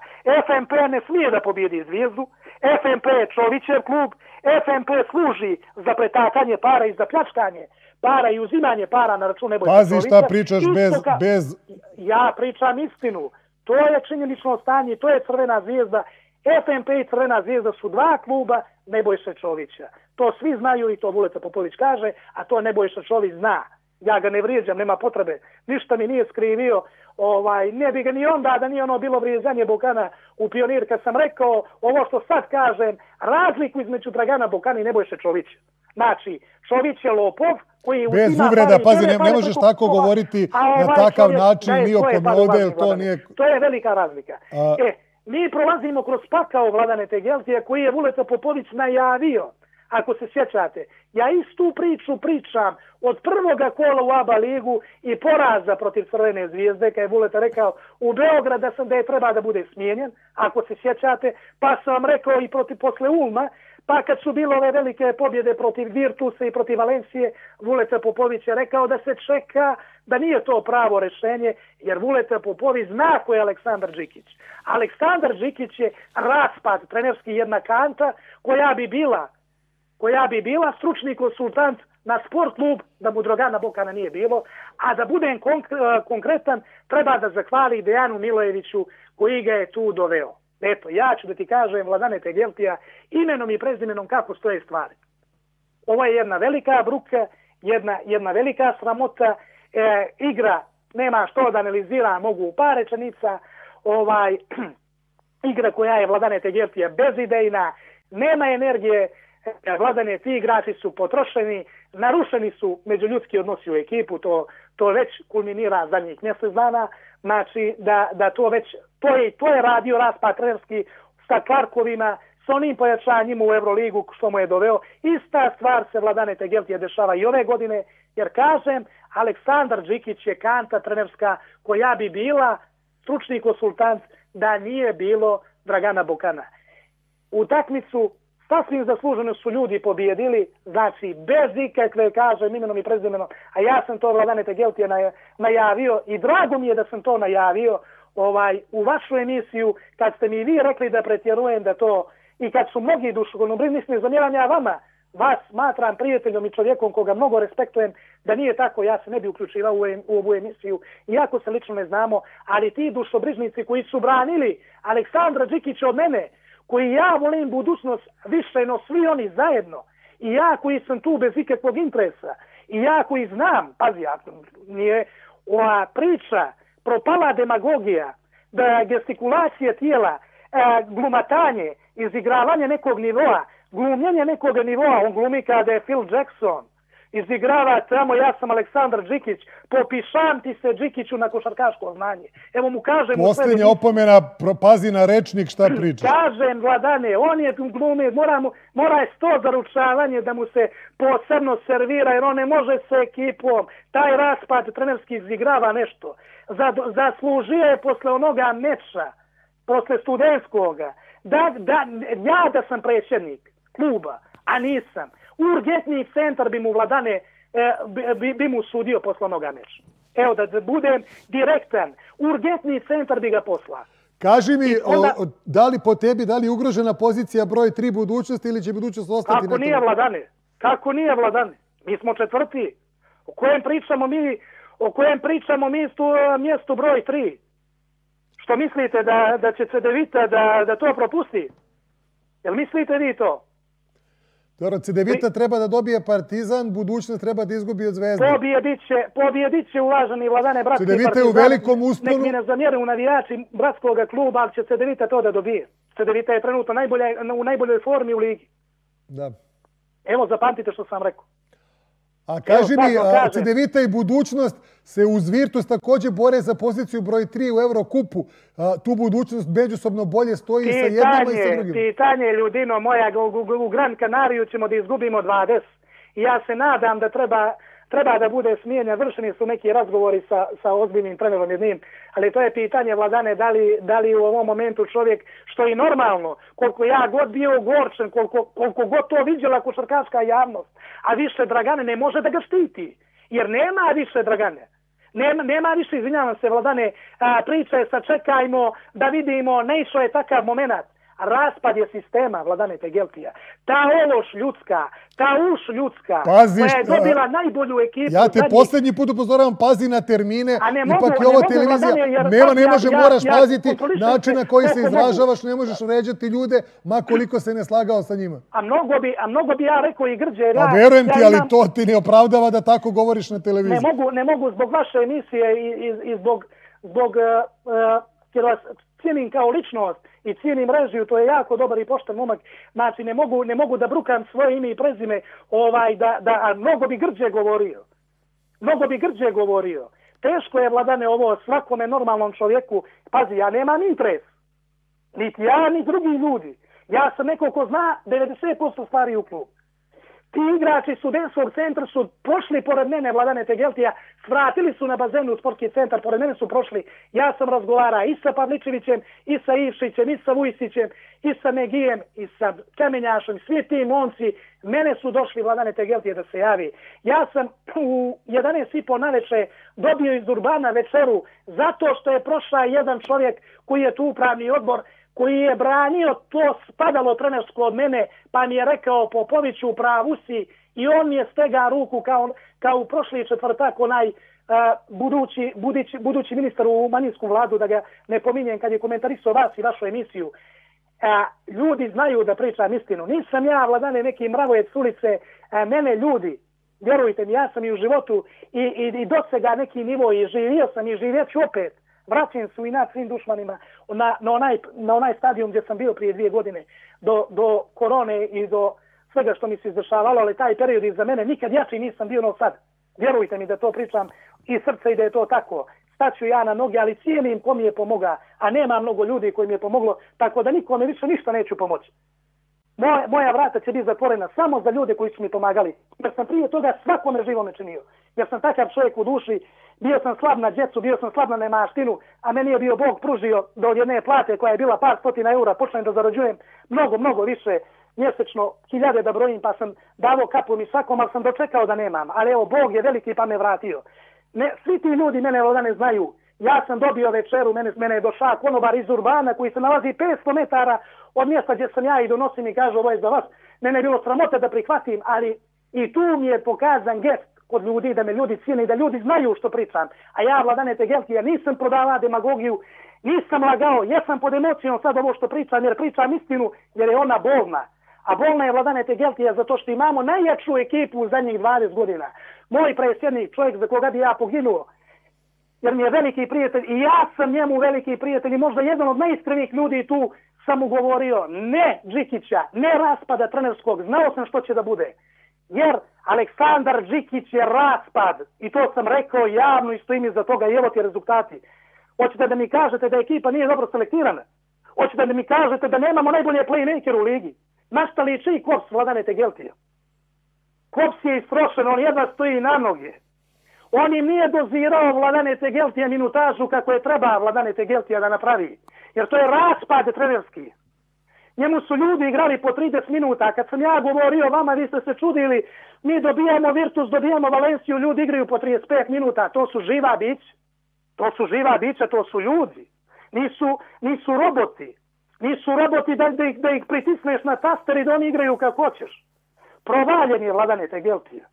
FNP p-a ne smije da pobjedi zvijezdu, FNP je Čovićev klub, FNP služi za pretakanje para i za pljačkanje para i uzimanje para na račun Nebojša Pazi šta pričaš bez, bez... Ja pričam istinu. To je činjenično stanje, to je Crvena zvijezda. FNP i Crvena zvijezda su dva kluba Nebojša Čovića. To svi znaju i to Vuleta Popović kaže, a to Nebojša Čović zna. Ja ga ne vrijeđam, nema potrebe. Ništa mi nije skrivio ovaj, ne bi ga ni onda da nije ono bilo vrijezanje Bokana u pionir kad sam rekao ovo što sad kažem, razliku između Dragana Bokana i Nebojše Čovića. Znači, Čović je lopov koji Bez uvreda, pazi, ne, ne možeš tako koga, govoriti ovaj na takav čovjek, način, ni oko model, to nije... To je velika razlika. A... E, mi prolazimo kroz pakao vladane Tegeltije koji je Vuleta Popović najavio ako se sjećate. Ja istu priču pričam od prvoga kola u ABA ligu i poraza protiv Crvene zvijezde, kada je Vuleta rekao u Beograd sam da je treba da bude smijenjen, ako se sjećate, pa sam vam rekao i protiv posle Ulma, pa kad su bilo ove velike pobjede protiv Virtusa i protiv Valencije, Vuleta Popović je rekao da se čeka, da nije to pravo rešenje, jer Vuleta Popović zna ko je Aleksandar Đikić. Aleksandar Đikić je raspad, trenerski jedna kanta, koja bi bila koja bi bila stručni konsultant na sport klub, da mu Drogana Bokana nije bilo, a da budem e, konkretan, treba da zahvali Dejanu Milojeviću koji ga je tu doveo. Eto, ja ću da ti kažem, Vladane Tegeltija, imenom i prezimenom kako stoje stvari. Ovo je jedna velika bruka, jedna, jedna velika sramota, e, igra, nema što da analizira, mogu u par rečenica, ovaj, igra koja je Vladane Tegeltija bezidejna, nema energije, E, vladane, ti igrači su potrošeni, narušeni su međuljudski odnosi u ekipu, to, to već kulminira zadnjih mjesec dana, znači da, da to već, to je, to je radio raspad trenerski sa Klarkovima, s onim pojačanjima u Euroligu što mu je doveo. Ista stvar se vladane Tegeltije dešava i ove godine, jer kažem, Aleksandar Đikić je kanta trenerska koja bi bila stručni konsultant da nije bilo Dragana Bokana. U takmicu sasvim zasluženo su ljudi pobjedili, znači bez ikakve, kaže imenom i prezimenom, a ja sam to Vladane Tegeltije najavio i drago mi je da sam to najavio ovaj u vašu emisiju, kad ste mi vi rekli da pretjerujem da to, i kad su mnogi dušovoljno briznisni zamjeram ja vama, vas smatram prijateljom i čovjekom koga mnogo respektujem, da nije tako, ja se ne bi uključivao u, u ovu emisiju, iako se lično ne znamo, ali ti dušobrižnici koji su branili Aleksandra Đikića od mene, koji ja volim budućnost više no svi oni zajedno. I ja koji sam tu bez ikakvog interesa. I ja koji znam, pazi, nije ova priča, propala demagogija, da gestikulacija tijela, e, glumatanje, izigravanje nekog nivoa, glumljenje nekog nivoa, on glumi kada je Phil Jackson, izigrava tamo, ja sam Aleksandar Đikić, popišam ti se Đikiću na košarkaško znanje. Evo mu kažem... Posljednja opomena, pazi na rečnik šta priča. Kažem, Vladane, on je glume, mora, mu, mora je sto zaručavanje da mu se posebno servira, jer on ne može se ekipom. Taj raspad trenerski izigrava nešto. Zaslužio je posle onoga meča, posle studentskoga, da, da, ja da sam predsjednik kluba, a nisam urgentni centar bi mu vladane e, bi, bi mu sudio posla onoga meča. Evo da budem direktan, urgentni centar bi ga posla. Kaži mi, onda, o, da li po tebi, da li ugrožena pozicija broj 3 budućnosti ili će budućnost ostati kako nije vladane? Kako nije vladane? Mi smo četvrti. O kojem pričamo mi, o kojem pričamo mi tu mjestu broj 3? Što mislite da, da će Cedevita da, da to propusti? Jel mislite vi to? Dobro, Cedevita treba da dobije partizan, budućnost treba da izgubi od zvezde. Pobjedit će, pobjedit će uvaženi vladane bratski Cedevita partizan. je u velikom usponu. Nek mi ne zamjere u navijači bratskog kluba, ali će Cedevita to da dobije. Cedevita je trenutno najbolja, u najboljoj formi u ligi. Da. Evo, zapamtite što sam rekao. A kaži mi, Cedevita i budućnost se uz Virtus također bore za poziciju broj 3 u Eurokupu. A, tu budućnost međusobno bolje stoji sa jednima i sa drugim. Pitanje, ljudino moja, u, u, u Gran Kanariju ćemo da izgubimo 20. I ja se nadam da treba treba da bude smijenjen, vršeni su neki razgovori sa, sa ozbiljnim trenerom jednim, ali to je pitanje vladane da li, da li u ovom momentu čovjek, što je normalno, koliko ja god bio gorčen, koliko, koliko god to vidjela košarkaška javnost, a više Dragane ne može da ga štiti, jer nema više Dragane. Nema, nema više, izvinjavam se, vladane, a, priče sa čekajmo da vidimo, ne išao je takav moment raspad je sistema vladane Tegeltija. Ta ološ ljudska, ta uš ljudska, pazi koja je dobila najbolju ekipu. Ja te zadnji... posljednji put upozoravam, pazi na termine, a ne mogu, ipak je ova televizija, vladane, jer, nema, ne može, ja, moraš ja, paziti ja, način na koji se izražavaš, ne možeš ređati ljude, ma koliko se ne slagao sa njima. A mnogo bi, a mnogo bi ja rekao i grđe. Ja, a verujem ti, ja imam... ali to ti ne opravdava da tako govoriš na televiziji. Ne mogu, ne mogu zbog vaše emisije i, i, i zbog, zbog uh, uh, vas cijenim kao ličnost, i cijenim režiju, to je jako dobar i pošten momak. Znači, ne mogu, ne mogu da brukam svoje ime i prezime, ovaj, da, da, a mnogo bi grđe govorio. Mnogo bi grđe govorio. Teško je vladane ovo svakome normalnom čovjeku. Pazi, ja nemam interes. Niti ja, ni drugi ljudi. Ja sam neko ko zna 90% stvari u klubu ti igrači studentskog centra su prošli pored mene, Vladane Tegeltija, svratili su na bazenu u sportski centar, pored mene su prošli. Ja sam razgovara i sa Pavličevićem, i sa Ivšićem, i sa Vujsićem, i sa Megijem, i sa Kamenjašom. Svi ti momci, mene su došli Vladane Tegeltije da se javi. Ja sam u 11.30 na večer dobio iz Urbana večeru zato što je prošla jedan čovjek koji je tu upravni odbor, koji je branio to spadalo trenersko od mene, pa mi je rekao Popoviću u pravu si i on mi je stega ruku kao, kao u prošli četvrtak onaj uh, budući, budući, budući ministar u manjinsku vladu, da ga ne pominjem kad je komentarisao vas i vašu emisiju. Uh, ljudi znaju da pričam istinu. Nisam ja vladane neki mravojec ulice, uh, mene ljudi, vjerujte mi, ja sam i u životu i, i, i dosega neki nivo i živio sam i živjet ću opet vraćen su i nad svim dušmanima na, na, onaj, na onaj stadion gdje sam bio prije dvije godine do, do korone i do svega što mi se izdešavalo, ali taj period za mene nikad jači nisam bio no sad. Vjerujte mi da to pričam i srce i da je to tako. Staću ja na noge, ali cijenim ko mi je pomoga, a nema mnogo ljudi koji mi je pomoglo, tako da nikome više ništa neću pomoći. Moja, moja vrata će biti zatvorena samo za ljude koji su mi pomagali. Jer sam prije toga svakome živome činio. Jer sam takav čovjek u duši bio sam slab na djecu, bio sam slab na nemaštinu, a meni je bio Bog pružio do jedne plate koja je bila par stotina eura, počnem da zarađujem mnogo, mnogo više mjesečno, hiljade da brojim, pa sam davo kapu mi svakom, ali sam dočekao da nemam. Ali evo, Bog je veliki pa me vratio. Ne, svi ti ljudi mene ovdje ne znaju. Ja sam dobio večeru, mene, mene je došao konobar iz Urbana koji se nalazi 500 metara od mjesta gdje sam ja i donosim i kaže ovo je za vas. Mene je bilo sramote da prihvatim, ali i tu mi je pokazan gest kod ljudi, da me ljudi cijene i da ljudi znaju što pričam. A ja, vladane Tegelki, ja nisam prodala demagogiju, nisam lagao, jesam pod emocijom sad ovo što pričam, jer pričam istinu, jer je ona bolna. A bolna je vladane Tegelkija zato što imamo najjaču ekipu u zadnjih 20 godina. Moj presjednik, čovjek za koga bi ja poginuo, jer mi je veliki prijatelj i ja sam njemu veliki prijatelj i možda jedan od najiskrenijih ljudi tu sam mu govorio ne Džikića, ne raspada trenerskog, znao sam što će da bude. Jer Aleksandar Džikić je raspad i to sam rekao javno i stojim iza toga i evo ti rezultati. Hoćete da mi kažete da ekipa nije dobro selektirana? Hoćete da mi kažete da nemamo najbolje playmaker u ligi? Našta li čiji kops vladane Tegeltija? Kops je istrošen, on jedna stoji na noge. On im nije dozirao vladane Tegeltija minutažu kako je treba vladane Tegeltija da napravi. Jer to je raspad trenerski. Njemu su ljudi igrali po 30 minuta. Kad sam ja govorio vama, vi ste se čudili, mi dobijamo Virtus, dobijamo Valenciju, ljudi igraju po 35 minuta. To su živa bić. To su živa bića, to su ljudi. Nisu, nisu roboti. Nisu roboti da, da, ih, da ih pritisneš na taster i da oni igraju kako hoćeš. Provaljen je vladane Tegeltija.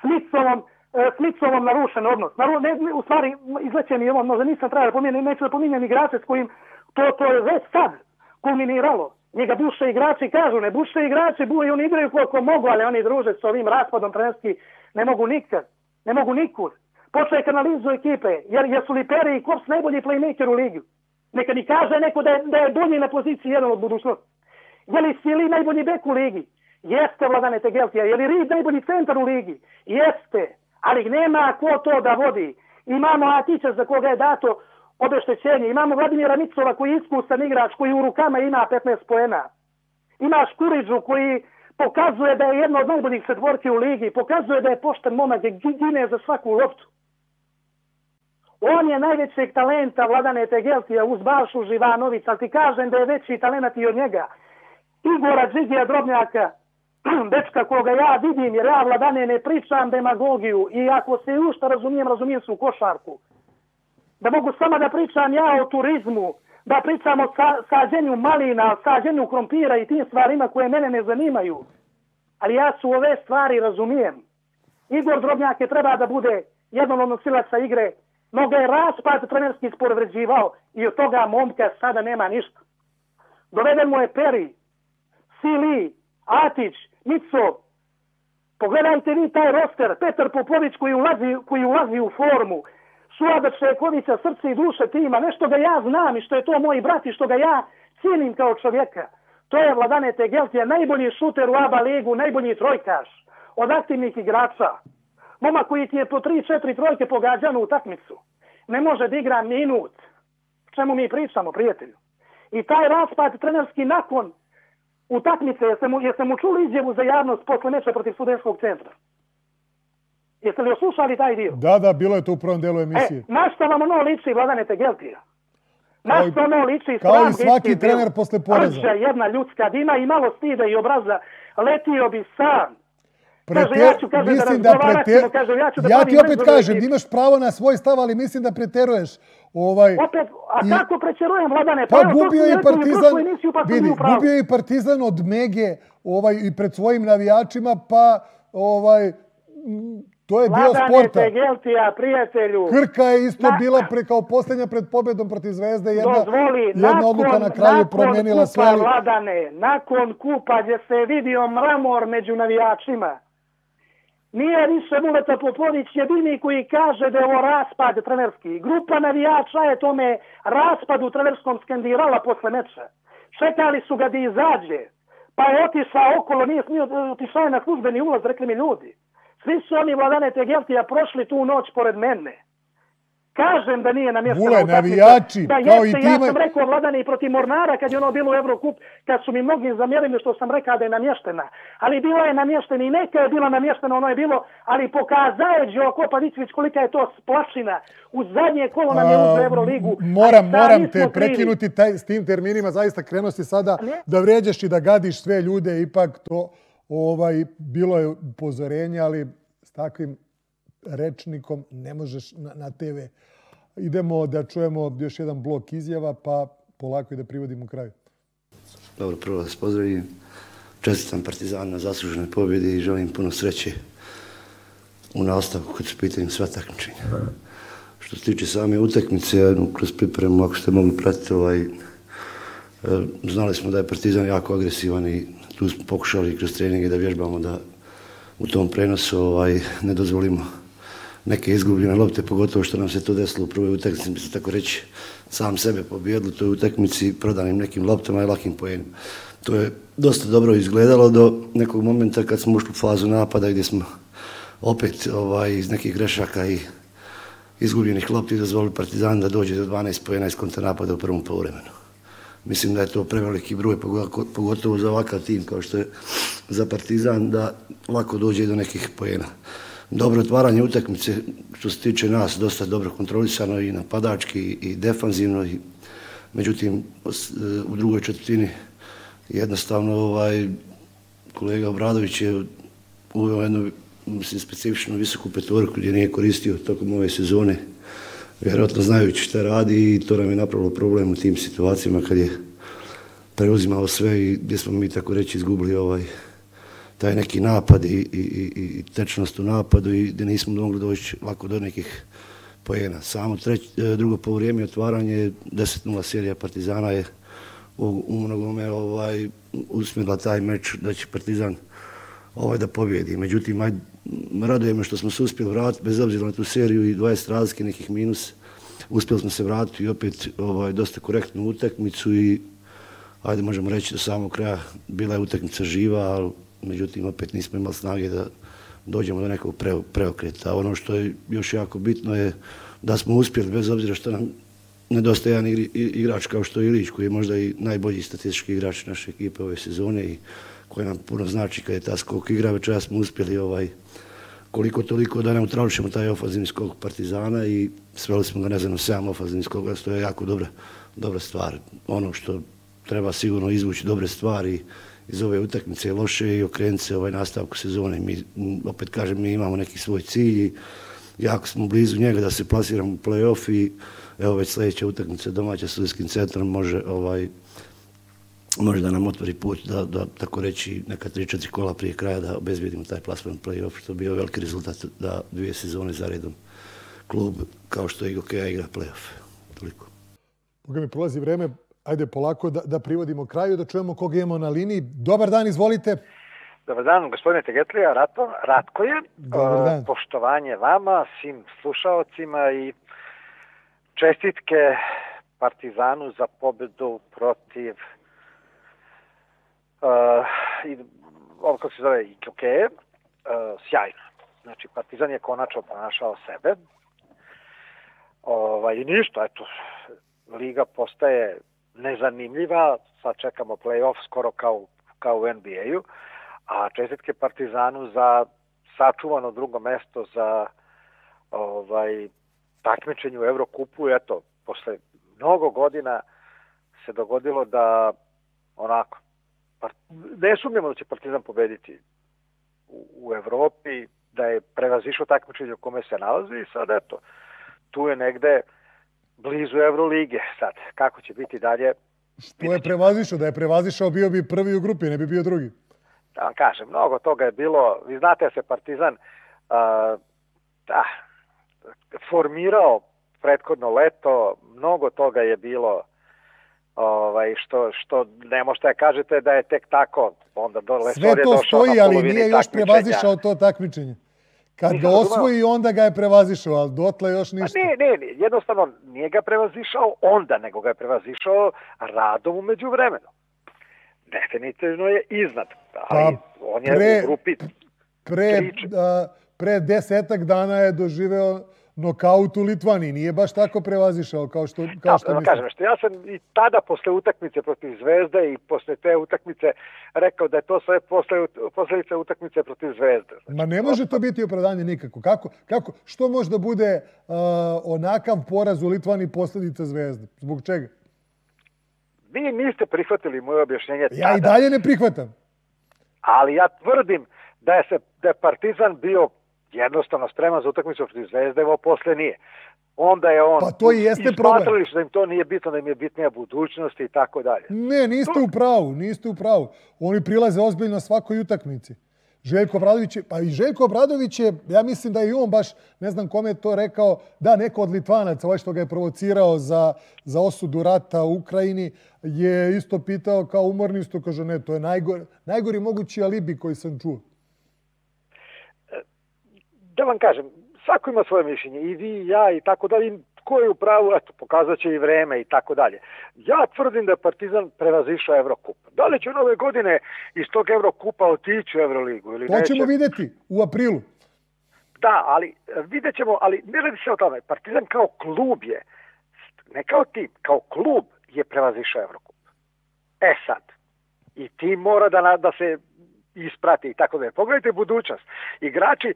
Smicovom, e, Smicovom narušen odnos. Naru, ne, ne, u stvari, izleće mi ovo, možda nisam trebao da pomijenim, neću da pominjem igrače s kojim to, to je već sad kulminiralo. Njega buše igrači kažu, ne buše igrači, buje i oni igraju koliko mogu, ali oni druže s ovim raspadom trenerski ne mogu nikad, ne mogu nikud. Počeo je kanalizu ekipe, jer jesu li Peri i Kops najbolji playmaker u ligi. Neka mi kaže neko da je, da je bolji na poziciji jedan od budućnosti. Je li Sili najbolji bek u ligi? Jeste Vladane Tegeltija. Je li Rid najbolji centar u ligi? Jeste. Ali nema ko to da vodi. Imamo Atića za koga je dato obeštećenje. Imamo Vladimira Micova koji je iskusan igrač, koji u rukama ima 15 poena. Imaš Kuriđu koji pokazuje da je jedno od najboljih sedvorki u ligi. Pokazuje da je pošten momak, gine za svaku loptu. On je najvećeg talenta Vladane Tegeltija uz Balšu Živanović, ali ti kažem da je veći talent i od njega. Igora Đigija Drobnjaka, dečka koga ja vidim, jer ja Vladane ne pričam demagogiju i ako se u što razumijem, razumijem su košarku. Da mogu sama da pričam ja o turizmu, da pričam o sa, sađenju malina, sađenju krompira i tim stvarima koje mene ne zanimaju. Ali ja su ove stvari razumijem. Igor Drobnjak je treba da bude jedan od nosilaca igre Mnoga je raspad trenerski spor vređivao i od toga momka sada nema ništa. Doveden mu je Peri, Sili, Atić, Mico. Pogledajte vi taj roster, Petar Popović koji ulazi, koji ulazi u formu. Suada Čekovića, srce i duše tima, nešto da ja znam i što je to moj brat i što ga ja cijenim kao čovjeka. To je Vladane Tegeltija, najbolji šuter u ABA ligu, najbolji trojkaš od aktivnih igrača. Moma koji ti je po tri, četiri trojke pogađan u takmicu. Ne može da igra minut. Čemu mi pričamo, prijatelju? I taj raspad trenerski nakon utakmice, jeste mu, jeste mu čuli izjevu za javnost posle meča protiv studentskog centra? Jeste li oslušali taj dio? Da, da, bilo je to u prvom delu emisije. E, na što vam ono liči, Vladane Tegeltija? Na što ono liči? Kao i svaki trener posle poreza. Prđa jedna ljudska dima i malo stida i obraza. Letio bi sam. Prete, kaže, ja ću, kaže, mislim da, da prete... kaže, ja, ću da ja ti opet kažem, da imaš pravo na svoj stav, ali mislim da preteruješ. Ovaj, opet, a i, kako preterujem, Vladane? Pa, pa gubio je Partizan, emisiju, pa vidi, gubio je Partizan od Mege ovaj, i pred svojim navijačima, pa ovaj, to je dio sporta. Vladane Tegeltija, prijatelju. Krka je isto na, bila pre, kao posljednja pred pobedom protiv Zvezde. Jedna, dozvoli, jedna nakon, odluka na kraju promijenila sve. Nakon kupa, Vladane, nakon kupa gdje se vidio mramor među navijačima, Nije više Muleta Popović jedini koji kaže da je ovo raspad trenerski. Grupa navijača je tome raspad u trenerskom skandirala posle meča. Čekali su ga da izađe. Pa je otišao okolo, nije smio, otišao je na službeni ulaz, rekli mi ljudi. Svi su oni vladane Tegeltija prošli tu noć pored mene. Kažem da nije namješteno. Vule, navijači, da kao jeste, i time... Ja sam rekao vladani i protiv Mornara kad je ono bilo u Evrokup, kad su mi mnogi zamjerili što sam rekao da je namještena. Ali bila je namještena i neka je bila namještena, ono je bilo, ali pokazao je Đoko Pavićević kolika je to splašina. U zadnje kolo nam je u Evroligu. Moram, moram te prekinuti taj, s tim terminima, zaista krenuti sada ne? da vređaš i da gadiš sve ljude, ipak to ovaj bilo je upozorenje, ali s takvim rečnikom ne možeš na, na TV. Idemo da čujemo još jedan blok izjava, pa polako i da privodimo kraju. Dobro, prvo vas pozdravim. Čestitam Partizan na zasluženoj pobjedi i želim puno sreće u nastavku kad se pitanju sva takmičenja. Što se tiče same utakmice, kroz pripremu, ako ste mogli pratiti, ovaj, e, znali smo da je Partizan jako agresivan i tu smo pokušali kroz treninge da vježbamo da u tom prenosu ovaj, ne dozvolimo neke izgubljene lopte, pogotovo što nam se to desilo u prvoj utakmici, mi se tako reći, sam sebe pobjedili u toj utakmici prodanim nekim loptama i lakim pojenima. To je dosta dobro izgledalo do nekog momenta kad smo ušli u fazu napada gdje smo opet ovaj, iz nekih grešaka i izgubljenih lopti dozvolili Partizan da dođe do 12 pojena iz kontranapada u prvom povremenu. Mislim da je to preveliki broj, pogotovo za ovakav tim kao što je za Partizan, da lako dođe do nekih pojena dobro otvaranje utakmice što se tiče nas dosta dobro kontrolisano i napadački i defanzivno i međutim e, u drugoj četvrtini jednostavno ovaj kolega Obradović je uveo jednu mislim specifičnu visoku petorku gdje nije koristio tokom ove sezone vjerojatno znajući šta radi i to nam je napravilo problem u tim situacijama kad je preuzimao sve i gdje smo mi tako reći izgubili ovaj taj neki napad i, i, i, i tečnost u napadu i gdje nismo mogli doći lako do nekih pojena. Samo treć, drugo e, drugo povrijeme otvaranje 10-0 serija Partizana je u, u mnogome ovaj, usmjerila taj meč da će Partizan ovaj da pobjedi. Međutim, aj, raduje me što smo se uspjeli vratiti, bez obzira na tu seriju i 20 razlike nekih minus, uspjeli smo se vratiti i opet ovaj, dosta korektnu utakmicu i ajde možemo reći do samog kraja bila je utakmica živa, ali međutim opet nismo imali snage da dođemo do nekog pre, preokreta. Ono što je još jako bitno je da smo uspjeli, bez obzira što nam nedostaje jedan igrač kao što je Ilić, koji je možda i najbolji statistički igrač naše ekipe ove sezone i koji nam puno znači kad je ta skok igra, već ja smo uspjeli ovaj, koliko toliko da neutrališemo taj ofazivni skok Partizana i sveli smo ga, ne znam, sedam ofazivni skok, to je jako dobra, dobra stvar. Ono što treba sigurno izvući dobre stvari iz ove utakmice loše i okrenuti se ovaj nastavku sezone. Mi, opet kažem, mi imamo neki svoj cilj i jako smo blizu njega da se plasiramo u play-off i evo već sljedeća utakmica domaća s Lijskim centrom može ovaj može da nam otvori put da, da tako reći neka 3-4 kola prije kraja da obezbijedimo taj plasman play-off, što bi bio veliki rezultat da dvije sezone za redom klub kao što je Igokeja igra play-off. Toliko. Boga mi prolazi vreme, ajde polako da, da privodimo kraju, da čujemo koga imamo na liniji. Dobar dan, izvolite. Dobar dan, gospodine Tegetlija, Rato, Ratko je. Dobar dan. Poštovanje vama, svim slušalcima i čestitke Partizanu za pobedu protiv uh, i, ovo kako se zove Ikokeje. Uh, sjajno. Znači, Partizan je konačno ponašao sebe. Ovaj, I ništa, eto, Liga postaje nezanimljiva, sad čekamo play-off skoro kao, kao u NBA-u, a čestitke Partizanu za sačuvano drugo mesto za ovaj takmičenje u Evrokupu, eto, posle mnogo godina se dogodilo da onako, ne sumnjamo da će Partizan pobediti u, u Evropi, da je prevazišao takmičenje u kome se nalazi. I sad eto, tu je negde blizu Evrolige sad. Kako će biti dalje? Što je prevazišao? Da je prevazišao bio bi prvi u grupi, ne bi bio drugi. Da vam kažem, mnogo toga je bilo. Vi znate se Partizan uh, da, formirao prethodno leto, mnogo toga je bilo ovaj, što, što ne možete da kažete da je tek tako. Onda do, Sve to stoji, ali nije još prevazišao to takmičenje. Kad ga osvoji, onda ga je prevazišao, ali dotle još ništa. A ne, ne, ne, jednostavno nije ga prevazišao onda, nego ga je prevazišao radom umeđu vremenu. Definitivno je iznad. Ali pa, on je pre, u grupi pre, a, pre desetak dana je doživeo nokaut u Litvani. Nije baš tako prevazišao kao što, kao što da, mislim. Kažem, što ja sam i tada posle utakmice protiv Zvezde i posle te utakmice rekao da je to sve posle, posljedice utakmice protiv Zvezde. Znači, Ma ne može to biti opravdanje nikako. Kako, kako, što može da bude uh, onakav poraz u Litvani posljedica Zvezde? Zbog čega? Vi niste prihvatili moje objašnjenje tada. Ja i dalje ne prihvatam. Ali ja tvrdim da je, se, da je Partizan bio jednostavno spreman za utakmicu protiv Zvezde, evo posle nije. Onda je on... Pa to i jeste problem. da im to nije bitno, da im je bitnija budućnost i tako dalje. Ne, niste u pravu, niste u pravu. Oni prilaze ozbiljno svakoj utakmici. Željko Obradović je, pa i Željko Obradović je, ja mislim da je i on baš, ne znam kome je to rekao, da neko od Litvanaca, ovaj što ga je provocirao za, za osudu rata u Ukrajini, je isto pitao kao umornisto, kaže ne, to je najgori, najgori mogući alibi koji sam čuo da vam kažem, svako ima svoje mišljenje, i vi, i ja, i tako dalje, ko je u pravu, eto, pokazat će i vreme i tako dalje. Ja tvrdim da je Partizan prevazišao Evrokup. Da li će nove godine iz tog Evrokupa otići u Evroligu ili to neće? To ćemo videti u aprilu. Da, ali vidjet ćemo, ali ne radi se o tome. Partizan kao klub je, ne kao tip, kao klub je prevazišao Evrokup. E sad, i ti mora da, da se isprati i tako da je. Pogledajte budućnost. Igrači,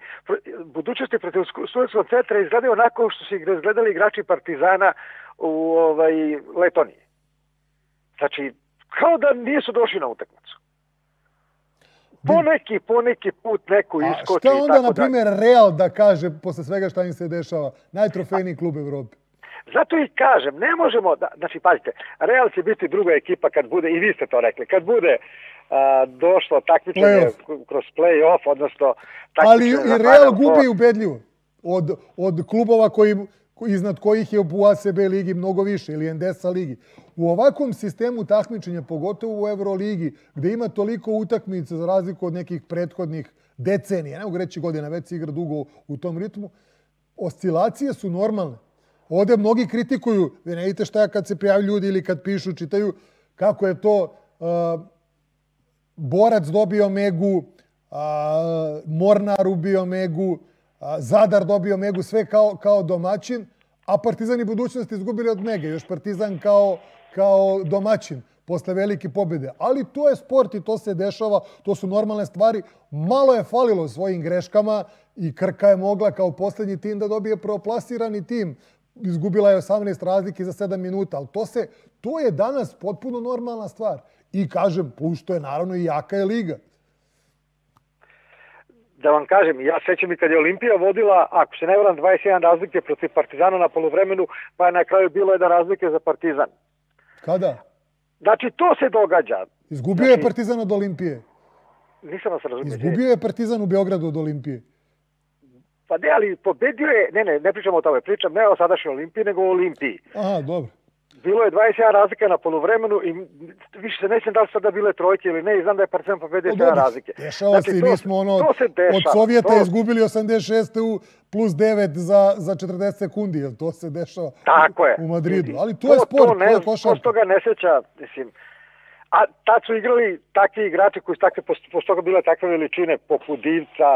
budućnosti protiv studentskog centra izgledaju onako što su izgledali igrači Partizana u ovaj, Letoniji. Znači, kao da nisu došli na utakmicu. Po neki, po neki put neko iskoči. A šta onda, na primjer, Real da kaže posle svega šta im se dešava? Najtrofejniji klub Evrope. Zato i kažem, ne možemo, da, znači pazite, Real će biti druga ekipa kad bude, i vi ste to rekli, kad bude a, došlo takmičenje kroz play-off, odnosno Ali i Real gubi ubedljivo od, od klubova koji, iznad kojih je u ACB ligi mnogo više ili Endesa ligi. U ovakvom sistemu takmičenja, pogotovo u Euroligi, gde ima toliko utakmica za razliku od nekih prethodnih decenija, ne mogu reći godina, već se igra dugo u tom ritmu, oscilacije su normalne. Ovde mnogi kritikuju, vi ne vidite šta kad se prijavlju ljudi ili kad pišu, čitaju, kako je to uh, borac dobio megu, mornar ubio megu, Zadar dobio megu, sve kao, kao domaćin, a Partizan i budućnost izgubili od mege, još Partizan kao, kao domaćin posle velike pobjede. Ali to je sport i to se dešava, to su normalne stvari. Malo je falilo svojim greškama i Krka je mogla kao posljednji tim da dobije proplasirani tim. Izgubila je 18 razlike za 7 minuta, ali to, se, to je danas potpuno normalna stvar. I kažem, plus to je naravno i jaka je liga. Da vam kažem, ja sećam i kad je Olimpija vodila, ako se ne vram, 21 razlike protiv Partizana na polovremenu, pa je na kraju bilo jedan razlike za Partizan. Kada? Znači, to se događa. Izgubio znači, je Partizan od Olimpije. Nisam vas razumio. Izgubio je Partizan u Beogradu od Olimpije. Pa ne, ali pobedio je, ne, ne, ne pričamo o tome, pričam ne o sadašnjoj Olimpiji, nego o Olimpiji. Aha, dobro. Bilo je 21 razlika na polovremenu i više se ne znam da li sada bile trojke ili ne i znam da je Partizan pobedio 7 razlike. Dešava znači, se i mi smo ono, od Sovjeta to... izgubili 86. u plus 9 za, za 40 sekundi, jer to se dešava Tako je. u Madridu. Ali to, to je sport, to, ne, to je košarka. To toga ne seća, mislim, A tad su igrali takvi igrači koji su takve, posto toga bile takve veličine, poput Divca.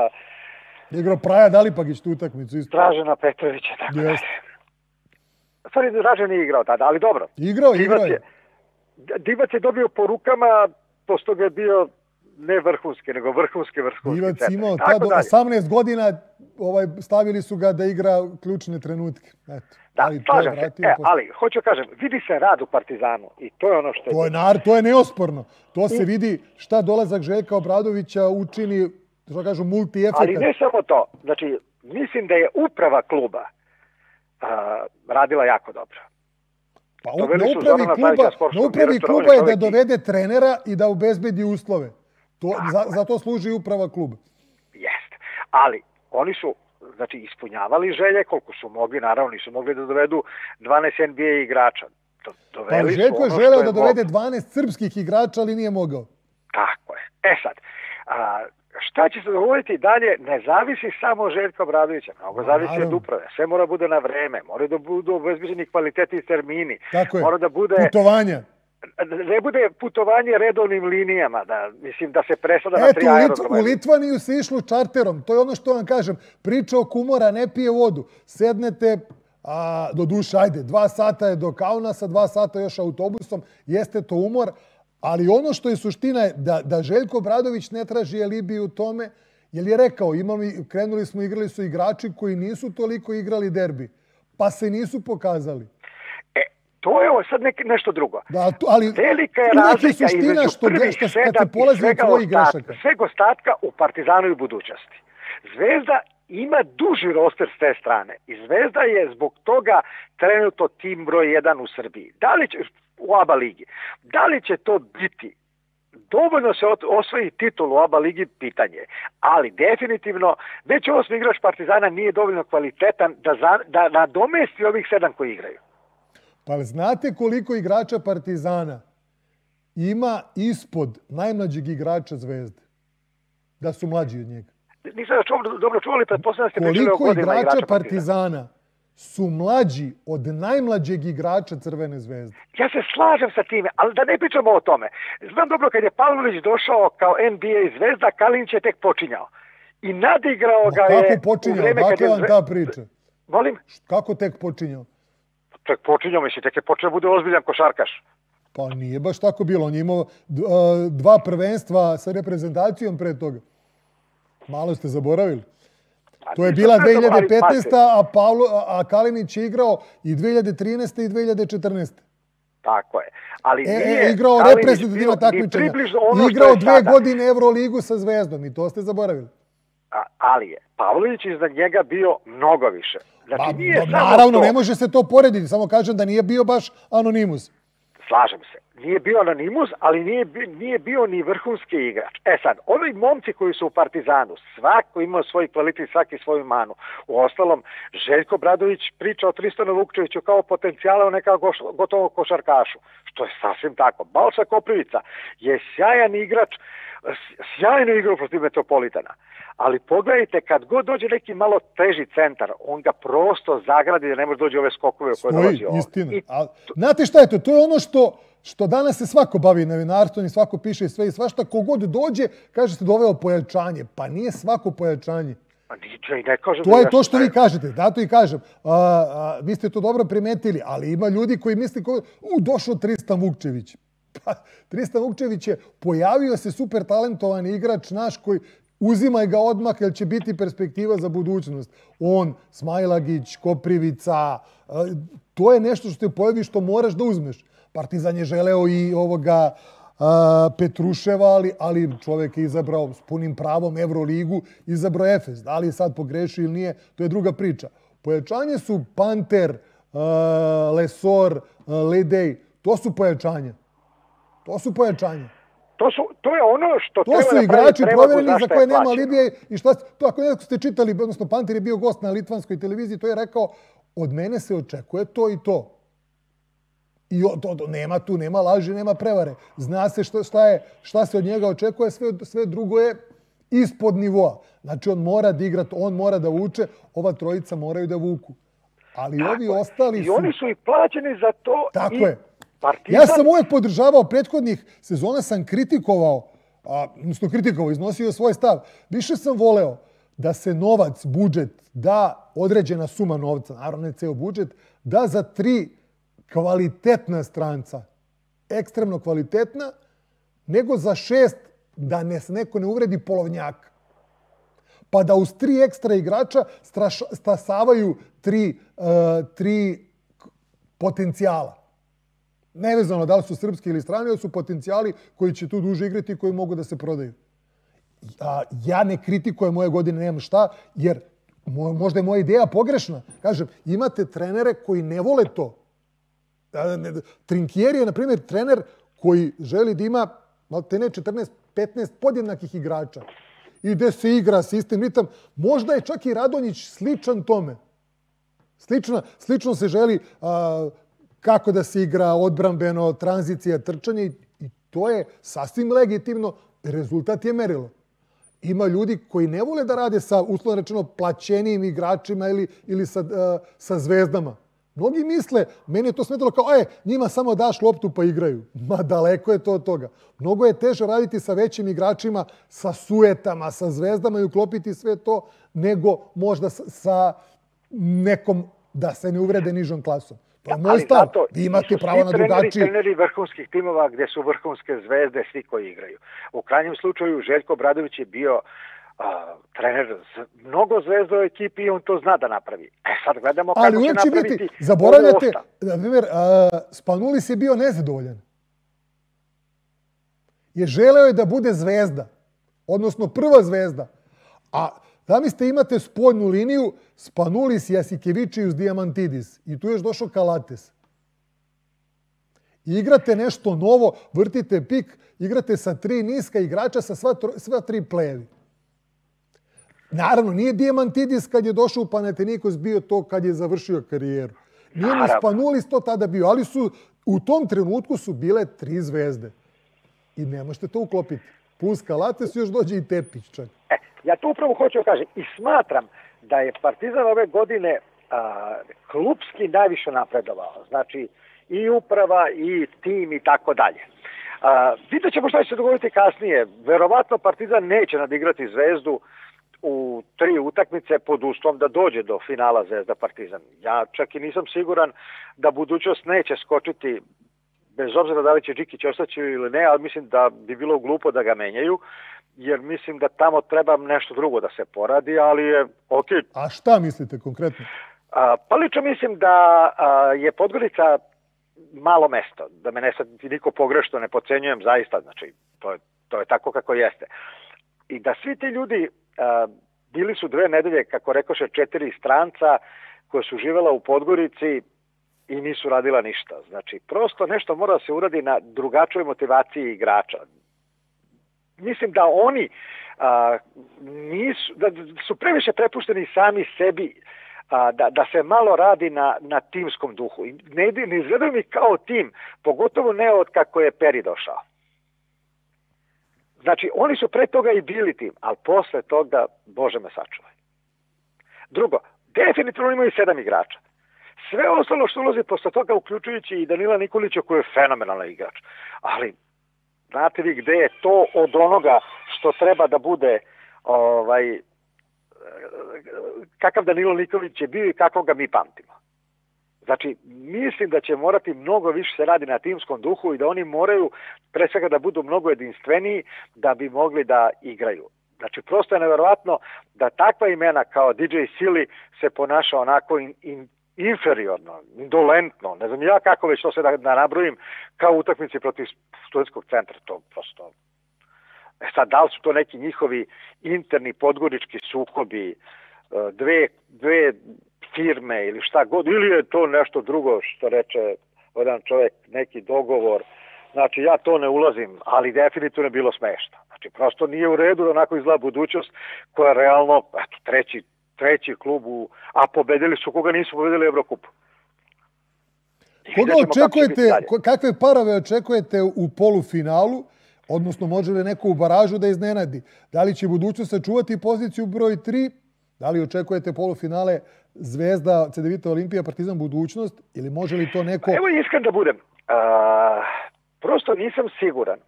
Igrao Praja Dalipagić tu utakmicu isto. Dražena Petrovića, tako yes. Stvari, Dražen nije igrao tada, ali dobro. Igrao, Divac igrao je. Divac je dobio po rukama, posto ga je bio ne vrhunski, nego vrhunski vrhunski. Divac imao tada 18 godina, ovaj, stavili su ga da igra ključne trenutke. Eto. Da, ali slažem se. E, ali, hoću kažem, vidi se rad u Partizanu i to je ono što je... To je, nar, to je neosporno. To se vidi šta dolazak Željka Obradovića učini, što kažu, multi-efekat. Ali ne samo to. Znači, mislim da je uprava kluba a, radila jako dobro. Pa na upravi kluba, na upravi kluba je da dovede trenera i da obezbedi uslove. To, za, za to služi uprava kluba. Jeste. Ali oni su znači ispunjavali želje koliko su mogli, naravno nisu mogli da dovedu 12 NBA igrača. Do, pa Željko je želeo da dovede 12 srpskih igrača, ali nije mogao. Tako je. E sad, a, šta će se dogoditi dalje, ne zavisi samo od Željka Obradovića, mnogo zavisi od uprave. Sve mora bude na vreme, mora da budu obezbeđeni kvaliteti i termini. Tako je, mora da bude, putovanja. Ne bude putovanje redovnim linijama, da, mislim da se presada na tri aerodroma. U Litvaniju se išlo čarterom, to je ono što vam kažem. Priča o kumora, ne pije vodu. Sednete, a, do duše, ajde, dva sata je do Kaunasa, dva sata još autobusom, jeste to umor, Ali ono što je suština je da, da Željko Bradović ne traži alibi u tome, jer je rekao, imali, krenuli smo, igrali su igrači koji nisu toliko igrali derbi, pa se nisu pokazali. E, to je ovo sad nek, nešto drugo. Da, to, ali Velika je razlika između što, prvih što, sedam i svega ostatka. Sveg ostatka u Partizanu i budućnosti. Zvezda ima duži roster s te strane. I Zvezda je zbog toga trenutno tim broj 1 u Srbiji. Da li će, u ABA ligi. Da li će to biti dovoljno se osvoji titul u ABA ligi, pitanje. Ali definitivno, već osmi igrač Partizana nije dovoljno kvalitetan da, za, da nadomesti ovih sedam koji igraju. Pa znate koliko igrača Partizana ima ispod najmlađeg igrača Zvezde? Da su mlađi od njega. Nisam da čuo, dobro čuvali, pretpostavljam ste Koliko igrača, igrača Partizana su mlađi od najmlađeg igrača Crvene zvezde. Ja se slažem sa time, ali da ne pričamo o tome. Znam dobro kad je Pavlović došao kao NBA zvezda, Kalinić je tek počinjao. I nadigrao ga je... Kako počinjao? Dakle vam ta priča? Molim? Kako tek počinjao? Tek počinjao, misli, tek je počeo bude ozbiljan košarkaš. Pa nije baš tako bilo. On je imao dva prvenstva sa reprezentacijom pre toga. Malo ste zaboravili. To je bila 2015. a, Pavlo, a Kalinić je igrao i 2013. i 2014. Tako je. Ali e, e nije e, igrao reprezentativna takmičenja. Ono igrao dve sada. godine Euroligu sa Zvezdom i to ste zaboravili. A, ali je Pavlović iznad njega bio mnogo više. Znači, ba, nije ba, naravno, to. ne može se to porediti, samo kažem da nije bio baš anonimus. Slažem se. Nije bio anonimus, ali nije, nije bio ni vrhunski igrač. E sad, ovi momci koji su u Partizanu, svako ima svoj kvalitet, svaki svoju manu. U ostalom, Željko Bradović priča o Tristanu Vukčeviću kao potencijala u nekako gotovo košarkašu. Što je sasvim tako. Balša Koprivica je sjajan igrač, sjajno igrao protiv Metropolitana. Ali pogledajte, kad god dođe neki malo teži centar, on ga prosto zagradi da ne može dođe ove skokove koje dolazi ovdje. istina. I... A, znate šta je to? To je ono što, što danas se svako bavi novinarstvom i svako piše sve i svašta. Kogod dođe, kaže se doveo pojačanje. Pa nije svako pojačanje. Pa nije, ne kažem to je to što vi kažete, da to i kažem. A, a, vi ste to dobro primetili, ali ima ljudi koji misli, ko, u, došao Tristan Vukčević. Pa, Tristan Vukčević je pojavio se super talentovani igrač naš koji uzimaj ga odmah jer će biti perspektiva za budućnost. On, Smajlagić, Koprivica, to je nešto što te pojavi što moraš da uzmeš. Partizan je želeo i ovoga Petruševa, ali, ali čovjek je izabrao s punim pravom Euroligu, izabrao Efes. Da li je sad pogrešio ili nije, to je druga priča. Pojačanje su Panter, Lesor, Ledej, to su pojačanja. To su pojačanja. To, su, to je ono što to su igrači provjereni za koje nema Libije. I šta, to ako neko ste čitali, odnosno Panter je bio gost na litvanskoj televiziji, to je rekao, od mene se očekuje to i to. I to, to, nema tu, nema laži, nema prevare. Zna se šta, šta, je, šta se od njega očekuje, sve, sve drugo je ispod nivoa. Znači, on mora da igra, on mora da uče, ova trojica moraju da vuku. Ali Tako ovi je. ostali su... I oni su i plaćeni za to. Tako i... je. Partizan... Ja sam uvijek podržavao prethodnih sezona, sam kritikovao, a, odnosno kritikovao, iznosio svoj stav. Više sam voleo da se novac, budžet, da određena suma novca, naravno ne ceo budžet, da za tri kvalitetna stranca, ekstremno kvalitetna, nego za šest da ne, neko ne uvredi polovnjaka. Pa da uz tri ekstra igrača stasavaju tri, uh, tri potencijala nevezano da li su srpski ili strani, su potencijali koji će tu duže igrati i koji mogu da se prodaju. A, ja ne kritikujem moje godine, nemam šta, jer možda je moja ideja pogrešna. Kažem, imate trenere koji ne vole to. Trinkier je, na primjer, trener koji želi da ima maltene 14-15 podjednakih igrača. I gde se igra sistem, ritam. Možda je čak i Radonjić sličan tome. Slično, slično se želi a, kako da se igra odbrambeno, tranzicija, trčanje i to je sasvim legitimno. Rezultat je merilo. Ima ljudi koji ne vole da rade sa, uslovno rečeno, plaćenijim igračima ili, ili sa, a, sa zvezdama. Mnogi misle, meni je to smetalo kao, e, njima samo daš loptu pa igraju. Ma daleko je to od toga. Mnogo je teže raditi sa većim igračima, sa suetama, sa zvezdama i uklopiti sve to, nego možda sa, nekom da se ne uvrede nižom klasom. To je moj stav. Vi imate pravo na drugačiji... Treneri, treneri vrhunskih timova gdje su vrhunske zvezde, svi koji igraju. U krajnjem slučaju Željko Bradović je bio a, trener mnogo zvezda u ekipi i on to zna da napravi. E sad gledamo kako Ali će napraviti... Biti, zaboravljate, na primjer, Spanulis je bio nezadovoljan. Je želeo je da bude zvezda, odnosno prva zvezda. A Zamislite, imate spoljnu liniju Spanulis, Jasikevičius, Diamantidis. I tu je još došao Kalates. Igrate nešto novo, vrtite pik, igrate sa tri niska igrača, sa sva, sva tri plevi. Naravno, nije Diamantidis kad je došao u Panathinaikos bio to kad je završio karijeru. Nije ni Spanulis to tada bio, ali su u tom trenutku su bile tri zvezde. I ne možete to uklopiti. Plus Kalates još dođe i Tepić čak. E, Ja to upravo hoću kažem i smatram da je Partizan ove godine a, klubski najviše napredovao. Znači i uprava i tim i tako dalje. Vidjet ćemo šta će se dogoditi kasnije. Verovatno Partizan neće nadigrati zvezdu u tri utakmice pod uslovom da dođe do finala Zvezda Partizan. Ja čak i nisam siguran da budućnost neće skočiti bez obzira da li će Džikić ostati ili ne, ali mislim da bi bilo glupo da ga menjaju jer mislim da tamo treba nešto drugo da se poradi, ali je ok. A šta mislite konkretno? A, pa lično mislim da a, je Podgorica malo mesto, da me ne sad niko pogrešno ne pocenjujem zaista, znači to je, to je tako kako jeste. I da svi ti ljudi bili su dve nedelje, kako rekoše, četiri stranca, koja su živela u Podgorici i nisu radila ništa. Znači, prosto nešto mora se uradi na drugačoj motivaciji igrača. Mislim da oni a, nisu, da su previše prepušteni sami sebi a, da, da se malo radi na, na timskom duhu. Ne, ne izgledaju mi kao tim, pogotovo ne od kako je Peri došao. Znači, oni su pre toga i bili tim, ali posle toga, Bože me sačuvaj. Drugo, definitivno imaju sedam igrača. Sve ostalo što ulazi posle toga, uključujući i Danila Nikolića, koji je fenomenalan igrač. Ali, znate vi gde je to od onoga što treba da bude ovaj, kakav Danilo Nikolić je bio i kakvog ga mi pamtimo. Znači, mislim da će morati mnogo više se radi na timskom duhu i da oni moraju pre svega da budu mnogo jedinstveniji da bi mogli da igraju. Znači, prosto je neverovatno da takva imena kao DJ Sili se ponaša onako in, in, inferiorno, indolentno, ne znam ja kako već to se da, da nabrojim, kao utakmici protiv studentskog centra, to prosto... E sad, da li su to neki njihovi interni podgorički sukobi, e, dve, dve firme ili šta god, ili je to nešto drugo što reče jedan čovjek, neki dogovor. Znači, ja to ne ulazim, ali definitivno je bilo smešno. Znači, prosto nije u redu da onako izgleda budućnost koja je realno, eto, treći, treći klub, u, a pobedili su koga nisu pobedili Evrokupu. Koga očekujete, kakve parave očekujete u polufinalu, odnosno može li neko u baražu da iznenadi? Da li će budućnost sačuvati poziciju broj 3 Da li očekujete polufinale Zvezda, CDVita, Olimpija, Partizan, budućnost ili može li to neko... Evo iskren da budem. A, prosto nisam siguran,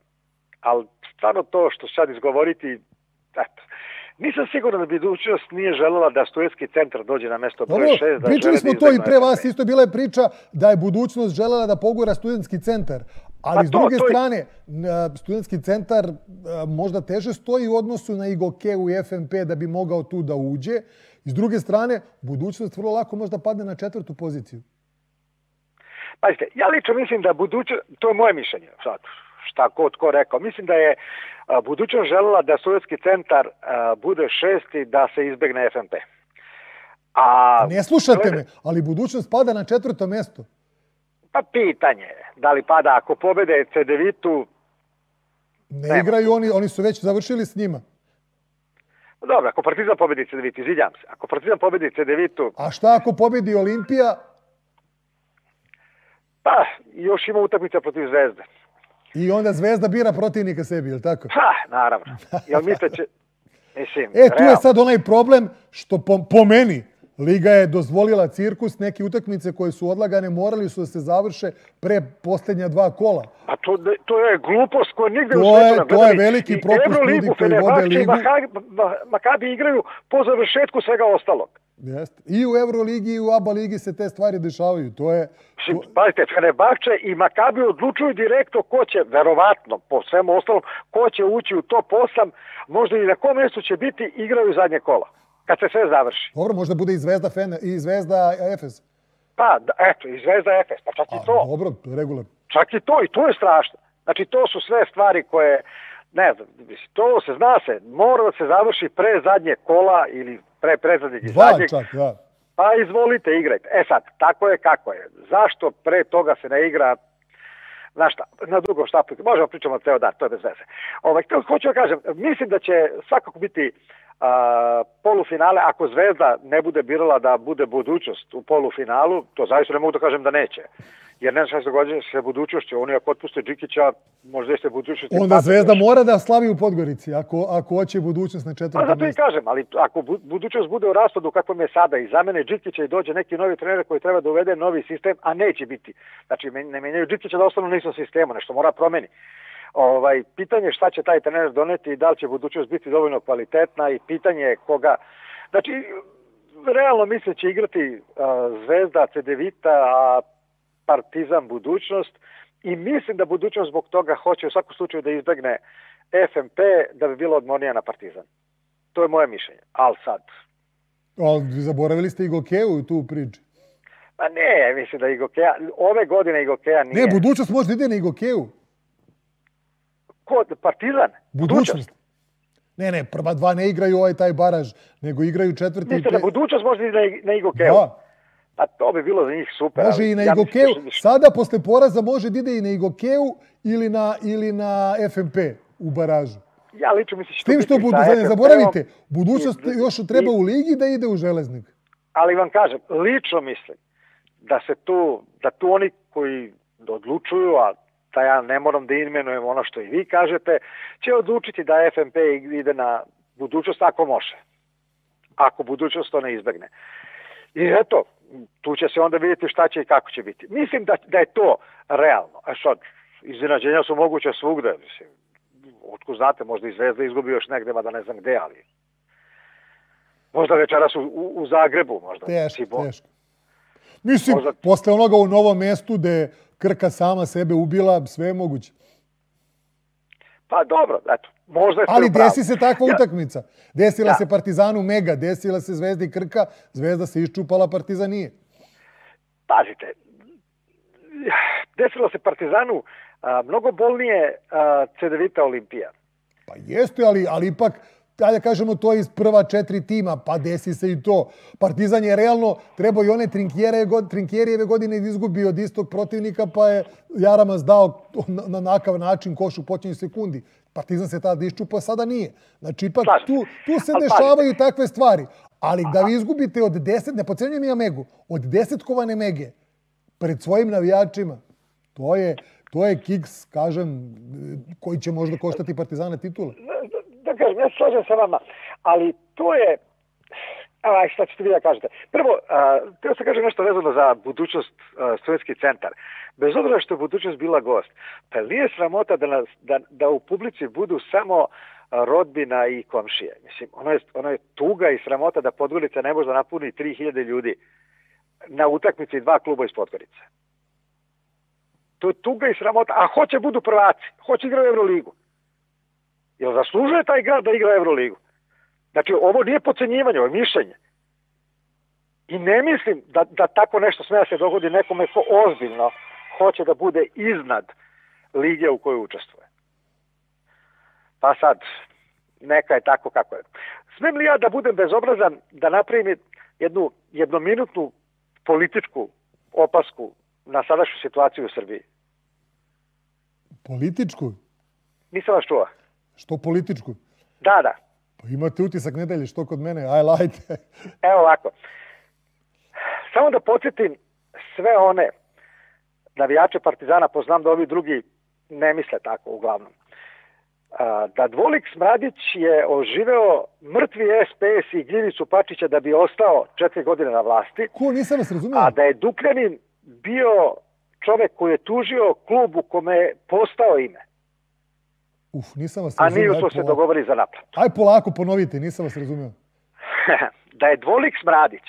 ali stvarno to što sad izgovoriti, eto, nisam siguran da budućnost nije želela da Stujetski centar dođe na mesto broj 6. Da pričali smo to i pre vas, isto bila je priča da je budućnost želela da pogura Stujetski centar. Ali pa s druge to, strane, je... studentski centar možda teže stoji u odnosu na Igokeu i FNP da bi mogao tu da uđe. I s druge strane, budućnost vrlo lako možda padne na četvrtu poziciju. Pazite, ja lično mislim da budućnost, to je moje mišljenje, sad, šta ko tko rekao, mislim da je budućnost želela da studentski centar bude šesti da se izbegne FNP. A, ne slušate me, ali budućnost pada na četvrto mjesto. Pa pitanje je, da li pada ako pobede CDV-tu... Ne nema. igraju oni, oni su već završili s njima. Dobro, ako Partizan pobedi CDV-tu, se. Ako Partizan pobedi CDV-tu... A šta ako pobedi Olimpija? Pa, još ima utakmica protiv Zvezde. I onda Zvezda bira protivnika sebi, je li tako? Pa, naravno. Jel misleće... Mislim, e, tu real... je sad onaj problem što po, po meni, Liga je dozvolila cirkus, neke utakmice koje su odlagane morali su da se završe pre posljednja dva kola. A to, to je glupost koja nigde to u svetu To je veliki propust ljudi koji vode ligu. Makabi igraju po završetku svega ostalog. Jeste. I u Euroligi i u ABA ligi se te stvari dešavaju. To je... Pazite, Fenerbahče i Makabi odlučuju direktno ko će, verovatno, po svemu ostalom, ko će ući u top 8, možda i na kom mjestu će biti, igraju zadnje kola kad se sve završi. Dobro, možda bude i Zvezda, Fene, i Zvezda Efes. Pa, da, eto, i Zvezda Efes, pa čak A, i to. Dobro, regular. Čak i to, i to je strašno. Znači, to su sve stvari koje, ne znam, to se zna se, mora da se završi pre zadnje kola ili pre predzadnjeg Dva zadnjeg. čak, da. Pa izvolite, igrajte. E sad, tako je kako je. Zašto pre toga se ne igra na šta, na drugom štapu, možemo pričamo ceo dan, to je bez veze. Ovaj, hoću da kažem, mislim da će svakako biti a, polufinale, ako Zvezda ne bude birala da bude budućnost u polufinalu, to zaista ne mogu da kažem da neće. Jer ne znam šta se događa sa budućnošću. Oni ako otpuste Džikića, možda jeste budućnost. Onda Zvezda mora da slavi u Podgorici, ako, ako hoće budućnost na četvrtom mjestu. Pa zato i kažem, ali ako budućnost bude u raspadu kakvom je sada i zamene Džikića i dođe neki novi trener koji treba da uvede novi sistem, a neće biti. Znači, ne menjaju Džikića da ostanu na sistemu, nešto mora promeni ovaj, pitanje šta će taj trener doneti i da li će budućnost biti dovoljno kvalitetna i pitanje koga... Znači, realno misle će igrati uh, Zvezda, Cedevita, a Partizan budućnost i mislim da budućnost zbog toga hoće u svakom slučaju da izbegne FMP da bi bilo odmornija na Partizan. To je moje mišljenje. Al sad... Ali zaboravili ste i Gokeu u tu priču. Pa ne, mislim da Igokea, ove godine Igokea nije... Ne, budućnost može ide na Igokeu. Ko? Partizan? Budućnost. Ne, ne, prva dva ne igraju ovaj taj baraž, nego igraju četvrti... Mislite da budućnost može ići na, na Igo Keo? Da. Pa to bi bilo za njih super. Može i na ja Igokeu. Sada, posle poraza, može da ide i na Igokeu ili na, ili na FMP u baražu. Ja lično mislim što... S tim što, budu, ne zaboravite, budućnost još treba u ligi da ide u železnik. Ali vam kažem, lično mislim da se tu, da tu oni koji odlučuju, a da ja ne moram da imenujem ono što i vi kažete, će odlučiti da FMP ide na budućnost ako može. Ako budućnost to ne izbegne. I eto, tu će se onda vidjeti šta će i kako će biti. Mislim da, da je to realno. A što, iznenađenja su moguće svugde. Mislim, otko znate, možda i Zvezda izgubi još negde, da ne znam gde, ali možda večeras u, u, u Zagrebu, možda. Teško, teško. Mislim, možda... posle onoga u novom mestu gde Krka sama sebe ubila, sve je moguće. Pa dobro, eto, možda je Ali desi se takva ja. utakmica. Desila ja. se Partizanu Mega, desila se Zvezda i Krka, Zvezda se iščupala, Partizan nije. Pazite, desilo se Partizanu a, mnogo bolnije a, CDVita Olimpija. Pa jeste, ali, ali ipak da kažemo, to je iz prva četiri tima, pa desi se i to. Partizan je realno trebao i one Trinkjerijeve godine da izgubi od istog protivnika, pa je Jaramas dao na, na nakav način koš u počinju sekundi. Partizan se tada iščupa, sada nije. Znači, ipak tu, tu se dešavaju takve stvari. Ali da vi izgubite od deset, ne pocenjujem ja Megu, od desetkovane Mege pred svojim navijačima, to je, to je kiks, kažem, koji će možda koštati Partizana titule da kažem, ja slažem sa vama, ali to je, aj, šta ćete vi da kažete? Prvo, uh, teo se kažem nešto vezano za budućnost uh, studentski centar. Bez obzira što je budućnost bila gost, pa nije sramota da, nas, da, da u publici budu samo rodbina i komšije. Mislim, ono je, ono je tuga i sramota da Podgorica ne može da napuni 3000 ljudi na utakmici dva kluba iz Podgorice. To je tuga i sramota, a hoće budu prvaci, hoće igrati Euroligu. Jel zaslužuje taj grad da igra Euroligu? Znači, ovo nije pocenjivanje, ovo je mišljenje. I ne mislim da, da tako nešto sme da se dogodi nekome ko ozbiljno hoće da bude iznad lige u kojoj učestvuje. Pa sad, neka je tako kako je. Smem li ja da budem bezobrazan da napravim jednu jednominutnu političku opasku na sadašnju situaciju u Srbiji? Političku? Nisam vas čuo. Što političku? Da, da. Pa imate utisak nedelje, što kod mene? Aj, lajte. Evo ovako. Samo da podsjetim sve one navijače Partizana, poznam da ovi drugi ne misle tako uglavnom. Da Dvolik Smradić je oživeo mrtvi SPS i Gljivicu Pačića da bi ostao četiri godine na vlasti. Ko, nisam vas razumio. A da je Dukljanin bio čovek koji je tužio klub u kome je postao ime. Uf, nisam vas razumio. A nije što se dogovori za napad. Aj polako ponovite, nisam vas razumio. da je dvolik Smradić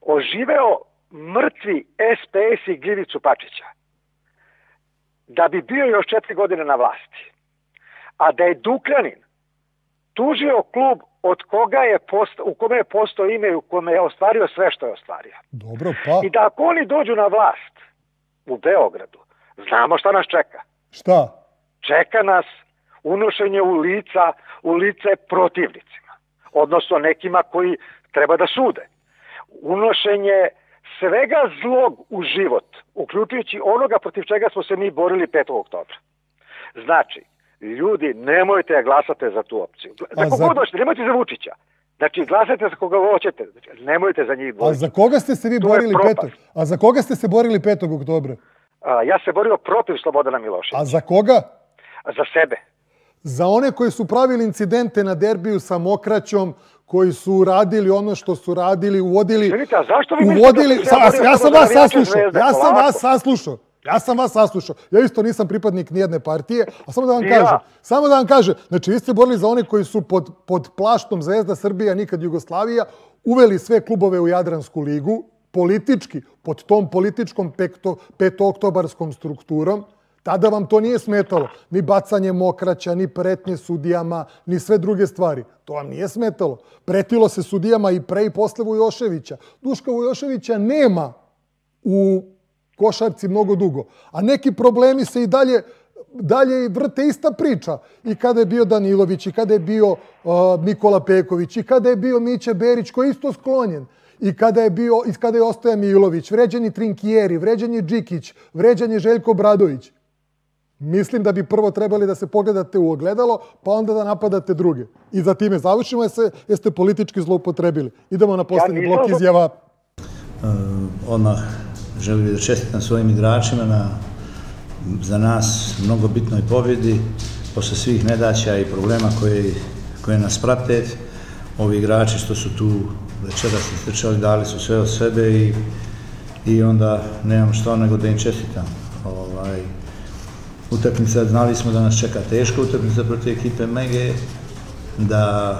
oživeo mrtvi SPS i Gljivicu Pačića da bi bio još četiri godine na vlasti. A da je Dukljanin tužio klub od koga je posto, u kome je postao ime i u kome je ostvario sve što je ostvario. Dobro, pa. I da ako oni dođu na vlast u Beogradu, znamo šta nas čeka. Šta? Čeka nas unošenje u lica, u lice protivnicima, odnosno nekima koji treba da sude. Unošenje svega zlog u život, uključujući onoga protiv čega smo se mi borili 5. oktobra. Znači, ljudi, nemojte da glasate za tu opciju. Za koga za... dođete, nemojte za Vučića. Znači, glasajte za koga hoćete. Znači, nemojte za njih boriti. A za koga ste se vi borili 5. A za koga ste se borili 5. oktobra? A, ja se borio protiv Slobodana Miloševića. A za koga? A za sebe za one koji su pravili incidente na derbiju sa mokraćom, koji su radili ono što su radili, uvodili... Vidite, a zašto vi uvodili, mislite da ja, ja sam vas saslušao, ja sam vas saslušao. Ja sam vas saslušao. Ja isto nisam pripadnik nijedne partije, a samo da vam kažem, ja. samo da vam kažem, znači vi ste borili za one koji su pod, pod plaštom Zvezda Srbija, nikad Jugoslavija, uveli sve klubove u Jadransku ligu, politički, pod tom političkom pekto, petooktobarskom strukturom, Tada vam to nije smetalo. Ni bacanje mokraća, ni pretnje sudijama, ni sve druge stvari. To vam nije smetalo. Pretilo se sudijama i pre i posle Vujoševića. Duška Vujoševića nema u košarci mnogo dugo. A neki problemi se i dalje dalje vrte ista priča. I kada je bio Danilović, i kada je bio uh, Nikola Peković, i kada je bio Miće Berić, koji je isto sklonjen. i kada je, bio, i kada je ostaje Milović, vređeni Trinkieri, Trinkijeri, Đikić, je Džikić, Željko Bradović. Mislim da bi prvo trebali da se pogledate u ogledalo, pa onda da napadate druge. I za time završimo se, jeste politički zloupotrebili. Idemo na posljednji ja, blok izjava. Uh, odmah želim da čestitam svojim igračima na za nas mnogo bitnoj pobjedi posle svih nedaća i problema koje, koje nas prate. Ovi igrači što su tu večera se strčali, dali su sve od sebe i, i onda nemam što nego da im čestitam. Ovaj, utakmica, znali smo da nas čeka teška utakmica protiv ekipe Mege, da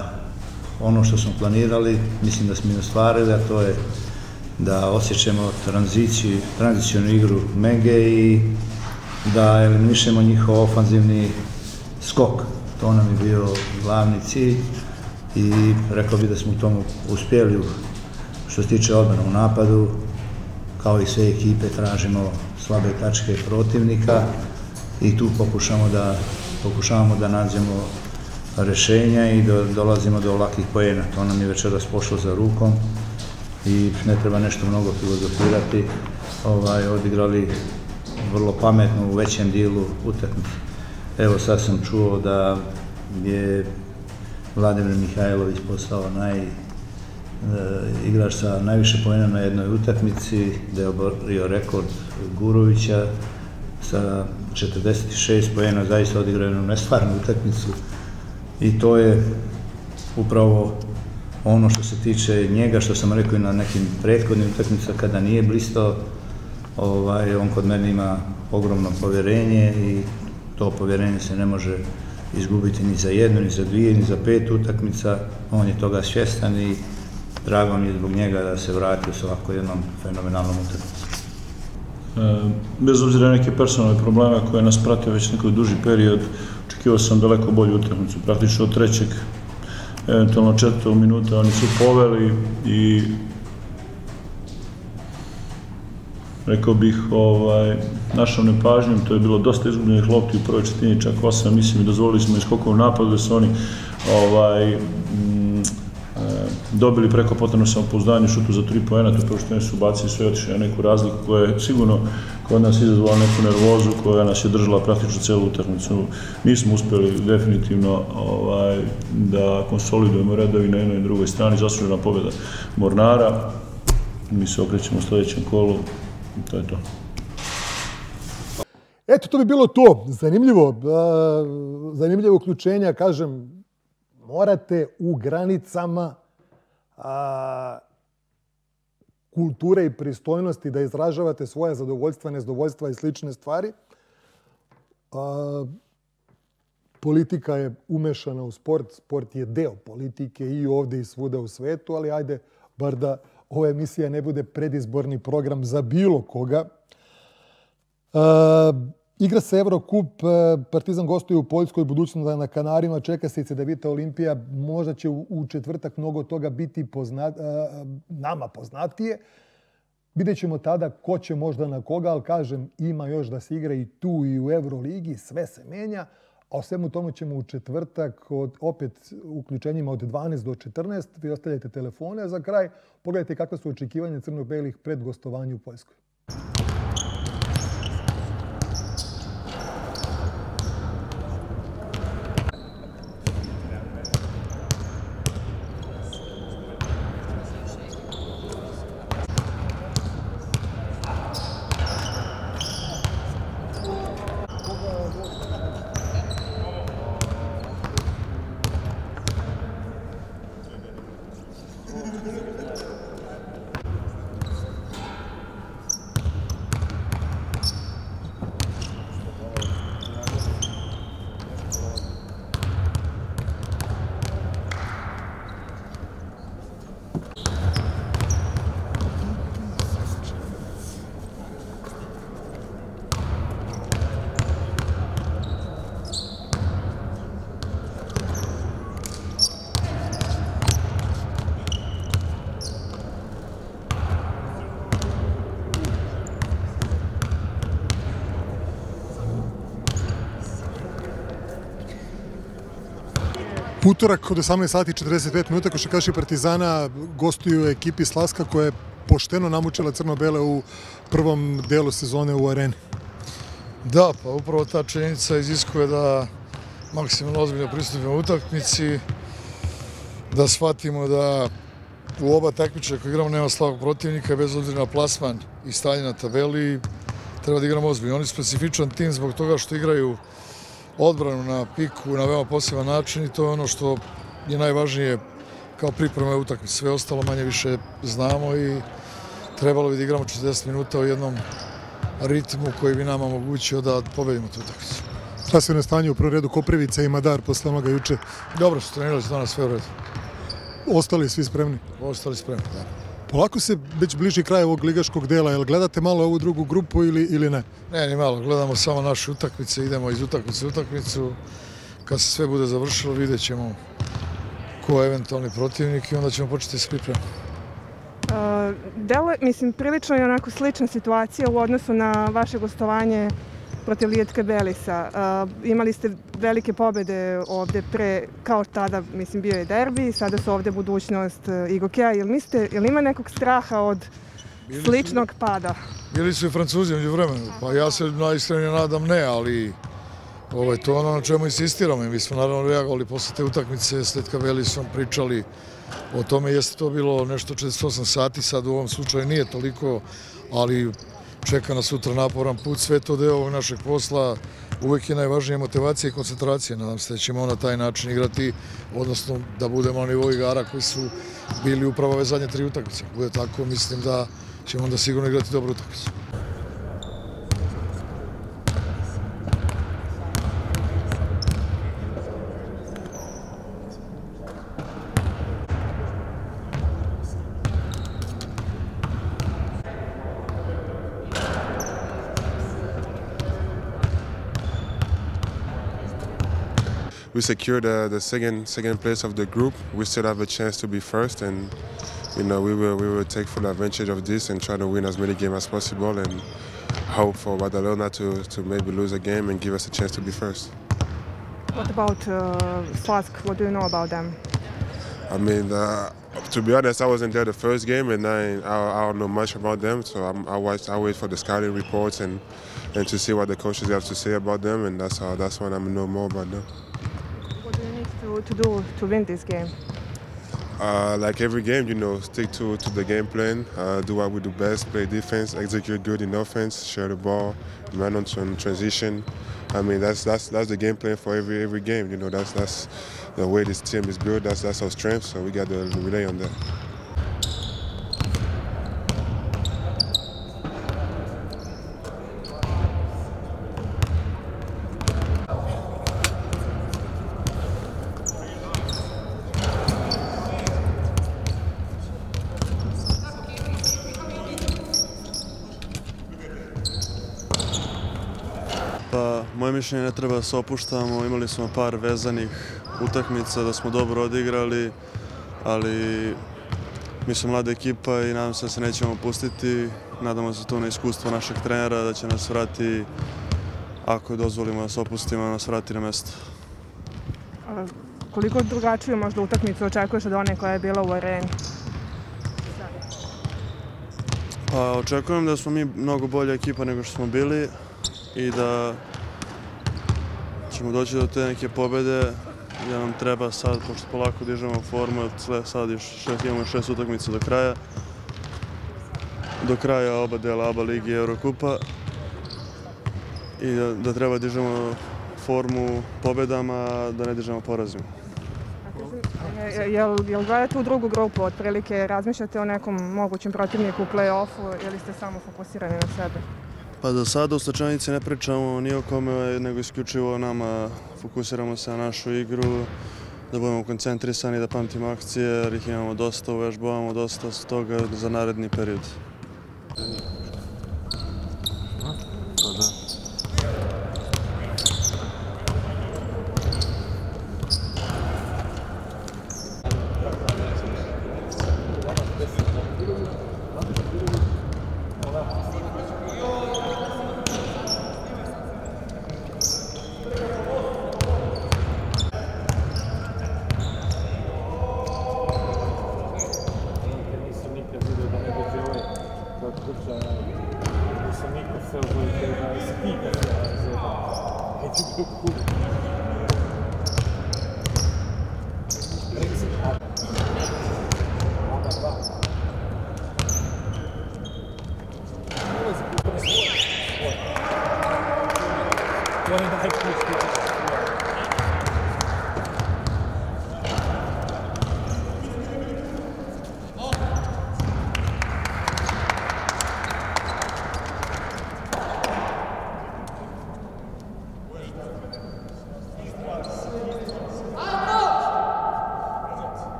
ono što smo planirali, mislim da smo i ostvarili, a to je da osjećamo tranziciju, tranzicijonu igru Mege i da eliminišemo njihov ofanzivni skok. To nam je bio glavni cilj i rekao bi da smo u tomu uspjeli što se tiče odmena u napadu, kao i sve ekipe tražimo slabe tačke protivnika i tu pokušamo da pokušavamo da nađemo rešenja i do, dolazimo do lakih pojena. To nam je večeras pošlo za rukom i ne treba nešto mnogo filozofirati. Ovaj, odigrali vrlo pametno u većem dijelu utakmice. Evo sad sam čuo da je Vladimir Mihajlović postao naj e, igrač sa najviše pojena na jednoj utakmici, da je oborio rekord Gurovića sa 46 pojena, zaista odigraju nestvarnu utakmicu i to je upravo ono što se tiče njega, što sam rekao i na nekim prethodnim utakmicama kada nije blistao, ovaj, on kod mene ima ogromno povjerenje i to povjerenje se ne može izgubiti ni za jednu, ni za dvije, ni za pet utakmica. On je toga svjestan i drago mi je zbog njega da se vrati u svako jednom fenomenalnom utakmicu. E, bez obzira na neke personalne probleme koje nas prate već neko duži period, očekivao sam daleko bolju utakmicu. Praktično od trećeg, eventualno četvrtog minuta, oni su poveli i rekao bih, ovaj, našom nepažnjom, to je bilo dosta izgubljenih lopti u prvoj četini, čak osam, mislim, i dozvolili smo iskokov napadu, da su oni ovaj, m, dobili preko potrebno samopouzdanje šutu za tri poena, to što su bacili sve otišli na neku razliku koja je sigurno kod nas izazvala neku nervozu koja nas je držala praktično celu utakmicu. Nismo uspjeli definitivno ovaj, da konsolidujemo redovi na jednoj i drugoj strani, zaslužena pobjeda Mornara. Mi se okrećemo u sljedećem kolu, to je to. Eto, to bi bilo to. Zanimljivo. Eh, zanimljivo uključenja, kažem, morate u granicama a, kulture i pristojnosti da izražavate svoje zadovoljstva, nezadovoljstva i slične stvari. A, politika je umešana u sport. Sport je deo politike i ovde i svuda u svetu, ali ajde bar da ova emisija ne bude predizborni program za bilo koga. A, igra se Eurocup, eh, Partizan gostuje u Poljskoj, budućnost na Kanarima, čeka se i Cedevita Olimpija. Možda će u četvrtak mnogo toga biti poznat, eh, nama poznatije. Vidjet ćemo tada ko će možda na koga, ali kažem, ima još da se igra i tu i u Euroligi, sve se menja. A o svemu tomu ćemo u četvrtak od, opet uključenjima od 12 do 14. Vi ostavljate telefone za kraj. Pogledajte kakve su očekivanja crno-belih pred gostovanju u Poljskoj. Utorak od 18 sati 45 minuta košakaši Partizana gostuju ekipi Slaska koja je pošteno namučila crno-bele u prvom delu sezone u areni. Da, pa upravo ta činjenica iziskuje da maksimalno ozbiljno pristupimo utakmici, da shvatimo da u oba takmiča koje igramo nema slabog protivnika, bez obzira na plasman i stanje na tabeli, treba da igramo ozbiljno. Oni su specifičan tim zbog toga što igraju odbranu na piku na veoma poseban način i to je ono što je najvažnije kao priprema utakmice. Sve ostalo manje više znamo i trebalo bi da igramo 40 minuta u jednom ritmu koji bi nama omogućio da pobedimo tu utakmicu. Šta se na stanju u prvom redu Koprivica i Madar posle onoga juče? Dobro su trenirali su danas sve u redu. Ostali svi spremni? Ostali spremni, da. Polako se već bliži kraj ovog ligaškog dela. Jel gledate malo ovu drugu grupu ili, ili ne? Ne, ni malo. Gledamo samo naše utakmice. Idemo iz utakmice u utakmicu. Kad se sve bude završilo, vidjet ćemo ko je eventualni protivnik i onda ćemo početi s pripremom. Uh, delo, mislim, prilično je onako slična situacija u odnosu na vaše gostovanje protiv Lijetke Belisa. Uh, imali ste velike pobede ovde pre, kao tada, mislim, bio je derbi, sada su ovde budućnost uh, Igokea. Jel, mislite, jel ima nekog straha od bili sličnog su, pada? Bili su i Francuzi među vremenu, pa ja se najiskrenije nadam ne, ali ovaj, to je ono na čemu insistiramo. Mi smo naravno reagovali posle te utakmice s Lijetka Belisom, pričali o tome, jeste to bilo nešto 48 sati, sad u ovom slučaju nije toliko, ali čeka nas sutra naporan put, sve to deo ovog našeg posla, uvek je najvažnija motivacija i koncentracija, nadam se da ćemo na taj način igrati, odnosno da budemo na nivou igara koji su bili upravo ove zadnje tri utakmice. Bude tako, mislim da ćemo onda sigurno igrati dobru utakmicu. We secured uh, the second second place of the group. We still have a chance to be first, and you know we will we will take full advantage of this and try to win as many games as possible and hope for Badalona to to maybe lose a game and give us a chance to be first. What about uh, Slask? What do you know about them? I mean, uh, to be honest, I wasn't there the first game, and I, I, I don't know much about them. So I'm, I watch, I wait for the scouting reports and and to see what the coaches have to say about them, and that's how that's when I'm know more about them to do to win this game? Uh, like every game, you know, stick to, to the game plan, uh, do what we do best, play defense, execute good in offense, share the ball, run on transition. I mean, that's that's that's the game plan for every every game. You know, that's that's the way this team is built. That's that's our strength. So we got to rely on that. Mišljenje ne treba da se opuštamo, imali smo par vezanih utakmica da smo dobro odigrali, ali mi smo mlada ekipa i nadam se da se nećemo opustiti. Nadamo se to na iskustvo našeg trenera da će nas vrati, ako dozvolimo da se opustimo, da nas vrati na mesto. koliko drugačiju možda utakmicu očekuješ od one koja je bila u areni? Pa očekujem da smo mi mnogo bolja ekipa nego što smo bili i da ćemo doći do te neke pobede, gdje nam treba sad, pošto polako dižemo formu, sad još šest, imamo šest utakmica do kraja, do kraja oba dela ABA Ligi i Eurokupa i da, da treba dižemo formu pobedama, da ne dižemo porazima. Jel, jel gledate u drugu grupu, otprilike razmišljate o nekom mogućem protivniku u play-offu ili ste samo fokusirani na sebe? Pa za sada u slučajnici ne pričamo ni o kome, nego isključivo nama fokusiramo se na našu igru, da budemo koncentrisani, da pamtimo akcije, jer ih imamo dosta, uvežbavamo dosta toga za naredni period.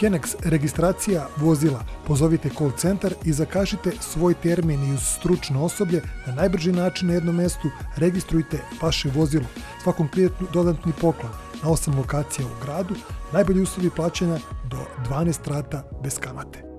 Henex registracija vozila. Pozovite call centar i zakažite svoj termin i uz stručno osoblje na najbrži način na jednom mestu registrujte vaše vozilo. Svakom klijentu dodatni poklon na 8 lokacija u gradu, najbolji uslovi plaćanja do 12 rata bez kamate.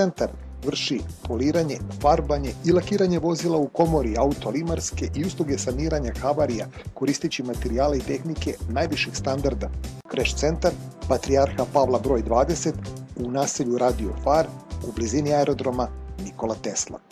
Centar vrši poliranje, farbanje i lakiranje vozila u komori auto-limarske i usluge saniranja havarija koristeći materijale i tehnike najviših standarda. Crash Centar, Patrijarha Pavla broj 20, u naselju Radio Far, u blizini aerodroma Nikola Tesla.